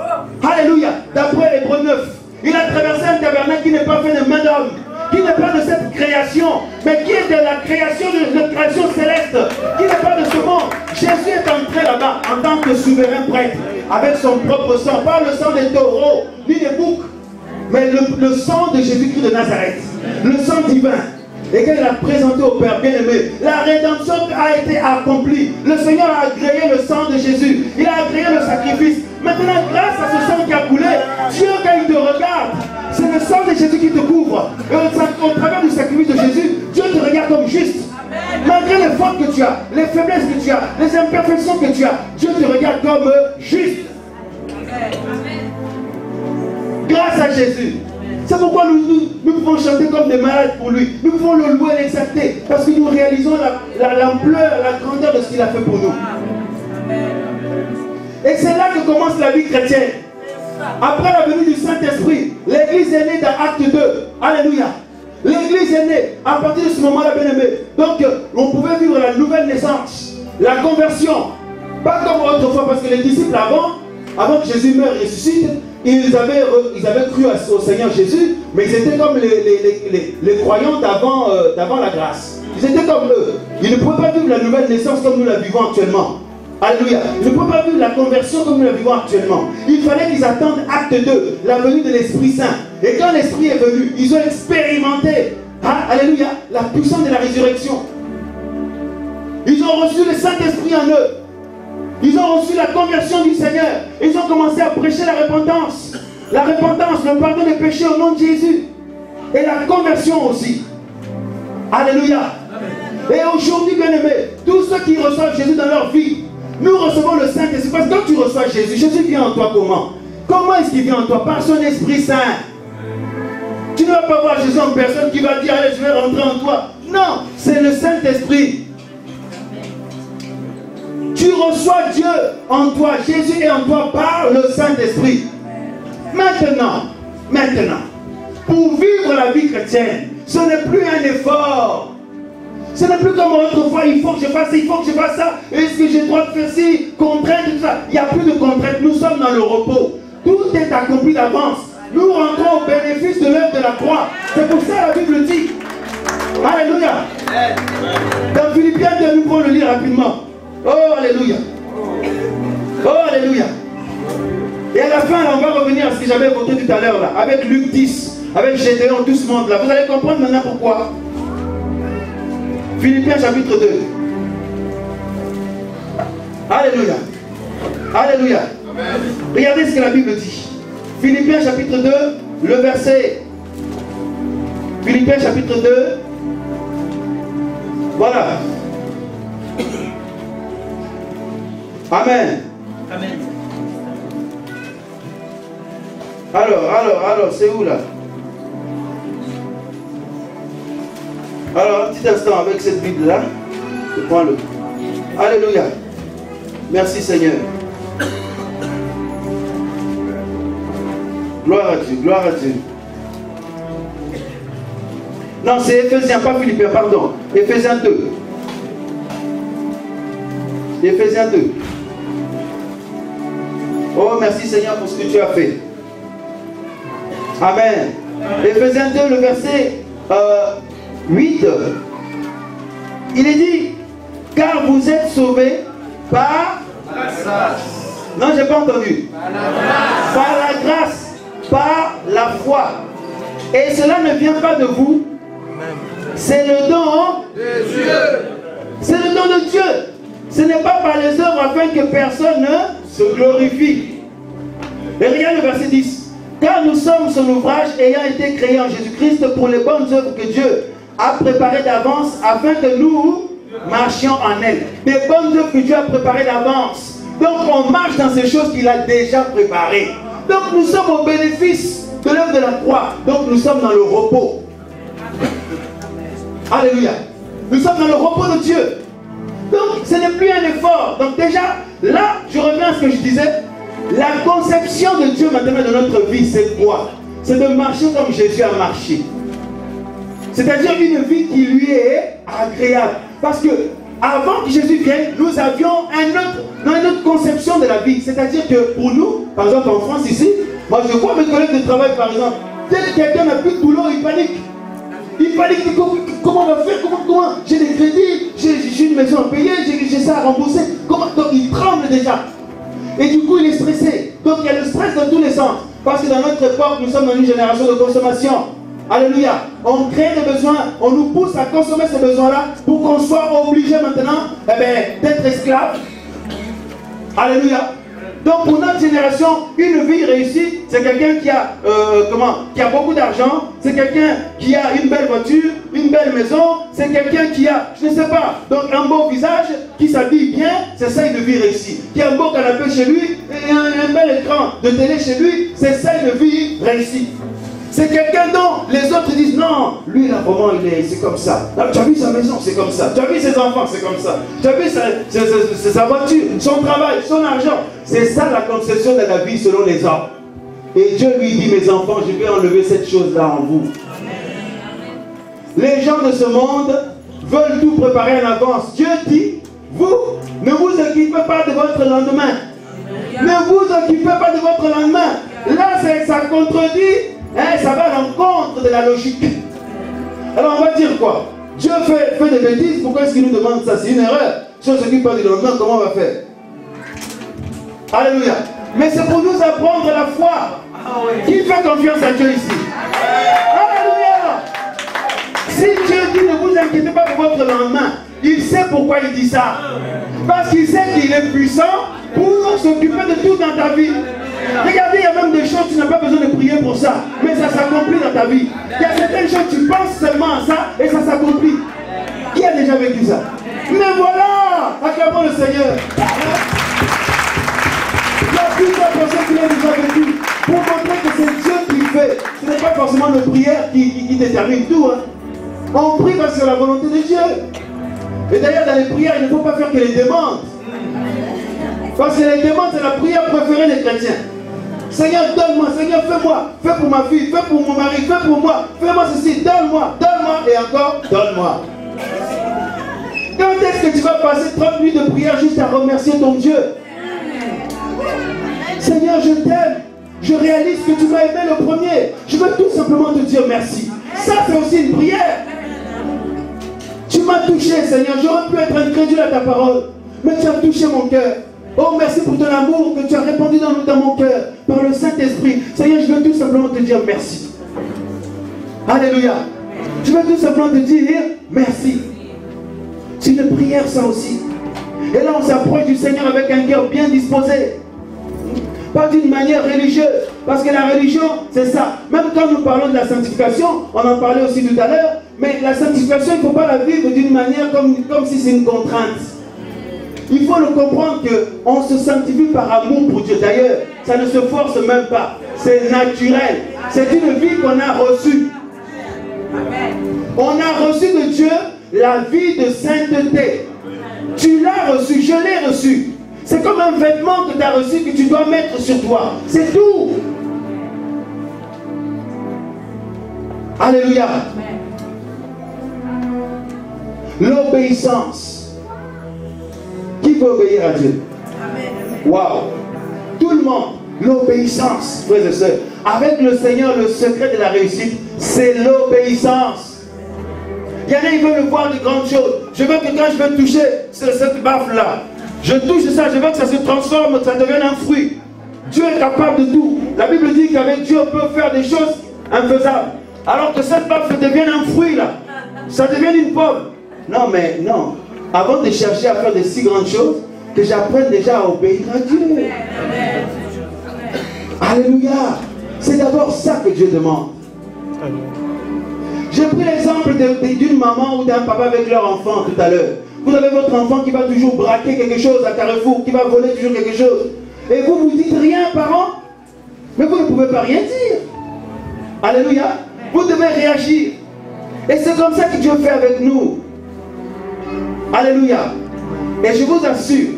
S1: Alléluia. D'après Hébreu 9, il a traversé un tabernacle qui n'est pas fait de main d'homme, qui n'est pas de cette création, mais qui est de la création de la création céleste, qui n'est pas de ce monde. Jésus est entré là-bas en tant que souverain prêtre, avec son propre sang, pas le sang des taureaux, ni des boucs, mais le, sang de Jésus-Christ de Nazareth, le sang divin. et qu'elle l'a présenté au Père bien-aimé. La rédemption a été accomplie. Le Seigneur a agréé le sang de Jésus. Il a agréé le sacrifice. Maintenant, grâce à ce sang qui a coulé, Dieu, quand il te regarde, c'est le sang de Jésus qui te couvre. Et au travers du sacrifice de Jésus, Dieu te regarde comme juste. Malgré les fautes que tu as, les faiblesses que tu as, les imperfections que tu as, Dieu te regarde comme juste. Grâce à Jésus. C'est pourquoi nous, nous, nous pouvons chanter comme des malades pour lui. Nous pouvons le louer et l'exalter. Parce que nous réalisons la- la- l'ampleur, la, grandeur de ce qu'il a fait pour nous. Et c'est là que commence la vie chrétienne. Après la venue du Saint-Esprit, l'église est née dans Acte 2. Alléluia. L'église est née à partir de ce moment-là, bien aimé. Donc, euh, on pouvait vivre la nouvelle naissance, la conversion. Pas comme autrefois, parce que les disciples avant, avant que Jésus meure et ressuscite, ils avaient, ils avaient cru au Seigneur Jésus, mais ils étaient comme les, les- les- les- croyants d'avant euh, d'avant la grâce. Ils étaient comme eux. Ils ne pouvaient pas vivre la nouvelle naissance comme nous la vivons actuellement. Alléluia. Ils ne pouvaient pas vivre la conversion comme nous la vivons actuellement. Il fallait qu'ils attendent acte 2, la venue de l'Esprit Saint. Et quand l'Esprit est venu, ils ont expérimenté, ah, alléluia, la puissance de la résurrection. Ils ont reçu le Saint-Esprit en eux. Ils ont reçu la conversion du Seigneur. Ils ont commencé à prêcher la repentance. La repentance, le pardon des péchés au nom de Jésus. Et la conversion aussi. Alléluia. Et aujourd'hui, bien aimés, tous ceux qui reçoivent Jésus dans leur vie, nous recevons le Saint-Esprit. Parce que quand tu reçois Jésus, Jésus vient en toi comment? Comment est-ce qu'il vient en toi? Par son Esprit Saint. Tu ne vas pas voir Jésus en personne qui va dire Allez, je vais rentrer en toi. Non, c'est le Saint-Esprit. Tu reçois Dieu en toi. Jésus est en toi par le Saint-Esprit. Maintenant, maintenant, pour vivre la vie chrétienne, ce n'est plus un effort. Ce n'est plus comme autrefois, il faut que je fasse ça, il faut que je fasse ça. Est-ce que j'ai le droit de faire ci? Contrainte, tout ça. Il n'y a plus de contrainte. Nous sommes dans le repos. Tout est accompli d'avance. Nous rentrons au bénéfice de l'œuvre de la croix. C'est pour ça la Bible dit. Alléluia. Dans Philippiens 2, nous pouvons le lire rapidement. Oh, Alléluia. Oh, Alléluia. Et à la fin, on va revenir à ce que j'avais évoqué tout à l'heure, là, avec Luc 10, avec Gédéon, tout ce monde-là. Vous allez comprendre maintenant pourquoi. Philippiens chapitre 2. Alléluia. Alléluia. Regardez ce que la Bible dit. Philippiens chapitre 2, le verset. Philippiens chapitre 2. Voilà. Amen.
S5: Amen.
S1: Alors, alors, alors, c'est où là? Alors, un petit instant avec cette Bible-là. Je prends le. Alléluia. Merci Seigneur. Gloire à Dieu, gloire à Dieu. Non, c'est Ephésiens, pas Philippiens, pardon. Ephésiens 2. Ephésiens 2. Oh, merci Seigneur pour ce que tu as fait. Amen. Ephésiens 2, le verset euh, 8. Il est dit, car vous êtes sauvés par... Non, j'ai pas entendu. Par la grâce, par la foi. Et cela ne vient pas de vous. C'est le don de Dieu. C'est le don de Dieu. Ce n'est pas par les œuvres afin que personne ne se glorifie. Et regarde le verset 10. Car nous sommes son ouvrage ayant été créé en Jésus-Christ pour les bonnes œuvres que Dieu a préparées d'avance afin que nous marchions en elles. Des bonnes œuvres que Dieu a préparées d'avance. Donc on marche dans ces choses qu'il a déjà préparées. Donc nous sommes au bénéfice de l'œuvre de la croix. Donc nous sommes dans le repos. Alléluia. Nous sommes dans le repos de Dieu. Donc ce n'est plus un effort. Donc déjà, là, je reviens à ce que je disais. La conception de Dieu maintenant de notre vie, c'est quoi? C'est de marcher comme Jésus a marché. C'est-à-dire une vie qui lui est agréable. Parce que avant que Jésus vienne, nous avions un autre, une autre conception de la vie. C'est-à-dire que pour nous, par exemple en France ici, moi je vois mes collègues de travail par exemple, dès que quelqu'un n'a plus de boulot, il panique. Il il dit, comment, on va faire Comment, comment J'ai des crédits, j'ai une maison à payer, j'ai j'ai ça à rembourser. Comment Donc il tremble déjà. Et du coup, il est stressé. Donc il y a le stress dans tous les sens. Parce que dans notre époque, nous sommes dans une génération de consommation. Alléluia. On crée des besoins, on nous pousse à consommer ces besoins-là pour qu'on soit obligé maintenant eh ben, d'être esclave. Alléluia. Donc pour notre génération, une vie réussie, c'est quelqu'un qui a euh, qui a beaucoup d'argent, c'est quelqu'un qui a une belle voiture, une belle maison, c'est quelqu'un qui a, je ne sais pas, donc un beau visage, qui s'habille bien, c'est ça une vie réussie. Qui a un beau canapé chez lui, et un, un bel écran de télé chez lui, c'est ça une vie réussie. C'est quelqu'un dont les autres disent non, lui là vraiment il est, c'est comme ça. Tu as vu sa maison, c'est comme ça. Tu as vu ses enfants, c'est comme ça. Tu as vu sa, sa- sa- voiture, son travail, son argent. C'est ça la conception de la vie selon les hommes. Et Dieu lui dit, mes enfants, je vais enlever cette chose-là en vous. Les gens de ce monde veulent tout préparer en avance. Dieu dit, vous, ne vous occupez pas de votre lendemain. Ne vous occupez pas de votre lendemain. Là, ça contredit, hein, ça va à l'encontre de la logique. Alors on va dire quoi? Dieu fait, des bêtises, pourquoi est-ce qu'il nous demande ça? C'est une erreur. Si on s'occupe pas du lendemain, comment on va faire? Alléluia. Mais c'est pour nous apprendre la foi. Qui fait confiance à Dieu ici Alléluia. Si Dieu dit ne vous inquiétez pas pour votre lendemain, il sait pourquoi il dit ça. Parce qu'il sait qu'il est puissant pour s'occuper de tout dans ta vie. Regardez, il y a même des choses, tu n'as pas besoin de prier pour ça, mais ça s'accomplit dans ta vie. Il y a certaines choses, tu penses seulement à ça et ça s'accomplit. Qui a déjà vécu ça? Mais voilà Acclamons le Seigneur. Il y a plusieurs personnes qui l'ont déjà vécu pour montrer que c'est Dieu qui fait. Ce n'est pas forcément nos prières qui, qui, qui déterminent tout. hein. On prie parce que c'est la volonté de Dieu. Et d'ailleurs, dans les prières, il ne faut pas faire que les demandes. Parce que les demandes, c'est la prière préférée des chrétiens. Seigneur, donne-moi, Seigneur, fais-moi, fais pour ma fille, fais pour mon mari, fais pour moi, fais-moi ceci, donne-moi, donne-moi, et encore, donne-moi. Quand est-ce que tu vas passer 30 minutes de prière juste à remercier ton Dieu? Seigneur, je t'aime. Je réalise que tu m'as aimé le premier. Je veux tout simplement te dire merci. Ça, c'est aussi une prière. Tu m'as touché, Seigneur. J'aurais pu être incrédule à ta parole. Mais tu as touché mon cœur. Oh, merci pour ton amour que tu as répandu dans, dans mon cœur par le Saint-Esprit. Seigneur, je veux tout simplement te dire merci. Alléluia. Je veux tout simplement te dire merci. C'est une prière, ça aussi. Et là, on s'approche du Seigneur avec un cœur bien disposé. Pas d'une manière religieuse. Parce que la religion, c'est ça. Même quand nous parlons de la sanctification, on en parlait aussi tout à l'heure, mais la sanctification, il ne faut pas la vivre d'une manière comme, comme si c'est une contrainte. Il faut le comprendre qu'on se sanctifie par amour pour Dieu. D'ailleurs, ça ne se force même pas. C'est naturel. C'est une vie qu'on a reçue. On a reçu de Dieu la vie de sainteté. Tu l'as reçu, je l'ai reçu. C'est comme un vêtement que tu as reçu que tu dois mettre sur toi. C'est tout. Alléluia. L'obéissance. Qui veut obéir à Dieu? Waouh. Tout le monde. L'obéissance, frères et sœurs. Avec le Seigneur, le secret de la réussite, c'est l'obéissance. Il y en a, ils veulent voir de grandes choses. Je veux que quand je vais toucher ce- cette baffe-là, je touche ça, je veux que ça se transforme, que ça devienne un fruit. Dieu est capable de tout. La Bible dit qu'avec Dieu, on peut faire des choses infaisables. Alors que cette baffe devienne un fruit, là. Ça devient une pomme. Non, mais non. Avant de chercher à faire de si grandes choses, que j'apprenne déjà à obéir à Dieu. Alléluia. C'est d'abord ça que Dieu demande. J'ai pris l'exemple d'une maman ou d'un papa avec leur enfant tout à l'heure. Vous avez votre enfant qui va toujours braquer quelque chose à Carrefour, qui va voler toujours quelque chose. Et vous vous dites rien, parents, mais vous ne pouvez pas rien dire. Alléluia. Vous devez réagir. Et c'est comme ça que Dieu fait avec nous. Alléluia. Et je vous assure,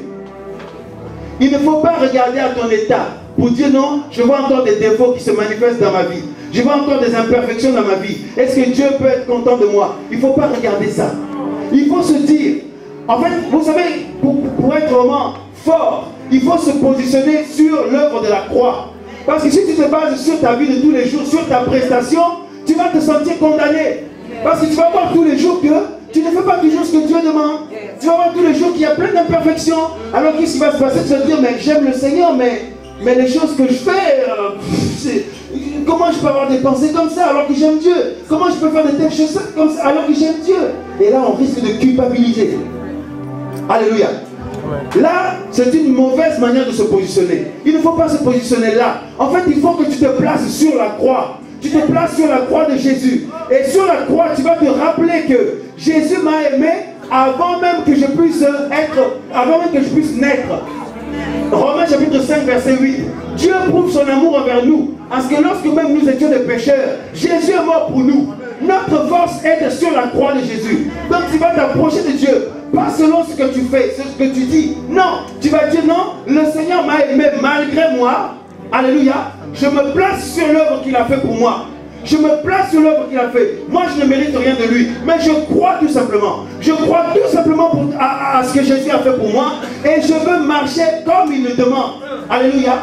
S1: il ne faut pas regarder à ton état pour dire non, je vois encore des défauts qui se manifestent dans ma vie. Je vois encore des imperfections dans ma vie. Est-ce que Dieu peut être content de moi? Il ne faut pas regarder ça. Il faut se dire, en fait, vous savez, pour, être vraiment fort, il faut se positionner sur l'œuvre de la croix. Parce que si tu te bases sur ta vie de tous les jours, sur ta prestation, tu vas te sentir condamné. Parce que tu vas voir tous les jours que tu ne fais pas toujours ce que Dieu demande. Tu vas voir tous les jours qu'il y a plein d'imperfections. Alors qu'est-ce qui va se passer? Tu vas te dire, mais j'aime le Seigneur, mais, mais les choses que je fais, euh, c'est- comment je peux avoir des pensées comme ça alors que j'aime Dieu? Comment je peux faire de telles choses comme ça alors que j'aime Dieu? Et là, on risque de culpabiliser. Alléluia. Là, c'est une mauvaise manière de se positionner. Il ne faut pas se positionner là. En fait, il faut que tu te places sur la croix. Tu te places sur la croix de Jésus. Et sur la croix, tu vas te rappeler que Jésus m'a aimé avant même que je puisse être, avant même que je puisse naître. Romains chapitre 5, verset 8. Dieu prouve son amour envers nous. Parce que lorsque même nous étions des pécheurs, Jésus est mort pour nous. Notre force est sur la croix de Jésus. Donc tu vas t'approcher de Dieu. Pas selon ce que tu fais, ce que tu dis. Non, tu vas dire non, le Seigneur m'a aimé malgré moi. Alléluia. Je me place sur l'œuvre qu'il a fait pour moi. Je me place sur l'œuvre qu'il a fait. Moi, je ne mérite rien de lui. Mais je crois tout simplement. Je crois tout simplement à, à, ce que Jésus a fait pour moi. Et je veux marcher comme il me demande. Alléluia.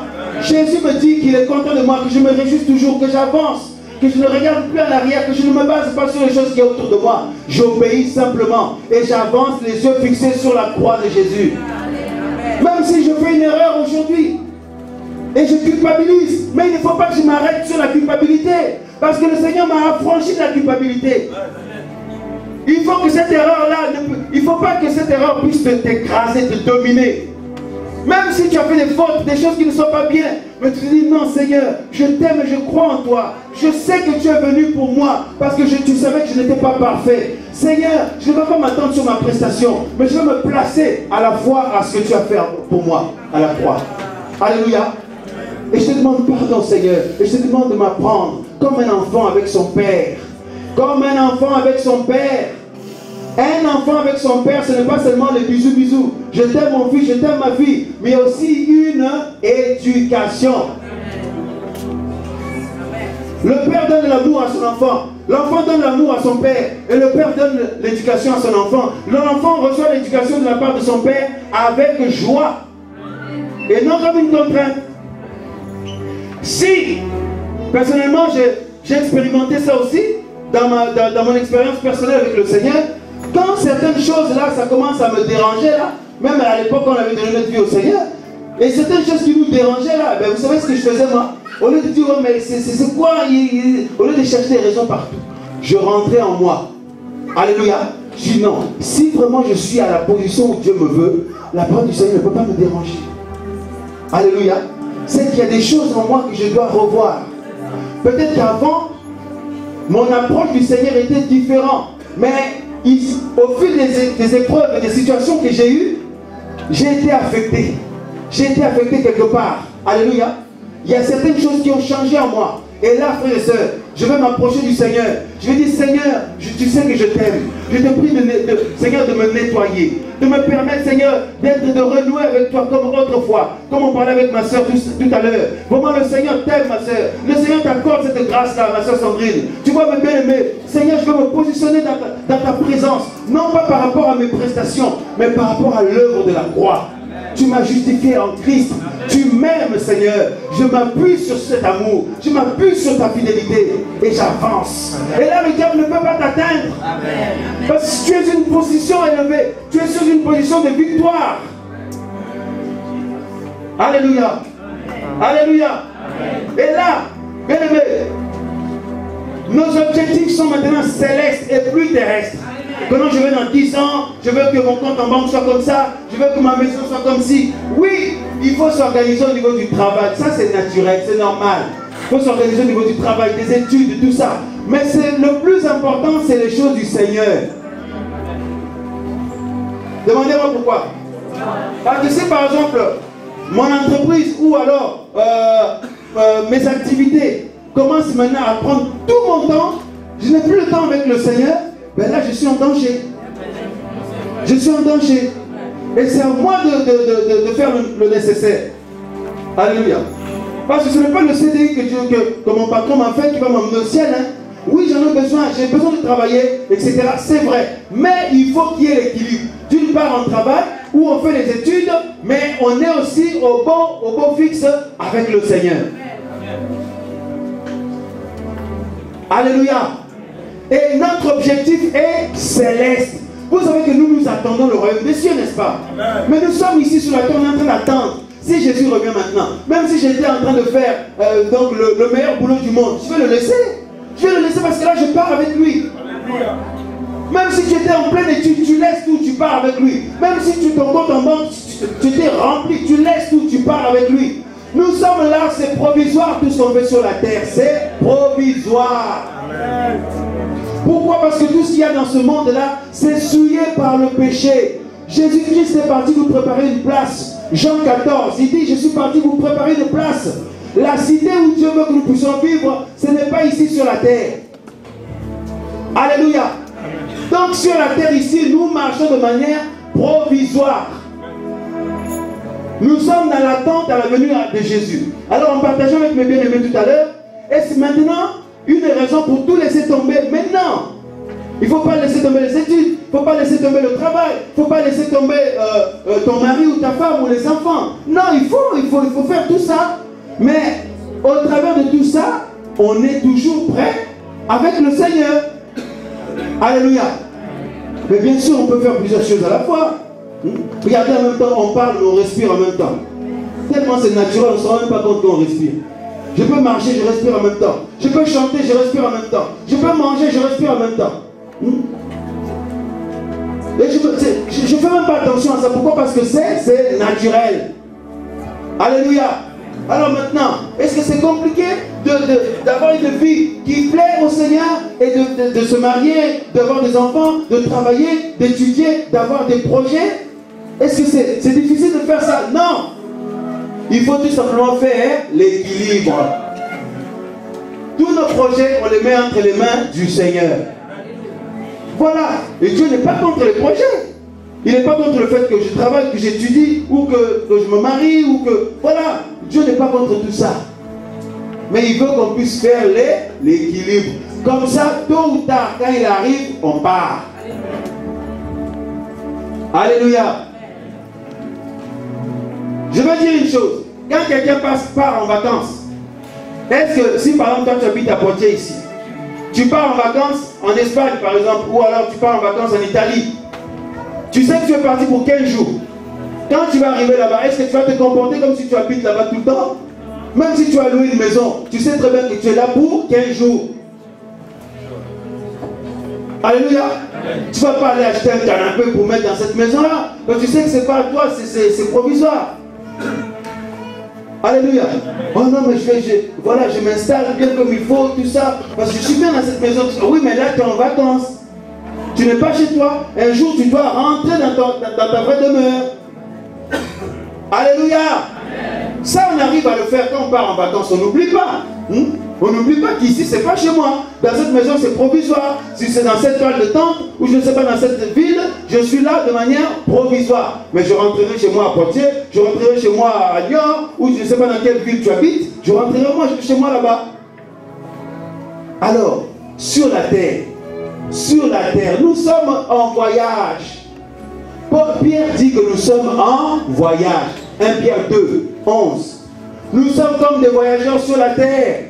S1: Jésus me dit qu'il est content de moi, que je me réjouis toujours, que j'avance que je ne regarde plus en arrière, que je ne me base pas sur les choses qui sont autour de moi. J'obéis simplement et j'avance les yeux fixés sur la croix de Jésus. Même si je fais une erreur aujourd'hui et je culpabilise, mais il ne faut pas que je m'arrête sur la culpabilité parce que le Seigneur m'a affranchi de la culpabilité. Il faut que cette erreur-là, il ne faut pas que cette erreur puisse t'écraser, te dominer. Même si tu as fait des fautes, des choses qui ne sont pas bien, mais tu te dis non Seigneur, je t'aime et je crois en toi. Je sais que tu es venu pour moi parce que tu savais que je n'étais pas parfait. Seigneur, je ne vais pas m'attendre sur ma prestation, mais je vais me placer à la fois à ce que tu as fait pour moi à la croix. Alléluia. Et je te demande pardon Seigneur. Et je te demande de m'apprendre comme un enfant avec son père. Comme un enfant avec son père. Un enfant avec son père, ce n'est pas seulement les bisous bisous. Je t'aime mon fils, je t'aime ma fille, mais aussi une éducation. Le père donne l'amour à son enfant. L'enfant donne l'amour à son père. Et le père donne l'éducation à son enfant. L'enfant reçoit l'éducation de la part de son père avec joie. Et non comme une contrainte. Si, personnellement, j'ai expérimenté ça aussi dans, mon expérience personnelle avec le Seigneur, quand certaines choses là, ça commence à me déranger là, même à l'époque on avait donné notre vie au Seigneur, et certaines choses qui nous dérangeaient là, ben vous savez ce que je faisais moi? Au lieu de dire, oh, mais c'est quoi? Au lieu de chercher des raisons partout, je rentrais en moi. Alléluia. Je dis non, si vraiment je suis à la position où Dieu me veut, la parole du Seigneur ne peut pas me déranger. Alléluia. C'est qu'il y a des choses en moi que je dois revoir. Peut-être qu'avant, mon approche du Seigneur était différente. Mais au fil des, épreuves et des situations que j'ai eues, j'ai été affecté. J'ai été affecté quelque part. Alléluia. Il y a certaines choses qui ont changé en moi. Et là, frères et sœurs, je vais m'approcher du Seigneur. Je vais dire, Seigneur, tu sais que je t'aime. Je te prie, Seigneur, de me nettoyer. De me permettre, Seigneur, d'être, de renouer avec toi comme autrefois. Comme on parlait avec ma soeur tout, à l'heure. Vraiment, le Seigneur t'aime, ma soeur. Le Seigneur t'accorde cette grâce-là, ma soeur Sandrine. Tu vois, mes bien-aimés, Seigneur, je veux me positionner dans ta présence. Non pas par rapport à mes prestations, mais par rapport à l'œuvre de la croix. Tu m'as justifié en Christ. Tu m'aimes, Seigneur. Je m'appuie sur cet amour. Je m'appuie sur ta fidélité. Et j'avance. Et là, le diable ne peut pas t'atteindre. Parce que tu es une position élevée. Tu es sur une position de victoire. Alléluia. Alléluia. Et là, bien aimé, nos objectifs sont maintenant célestes et plus terrestres. Maintenant, je veux dans 10 ans, je veux que mon compte en banque soit comme ça, je veux que ma maison soit comme ci. Oui, il faut s'organiser au niveau du travail. Ça, c'est naturel, c'est normal. Il faut s'organiser au niveau du travail, des études, tout ça. Mais le plus important, c'est les choses du Seigneur. Demandez-moi pourquoi. Parce que si par exemple, mon entreprise ou alors euh, euh, mes activités commencent maintenant à prendre tout mon temps, je n'ai plus le temps avec le Seigneur, ben là, je suis en danger. Je suis en danger. Et c'est à moi de, faire le, nécessaire. Alléluia. Parce que ce n'est pas le CDI que, mon patron m'a fait qui va m'emmener au ciel. Hein. Oui, j'en ai besoin, j'ai besoin de travailler, etc. C'est vrai. Mais il faut qu'il y ait l'équilibre. D'une part, on travaille, où on fait les études, mais on est aussi au bon, au bon fixe avec le Seigneur. Alléluia. Et notre objectif est céleste. Vous savez que nous nous attendons le royaume des cieux, n'est-ce pas? Mais nous sommes ici sur la terre, on est en train d'attendre. si Jésus revient maintenant, même si j'étais en train de faire euh, donc le, le meilleur boulot du monde, je vais le laisser. Je vais le laisser parce que là, je pars avec lui. Même si tu étais en pleine étude, tu laisses tout, tu pars avec lui. Même si tu ton compte en banque, tu t'es rempli, tu laisses tout, tu pars avec lui. Nous sommes là, c'est provisoire tout ce qu'on fait sur la terre. C'est provisoire. Pourquoi? Parce que tout ce qu'il y a dans ce monde-là, c'est souillé par le péché. Jésus-Christ est parti nous préparer une place. Jean 14, il dit, je suis parti vous préparer une place. La cité où Dieu veut que nous puissions vivre, ce n'est pas ici sur la terre. Alléluia. Donc sur la terre ici, nous marchons de manière provisoire. Nous sommes dans l'attente à la venue de Jésus. Alors en partageant avec mes bien-aimés tout à l'heure, est-ce maintenant une raison pour tout laisser tomber maintenant Il ne faut pas laisser tomber les études, il ne faut pas laisser tomber le travail, il ne faut pas laisser tomber euh, euh, ton mari ou ta femme ou les enfants. Non, il faut, il faut, il faut faire tout ça. Mais au travers de tout ça, on est toujours prêt avec le Seigneur. Alléluia. Mais bien sûr, on peut faire plusieurs choses à la fois. Regardez en même temps, on parle, on respire en même temps. Tellement c'est naturel, on ne se rend même pas compte qu'on respire. Je peux marcher, je respire en même temps. Je peux chanter, je respire en même temps. Je peux manger, je respire en même temps. Hmm? Et je ne fais même pas attention à ça. Pourquoi? Parce que c'est naturel. Alléluia. Alors maintenant, est-ce que c'est compliqué d'avoir une vie qui plaît au Seigneur et de, de se marier, d'avoir des enfants, de travailler, d'étudier, d'avoir des projets? Est-ce que c'est difficile de faire ça? Non. Il faut tout simplement faire l'équilibre. Tous nos projets, on les met entre les mains du Seigneur. Voilà. Et Dieu n'est pas contre les projets. Il n'est pas contre le fait que je travaille, que j'étudie, ou que, que, je me marie, ou que... Voilà. Dieu n'est pas contre tout ça. Mais il veut qu'on puisse faire l'équilibre. Comme ça, tôt ou tard, quand il arrive, on part. Alléluia. Je veux dire une chose. Quand quelqu'un passe, part en vacances, est-ce que si par exemple toi tu habites à Poitiers ici, tu pars en vacances en Espagne par exemple, ou alors tu pars en vacances en Italie, tu sais que tu es parti pour 15 jours. Quand tu vas arriver là-bas, est-ce que tu vas te comporter comme si tu habites là-bas tout le temps? Même si tu as loué une maison, tu sais très bien que tu es là pour 15 jours. Alléluia. Tu ne vas pas aller acheter un canapé pour mettre dans cette maison-là. Que tu sais que ce n'est pas à toi, c'est provisoire. Alléluia. Oh non, mais je, vais, voilà, je m'installe bien comme il faut, tout ça. Parce que je suis bien dans cette maison. Oui, mais là, tu es en vacances. Tu n'es pas chez toi. Un jour, tu dois rentrer dans ta vraie demeure. Alléluia. Ça, on arrive à le faire quand on part en vacances. On n'oublie pas. Hmm? On n'oublie pas qu'ici, c'est pas chez moi. Dans cette maison, c'est provisoire. Si c'est dans cette toile de tente, ou je ne sais pas, dans cette ville, je suis là de manière provisoire. Mais je rentrerai chez moi à Poitiers, je rentrerai chez moi à Lyon, ou je ne sais pas dans quelle ville tu habites, je rentrerai moi, chez moi là-bas. Alors, sur la terre, sur la terre, nous sommes en voyage. Paul Pierre dit que nous sommes en voyage. 1 Pierre 2, 11. Nous sommes comme des voyageurs sur la terre.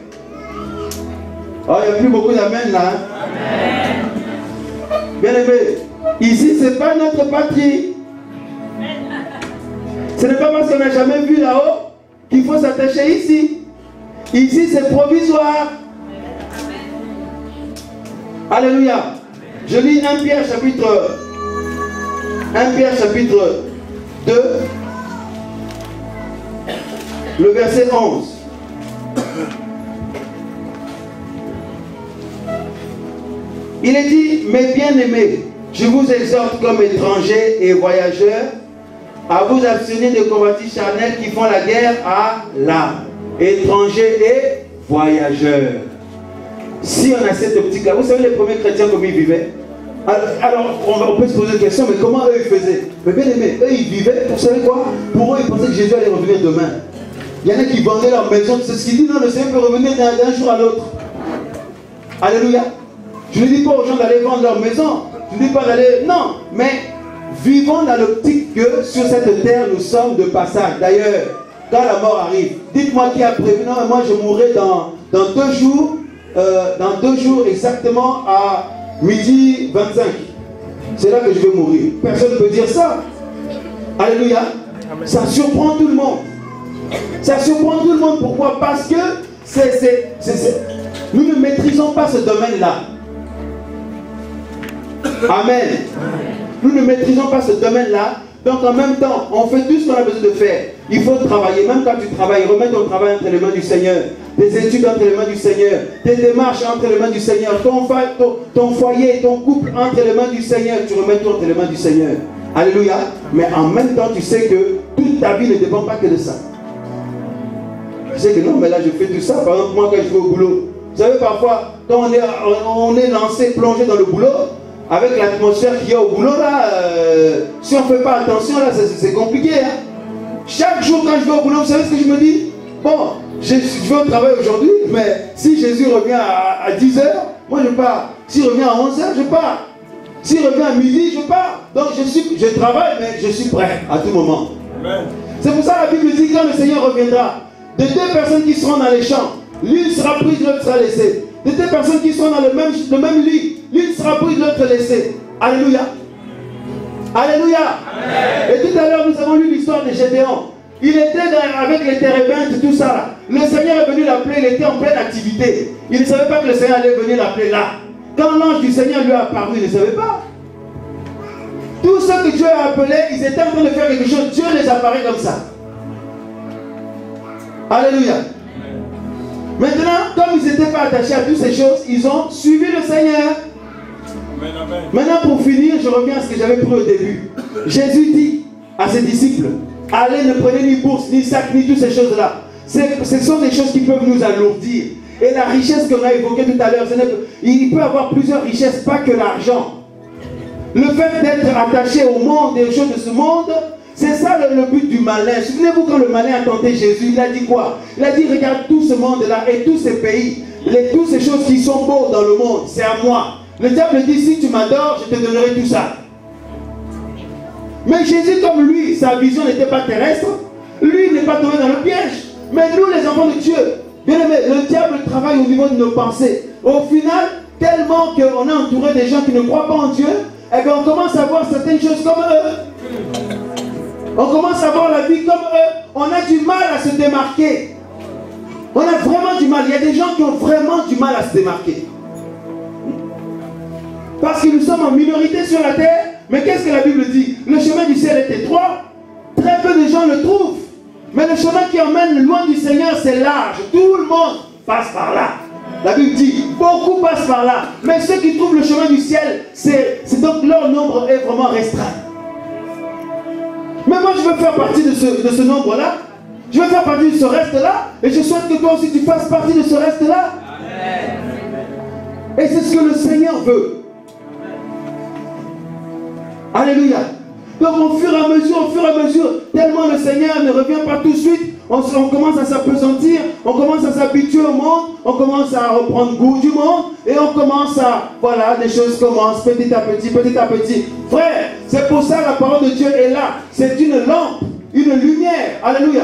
S1: Oh, il n'y a plus beaucoup d'amen là. Hein? Bien aimé, ici, ce n'est pas notre patrie. Ce n'est pas parce qu'on n'a jamais vu là-haut qu'il faut s'attacher ici. Ici, c'est provisoire. Alléluia. Je lis 1 Pierre chapitre 1 Pierre chapitre 2, le verset 11. Il est dit, mes bien-aimés, je vous exhorte comme étrangers et voyageurs à vous abstenir de convoitises charnelles qui font la guerre à l'âme. Étrangers et voyageurs. Si on a cette optique-là, vous savez les premiers chrétiens comment ils vivaient? Alors, on, peut se poser la question, mais comment eux ils faisaient? Mais bien aimé, eux ils vivaient, vous savez quoi? Pour eux, ils pensaient que Jésus allait revenir demain. Il y en a qui vendaient leur maison, c'est ce qu'il dit, non, le Seigneur peut revenir d'un jour à l'autre. Alléluia. Je ne dis pas aux gens d'aller vendre leur maison, je ne dis pas d'aller. Non, mais vivons dans l'optique que sur cette terre, nous sommes de passage. D'ailleurs, quand la mort arrive, dites-moi qui a prévu, non, moi je mourrai dans, dans deux jours, euh, dans deux jours exactement à midi 25. C'est là que je vais mourir. Personne ne peut dire ça. Alléluia. Ça surprend tout le monde. Ça surprend tout le monde. Pourquoi? Parce que nous ne maîtrisons pas ce domaine-là. Amen. Nous ne maîtrisons pas ce domaine-là. Donc en même temps, on fait tout ce qu'on a besoin de faire. Il faut travailler. Même quand tu travailles, remets ton travail entre les mains du Seigneur. Tes études entre les mains du Seigneur. Tes démarches entre les mains du Seigneur. Ton foyer, ton couple entre les mains du Seigneur. Tu remets tout entre les mains du Seigneur. Alléluia. Mais en même temps, tu sais que toute ta vie ne dépend pas que de ça. Tu sais que non, mais là je fais tout ça. Par exemple, moi quand je vais au boulot, vous savez, parfois, quand on est, on est lancé, plongé dans le boulot, avec l'atmosphère qu'il y a au boulot, là, euh, si on ne fait pas attention, là, c'est compliqué. hein. Chaque jour, quand je vais au boulot, vous savez ce que je me dis? Bon, je, je vais au travail aujourd'hui, mais si Jésus revient à, 10h, moi je pars. S'il revient à 11h, je pars. S'il revient à midi, je pars. Donc je, suis, je travaille, mais je suis prêt à tout moment. C'est pour ça que la Bible dit quand le Seigneur reviendra, de deux personnes qui seront dans les champs, l'une sera prise, l'autre sera laissée. De deux personnes qui seront dans le même, le même lit, l'une sera prise, l'autre laissée. Alléluia. Alléluia. Et tout à l'heure, nous avons lu l'histoire de Gédéon. Il était dans- avec les térébintes, tout ça. là. Le Seigneur est venu l'appeler, il était en pleine activité. Il ne savait pas que le Seigneur allait venir l'appeler là. Quand l'ange du Seigneur lui a apparu, il ne savait pas. Tous ceux que Dieu a appelés, ils étaient en train de faire quelque chose. Dieu les apparaît comme ça. Alléluia. Maintenant, comme ils n'étaient pas attachés à toutes ces choses, ils ont suivi le Seigneur. Maintenant, pour finir, je reviens à ce que j'avais pris au début. Jésus dit à ses disciples, allez, ne prenez ni bourse, ni sac, ni toutes ces choses-là. Ce sont des choses qui peuvent nous alourdir. Et la richesse qu'on a évoquée tout à l'heure, il peut avoir plusieurs richesses, pas que l'argent. Le fait d'être attaché au monde et aux choses de ce monde, c'est ça le, but du malin. Souvenez-vous quand le malin a tenté Jésus, il a dit quoi? Il a dit, regarde tout ce monde-là et tous ces pays, toutes ces choses qui sont beaux dans le monde, c'est à moi. Le diable dit, si tu m'adores, je te donnerai tout ça. Mais Jésus, comme lui, sa vision n'était pas terrestre, lui n'est pas tombé dans le piège. Mais nous, les enfants de Dieu, bien aimés, le diable travaille au niveau de nos pensées. Au final, tellement qu'on est entouré des gens qui ne croient pas en Dieu, eh bien, on commence à voir certaines choses comme eux. On commence à voir la vie comme eux. On a du mal à se démarquer. On a vraiment du mal. Il y a des gens qui ont vraiment du mal à se démarquer. Parce que nous sommes en minorité sur la terre. Mais qu'est-ce que la Bible dit? Le chemin du ciel est étroit. Très peu de gens le trouvent. Mais le chemin qui emmène loin du Seigneur, c'est large. Tout le monde passe par là. La Bible dit, beaucoup passent par là. Mais ceux qui trouvent le chemin du ciel, c'est donc leur nombre est vraiment restreint. Mais moi, je veux faire partie de ce, de ce nombre-là. Je veux faire partie de ce reste-là. Et je souhaite que toi aussi, tu fasses partie de ce reste-là. Et c'est ce que le Seigneur veut. Alléluia. Donc au fur et à mesure, au fur et à mesure, tellement le Seigneur ne revient pas tout de suite, on, commence à s'apesantir, on commence à s'habituer au monde, on commence à reprendre goût du monde, et on commence à, voilà, les choses commencent petit à petit, petit à petit. Frère, c'est pour ça la parole de Dieu est là. C'est une lampe, une lumière. Alléluia.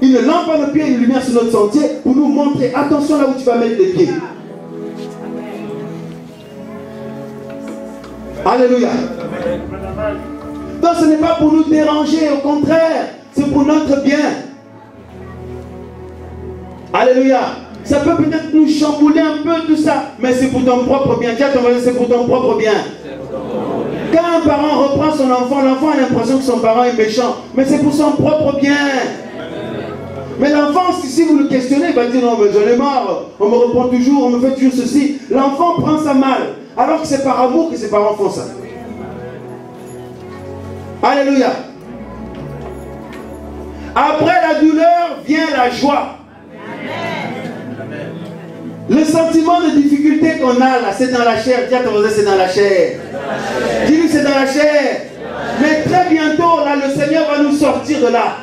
S1: Une lampe à nos pieds, une lumière sur notre sentier, pour nous montrer, attention là où tu vas mettre les pieds. Alléluia. Donc ce n'est pas pour nous déranger, au contraire, c'est pour notre bien. Alléluia. Ça peut peut-être nous chambouler un peu tout ça, mais c'est pour ton propre bien. Tiens, c'est pour ton propre bien. Quand un parent reprend son enfant, l'enfant a l'impression que son parent est méchant, mais c'est pour son propre bien. Mais l'enfant, si vous le questionnez, il va dire non, mais j'en ai marre, on me reprend toujours, on me fait toujours ceci. L'enfant prend ça mal, alors que c'est par amour que ses parents font ça. Alléluia. Après la douleur vient la joie. Le sentiment de difficulté qu'on a là, c'est dans la chair. Dis à ton c'est dans la chair. Dis-lui, c'est dans la chair. Mais très bientôt, là, le Seigneur va nous sortir de là.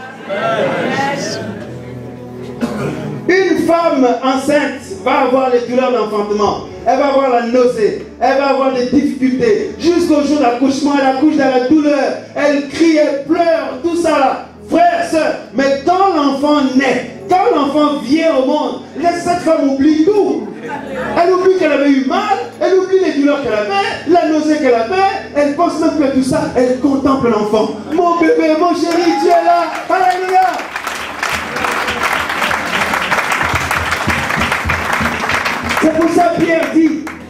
S1: Une femme enceinte va avoir les douleurs d'enfantement. Elle va avoir la nausée. Elle va avoir des difficultés. Jusqu'au jour de l'accouchement, elle accouche dans la douleur. Elle crie, elle pleure, tout ça là. Frère, soeur, mais quand l'enfant naît, quand l'enfant vient au monde, laisse cette femme oublie tout. Elle oublie qu'elle avait eu mal, elle oublie les douleurs qu'elle avait, la nausée qu'elle avait, elle pense même que tout ça, elle contemple l'enfant. Mon bébé, mon chéri, tu es là. Alléluia.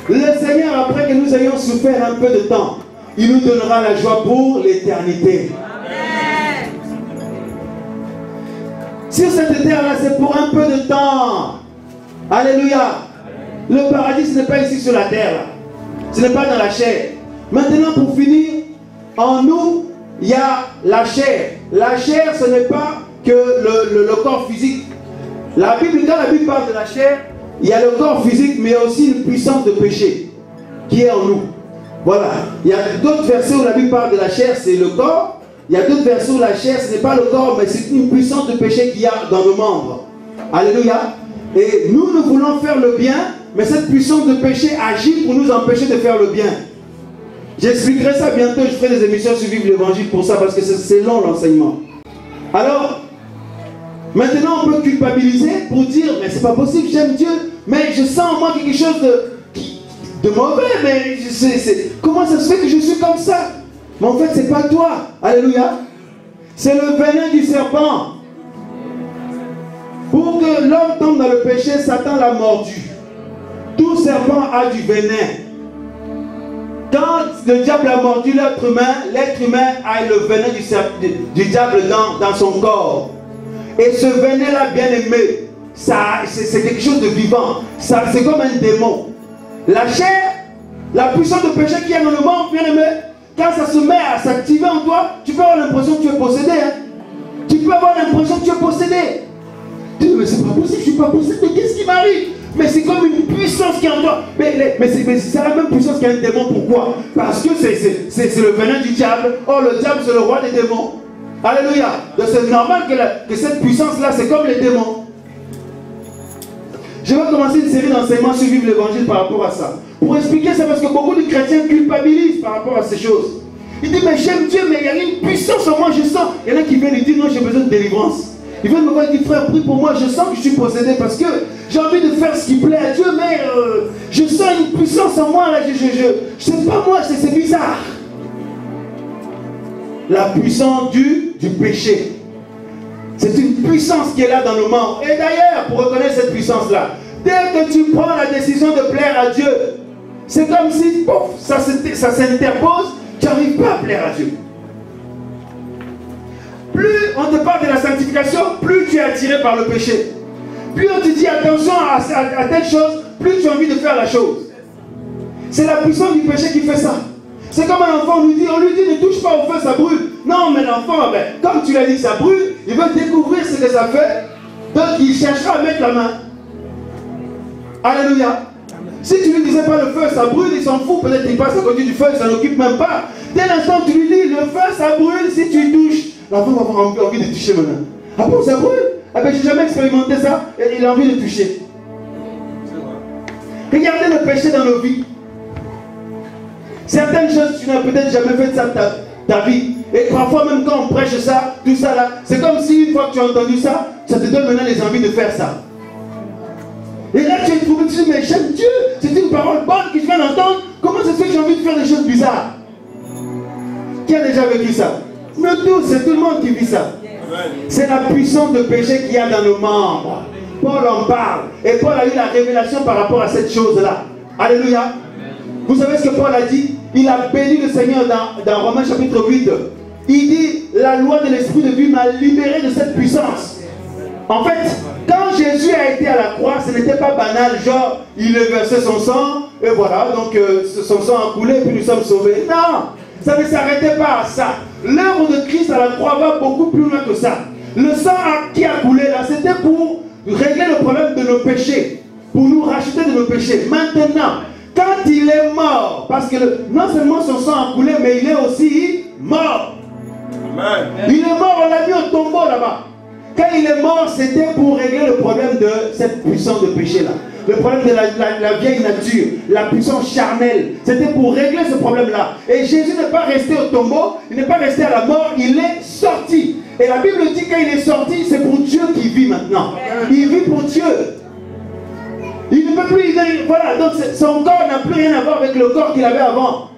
S1: Le Seigneur, après que nous ayons souffert un peu de temps, il nous donnera la joie pour l'éternité. Sur cette terre-là, c'est pour un peu de temps. Alléluia. Le paradis, ce n'est pas ici sur la terre. là. Ce n'est pas dans la chair. Maintenant, pour finir, en nous, il y a la chair. La chair, ce n'est pas que le, le- le corps physique. La Bible, quand la Bible parle de la chair, il y a le corps physique, mais il y a aussi une puissance de péché qui est en nous. Voilà. Il y a d'autres versets où la Bible parle de la chair, c'est le corps. Il y a d'autres versets où la chair, ce n'est pas le corps, mais c'est une puissance de péché qu'il y a dans nos membres. Alléluia. Et nous, nous voulons faire le bien, mais cette puissance de péché agit pour nous empêcher de faire le bien. J'expliquerai ça bientôt, je ferai des émissions sur Vivre l'Évangile pour ça, parce que c'est long l'enseignement. Alors, maintenant on peut culpabiliser pour dire, mais c'est pas possible, j'aime Dieu, mais je sens en moi quelque chose de, de mauvais, mais je sais- comment ça se fait que je suis comme ça? Mais en fait, c'est pas toi. Alléluia. C'est le venin du serpent. Pour que l'homme tombe dans le péché, Satan l'a mordu. Tout serpent a du venin. Quand le diable a mordu l'être humain, l'être humain a le venin du- du diable dans, dans son corps. Et ce venin-là, bien aimé, c'est, quelque chose de vivant. C'est comme un démon. La chair, la puissance de péché qui est dans le monde, bien aimé, quand ça se met à s'activer en toi, tu peux avoir l'impression que tu es possédé. hein. Tu peux avoir l'impression que tu es possédé. Tu dis, mais c'est pas possible, je suis pas possédé, qu'est-ce qui m'arrive? Mais c'est comme une puissance qui est en toi. Mais, mais c'est, la même puissance qu'un démon, pourquoi? Parce que c'est, le venin du diable. Or, le diable, c'est le roi des démons. Alléluia. Donc c'est normal que, cette puissance-là, c'est comme les démons. Je vais commencer une série d'enseignements sur vivre l'évangile par rapport à ça. Pour expliquer ça, parce que beaucoup de chrétiens culpabilisent par rapport à ces choses. Ils disent, mais j'aime Dieu, mais il y a une puissance en moi, je sens. Il y en a qui viennent et disent, non, j'ai besoin de délivrance. Ils viennent me voir et disent, frère, prie pour moi, je sens que je suis possédé parce que j'ai envie de faire ce qui plaît à Dieu, mais euh, je sens une puissance en moi, là, je, je, je, je sais pas moi, c'est bizarre. La puissance du, du péché. C'est une puissance qui est là dans nos membres. Et d'ailleurs, pour reconnaître cette puissance-là, dès que tu prends la décision de plaire à Dieu, c'est comme si pouf, ça s'inter- ça s'interpose, tu n'arrives pas à plaire à Dieu. Plus on te parle de la sanctification, plus tu es attiré par le péché. Plus on te dit attention à telle chose, plus tu as envie de faire la chose. C'est la puissance du péché qui fait ça. C'est comme un enfant, on lui dit, on lui dit ne touche pas au feu, ça brûle. Non, mais l'enfant, ben, comme tu l'as dit, ça brûle, il veut découvrir ce que ça fait, donc il cherchera à mettre la main. Alléluia. Si tu lui disais pas le feu, ça brûle, il s'en fout, peut-être qu'il passe à côté du feu, il s'en occupe même pas. Dès l'instant tu lui dis, le feu, ça brûle, si tu touches, l'enfant va avoir envie- de toucher maintenant. Ah bon, ça brûle? Ah ben, j'ai jamais expérimenté ça, et il a envie de toucher. Regardez le péché dans nos vies. Certaines choses, tu n'as peut-être jamais fait ça ta, ta vie. Et parfois, même quand on prêche ça, tout ça là, c'est comme si une fois que tu as entendu ça, ça te donne maintenant les envies de faire ça. Et là, tu es trouvé, tu dis, mais j'aime Dieu, c'est une parole bonne que je viens d'entendre. Comment ça se fait que j'ai envie de faire des choses bizarres? Qui a déjà vécu ça? Nous tous, c'est tout le monde qui vit ça. C'est la puissance de péché qu'il y a dans nos membres. Paul en parle. Et Paul a eu la révélation par rapport à cette chose-là. Alléluia. Vous savez ce que Paul a dit? Il a béni le Seigneur dans, dans Romains chapitre 8. Il dit, la loi de l'esprit de vie m'a libéré de cette puissance. En fait, quand Jésus a été à la croix, ce n'était pas banal, genre, il a versé son sang, et voilà, donc euh, son sang a coulé, puis nous sommes sauvés. Non, ça ne s'arrêtait pas à ça. L'œuvre de Christ à la croix va beaucoup plus loin que ça. Le sang qui a coulé là, c'était pour régler le problème de nos péchés, pour nous racheter de nos péchés. Maintenant, quand il est mort, parce que le- non seulement son sang a coulé, mais il est aussi mort. Il est mort, on l'a mis au tombeau là-bas. Quand il est mort, c'était pour régler le problème de cette puissance de péché-là. Le problème de la, la- la vieille nature, la puissance charnelle. C'était pour régler ce problème-là. Et Jésus n'est pas resté au tombeau, il n'est pas resté à la mort, il est sorti. Et la Bible dit quand il est sorti, c'est pour Dieu qu'il vit maintenant. Il vit pour Dieu. Il ne peut plus, il- voilà, donc son corps n'a plus rien à voir avec le corps qu'il avait avant.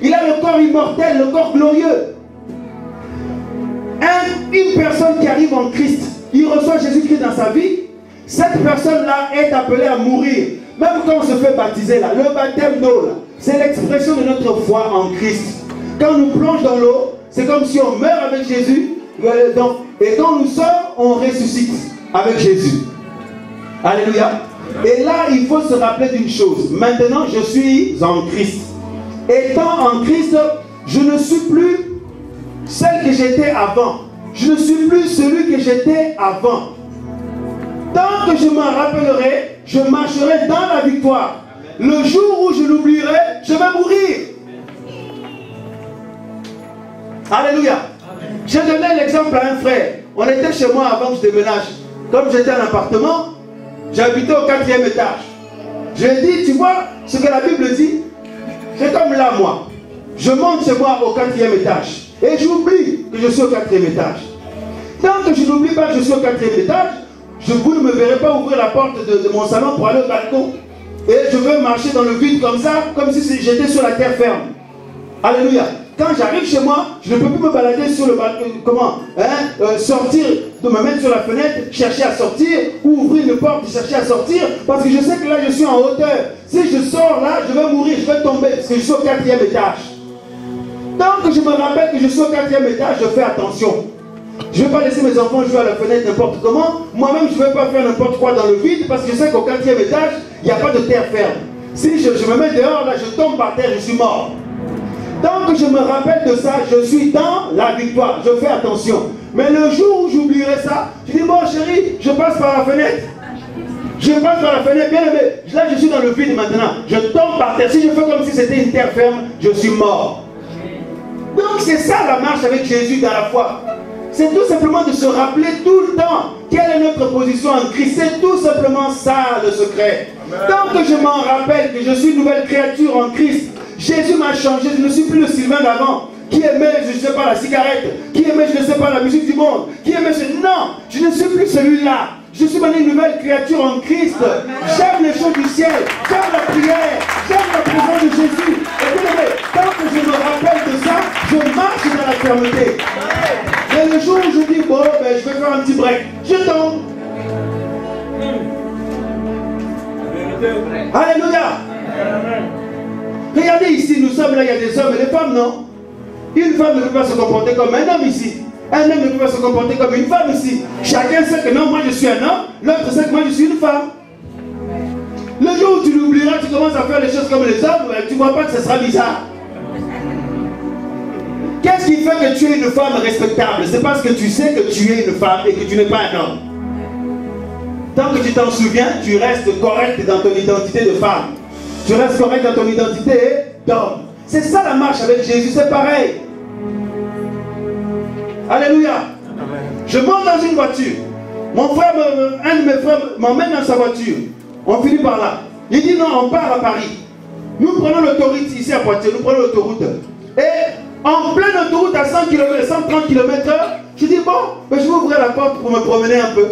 S1: Il a le corps immortel, le corps glorieux. Un- une personne qui arrive en Christ, il reçoit Jésus-Christ dans sa vie, cette personne-là est appelée à mourir. Même quand on se fait baptiser là, le baptême d'eau c'est l'expression de notre foi en Christ. Quand on nous plonge dans l'eau, c'est comme si on meurt avec Jésus. et quand on sort, on ressuscite avec Jésus. Alléluia. Et là, il faut se rappeler d'une chose. Maintenant, je suis en Christ. Étant en Christ, je ne suis plus celle que j'étais avant. Je ne suis plus celui que j'étais avant. Tant que je m'en rappellerai, je marcherai dans la victoire. Le jour où je l'oublierai, je vais mourir. Alléluia. J'ai donné l'exemple à un frère. On était chez moi avant que je déménage. Comme j'étais en appartement, j'habitais au quatrième étage. Je dit, tu vois ce que la Bible dit? C'est comme là, moi. Je monte chez moi au quatrième étage. Et j'oublie que je suis au quatrième étage. Tant que je n'oublie pas que je suis au quatrième étage, je, vous ne me verrez pas ouvrir la porte de, de mon salon pour aller au balcon. Et je veux marcher dans le vide comme ça, comme si j'étais sur la terre ferme. Alléluia. Quand j'arrive chez moi, je ne peux plus me balader sur le balcon. Comment hein, euh, Sortir, de me mettre sur la fenêtre, chercher à sortir, ou ouvrir une porte, chercher à sortir, parce que je sais que là, je suis en hauteur. Si je sors là, je vais mourir, je vais tomber, parce que je suis au quatrième étage. Tant que je me rappelle que je suis au quatrième étage, je fais attention. Je ne vais pas laisser mes enfants jouer à la fenêtre n'importe comment. Moi-même, je ne vais pas faire n'importe quoi dans le vide parce que je sais qu'au quatrième étage, il n'y a pas de terre ferme. Si je, je me mets dehors, là, je tombe par terre, je suis mort. Tant que je me rappelle de ça, je suis dans la victoire. Je fais attention. Mais le jour où j'oublierai ça, je dis, bon chérie, je passe par la fenêtre. Je passe par la fenêtre, bien aimé. Là, je suis dans le vide maintenant. Je tombe par terre. Si je fais comme si c'était une terre ferme, je suis mort. Donc c'est ça la marche avec Jésus dans la foi. C'est tout simplement de se rappeler tout le temps quelle est notre position en Christ. C'est tout simplement ça le secret. Tant que je m'en rappelle que je suis une nouvelle créature en Christ, Jésus m'a changé. Je ne suis plus le Sylvain d'avant. Qui aimait, je ne sais pas, la cigarette. Qui aimait, je ne sais pas, la musique du monde. Qui aimait, je... non, je ne suis plus celui-là. Je suis maintenant une nouvelle créature en Christ. J'aime les choses du ciel. J'aime la prière. J'aime la présence de Jésus. Et bien aimé, tant que je me rappelle de ça, je marche dans la fermeté. Mais le jour où je dis, bon, ben, je vais faire un petit break, je tombe. Alléluia. Regardez ici, nous sommes là, il y a des hommes et des femmes, non? Une femme ne peut pas se comporter comme un homme ici. Un homme ne peut pas se comporter comme une femme ici. Chacun sait que non, moi je suis un homme, l'autre sait que moi je suis une femme. Le jour où tu l'oublieras, tu commences à faire les choses comme les hommes, tu ne vois pas que ce sera bizarre. Qu'est-ce qui fait que tu es une femme respectable? C'est parce que tu sais que tu es une femme et que tu n'es pas un homme. Tant que tu t'en souviens, tu restes correct dans ton identité de femme. Tu restes correct dans ton identité d'homme. C'est ça la marche avec Jésus, c'est pareil. Alléluia. Je monte dans une voiture. Mon frère, un de mes frères m'emmène dans sa voiture. On finit par là. Il dit non, on part à Paris. Nous prenons l'autoroute ici à Poitiers, nous prenons l'autoroute. Et en pleine autoroute à 100 km, 130 km je dis bon, ben, je vais ouvrir la porte pour me promener un peu.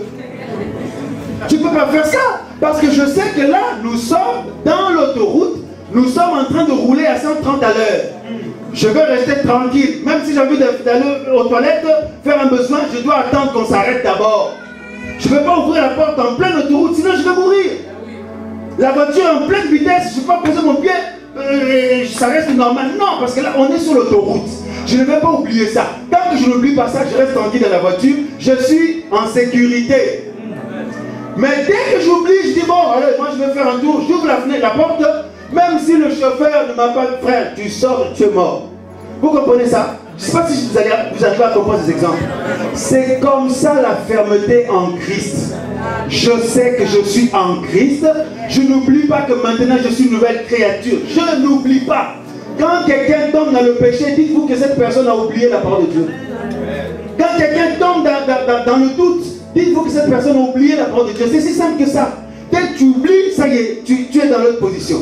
S1: Tu ne peux pas faire ça. Parce que je sais que là, nous sommes dans l'autoroute. Nous sommes en train de rouler à 130 à l'heure. Je vais rester tranquille. Même si j'ai envie d'aller aux toilettes, faire un besoin, je dois attendre qu'on s'arrête d'abord. Je ne vais pas ouvrir la porte en pleine autoroute, sinon je vais mourir. La voiture en pleine vitesse, je ne vais pas poser mon pied, euh, ça reste normal. Non, parce que là, on est sur l'autoroute. Je ne vais pas oublier ça. Tant que je n'oublie pas ça, je reste tranquille dans la voiture, je suis en sécurité. Mais dès que j'oublie, je dis bon, allez, moi je vais faire un tour, j'ouvre la fenêtre, la porte, même si le chauffeur ne m'a pas frère, tu sors, tu es mort. Vous comprenez ça? Je ne sais pas si vous allez, vous arrivez à comprendre ces exemples. C'est comme ça la fermeté en Christ. Je sais que je suis en Christ. Je n'oublie pas que maintenant je suis une nouvelle créature. Je n'oublie pas. Quand quelqu'un tombe dans le péché, dites-vous que cette personne a oublié la parole de Dieu. Quand quelqu'un tombe dans le doute, dites-vous que cette personne a oublié la parole de Dieu. C'est si simple que ça. Dès que tu oublies, ça y est, tu, tu es dans l'autre position.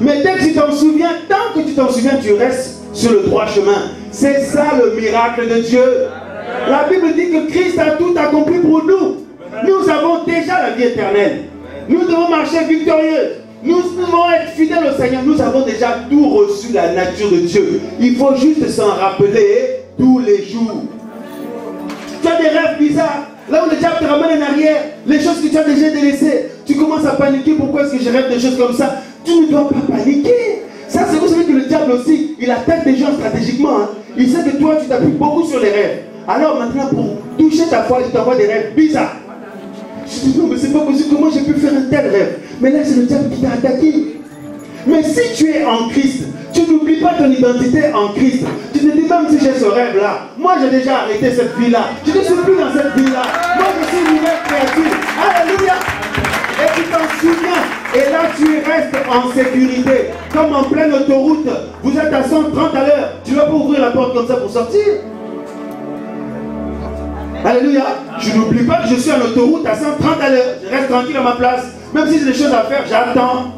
S1: Mais dès que tu t'en souviens, tant que tu t'en souviens, tu restes sur le droit chemin. C'est ça le miracle de Dieu. La Bible dit que Christ a tout accompli pour nous. Nous avons déjà la vie éternelle. Nous devons marcher victorieux. Nous devons être fidèles au Seigneur. Nous avons déjà tout reçu la nature de Dieu. Il faut juste s'en rappeler tous les jours. Tu as des rêves bizarres. Là où le diable te ramène en arrière, les choses que tu as déjà délaissées. Tu commences à paniquer, pourquoi est-ce que je rêve des choses comme ça? Tu ne dois pas paniquer. Ça, c'est vous savez que le diable aussi, il attaque des gens stratégiquement. hein. Il sait que toi, tu t'appuies beaucoup sur les rêves. Alors maintenant, pour toucher ta foi, il t'envoie des rêves bizarres. Je dis non, mais c'est pas possible. Comment j'ai pu faire un tel rêve Mais là, c'est le diable qui t'a attaqué. Mais si tu es en Christ, tu n'oublies pas ton identité en Christ. Tu te dis même si j'ai ce rêve-là, moi j'ai déjà arrêté cette vie-là. Je ne suis plus dans cette vie-là. Moi je suis une nouvelle créature. Alléluia. Et tu t'en souviens. Et là tu restes en sécurité. Comme en pleine autoroute, vous êtes à 130 à l'heure. Tu vas pas ouvrir la porte comme ça pour sortir. Alléluia. Je n'oublie pas que je suis en autoroute à 130 à l'heure. Je reste tranquille à ma place. Même si j'ai des choses à faire, j'attends.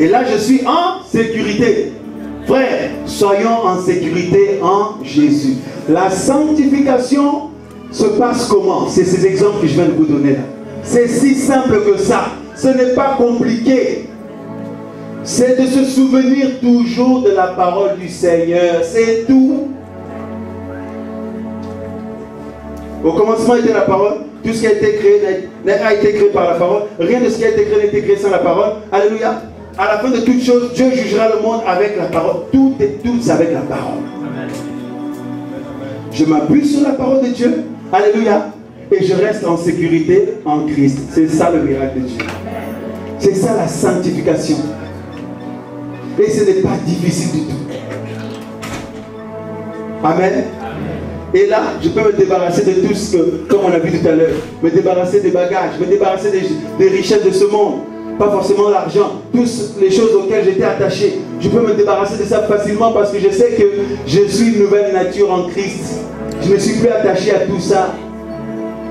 S1: Et là, je suis en sécurité. Frère, soyons en sécurité en Jésus. La sanctification se passe comment? C'est ces exemples que je viens de vous donner là. C'est si simple que ça. Ce n'est pas compliqué. C'est de se souvenir toujours de la parole du Seigneur. C'est tout. Au commencement était la parole. Tout ce qui a été créé a été créé par la parole. Rien de ce qui a été créé n'a été créé sans la parole. Alléluia. À la fin de toutes choses, Dieu jugera le monde avec la parole. Tout est tout avec la parole. Je m'appuie sur la parole de Dieu. Alléluia. Et je reste en sécurité en Christ. C'est ça le miracle de Dieu. C'est ça la sanctification. Et ce n'est pas difficile du tout. Amen. Et là, je peux me débarrasser de tout ce que, comme on a vu tout à l'heure, me débarrasser des bagages, me débarrasser des richesses de ce monde. Pas forcément l'argent, toutes les choses auxquelles j'étais attaché. Je peux me débarrasser de ça facilement parce que je sais que je suis une nouvelle nature en Christ. Je ne suis plus attaché à tout ça.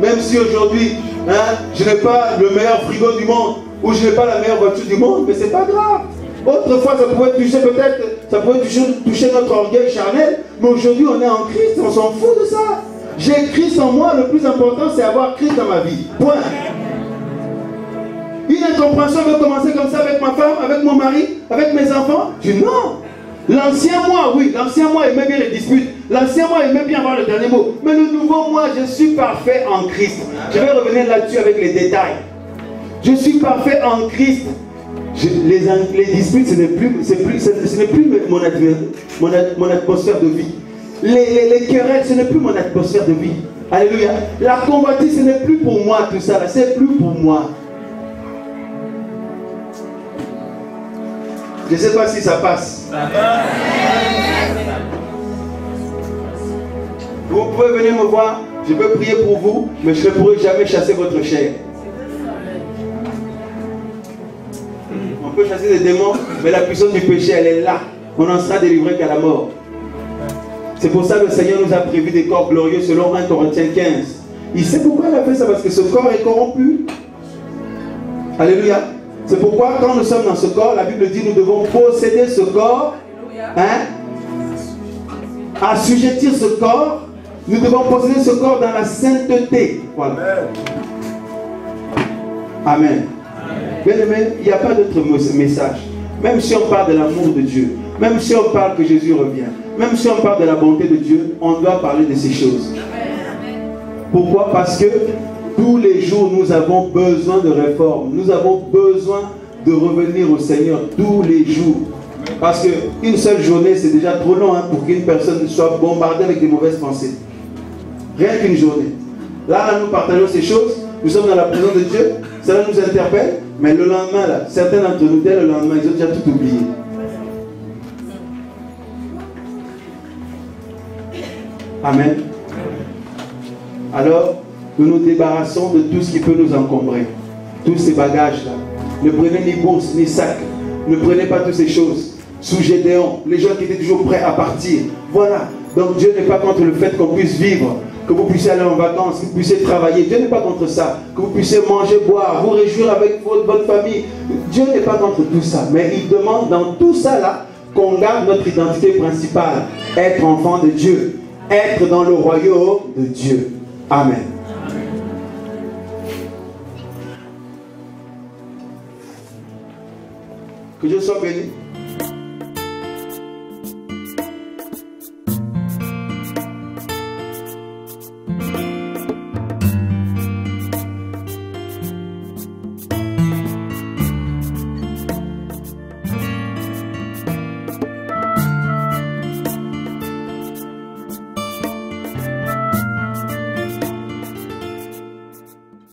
S1: Même si aujourd'hui, hein, je n'ai pas le meilleur frigo du monde ou je n'ai pas la meilleure voiture du monde, mais c'est pas grave. Autrefois, ça pouvait toucher peut-être, ça pouvait toucher, toucher notre orgueil charnel, mais aujourd'hui, on est en Christ, on s'en fout de ça. J'ai Christ en moi, le plus important, c'est avoir Christ dans ma vie. Point. Une incompréhension veut commencer comme ça avec ma femme, avec mon mari, avec mes enfants. Je dis non. L'ancien moi, oui, l'ancien moi aimait bien les disputes. L'ancien moi aimait bien avoir le dernier mot. Mais le nouveau moi, je suis parfait en Christ. Je vais revenir là-dessus avec les détails. Je suis parfait en Christ. Les, disputes, ce n'est plus, plus, plus mon, atmosphère, de vie. Les, les, les querelles, ce n'est plus mon atmosphère de vie. Alléluia. La convoitise, ce n'est plus pour moi tout ça. C'est plus pour moi. Je ne sais pas si ça passe. Vous pouvez venir me voir, je peux prier pour vous, mais je ne pourrai jamais chasser votre chair. On peut chasser des démons, mais la puissance du péché, elle est là. On n'en sera délivré qu'à la mort. C'est pour ça que le Seigneur nous a prévu des corps glorieux selon 1 Corinthiens 15. Il sait pourquoi il a fait ça, parce que ce corps est corrompu. Alléluia. C'est pourquoi quand nous sommes dans ce corps, la Bible dit nous devons posséder ce corps, hein, assujettir ce corps. Nous devons posséder ce corps dans la sainteté. Voilà. Amen. Bien aimé, il n'y a pas d'autre message. Même si on parle de l'amour de Dieu, même si on parle que Jésus revient, même si on parle de la bonté de Dieu, on doit parler de ces choses. Pourquoi? Parce que tous les jours, nous avons besoin de réforme. Nous avons besoin de revenir au Seigneur tous les jours. Parce qu'une seule journée, c'est déjà trop long hein, pour qu'une personne soit bombardée avec des mauvaises pensées. Rien qu'une journée. Là, là, nous partageons ces choses. Nous sommes dans la présence de Dieu. Cela nous interpelle. Mais le lendemain, là, certains d'entre nous, dès le lendemain, ils ont déjà tout oublié. Amen. Alors, nous nous débarrassons de tout ce qui peut nous encombrer. Tous ces bagages-là. Ne prenez ni bourse, ni sac. Ne prenez pas toutes ces choses. Sous Gédéon, les gens qui étaient toujours prêts à partir. Voilà. Donc Dieu n'est pas contre le fait qu'on puisse vivre, que vous puissiez aller en vacances, que vous puissiez travailler. Dieu n'est pas contre ça. Que vous puissiez manger, boire, vous réjouir avec votre, famille. Dieu n'est pas contre tout ça. Mais il demande dans tout ça là qu'on garde notre identité principale. Être enfant de Dieu. Être dans le royaume de Dieu. Amen. Que Dieu soit béni.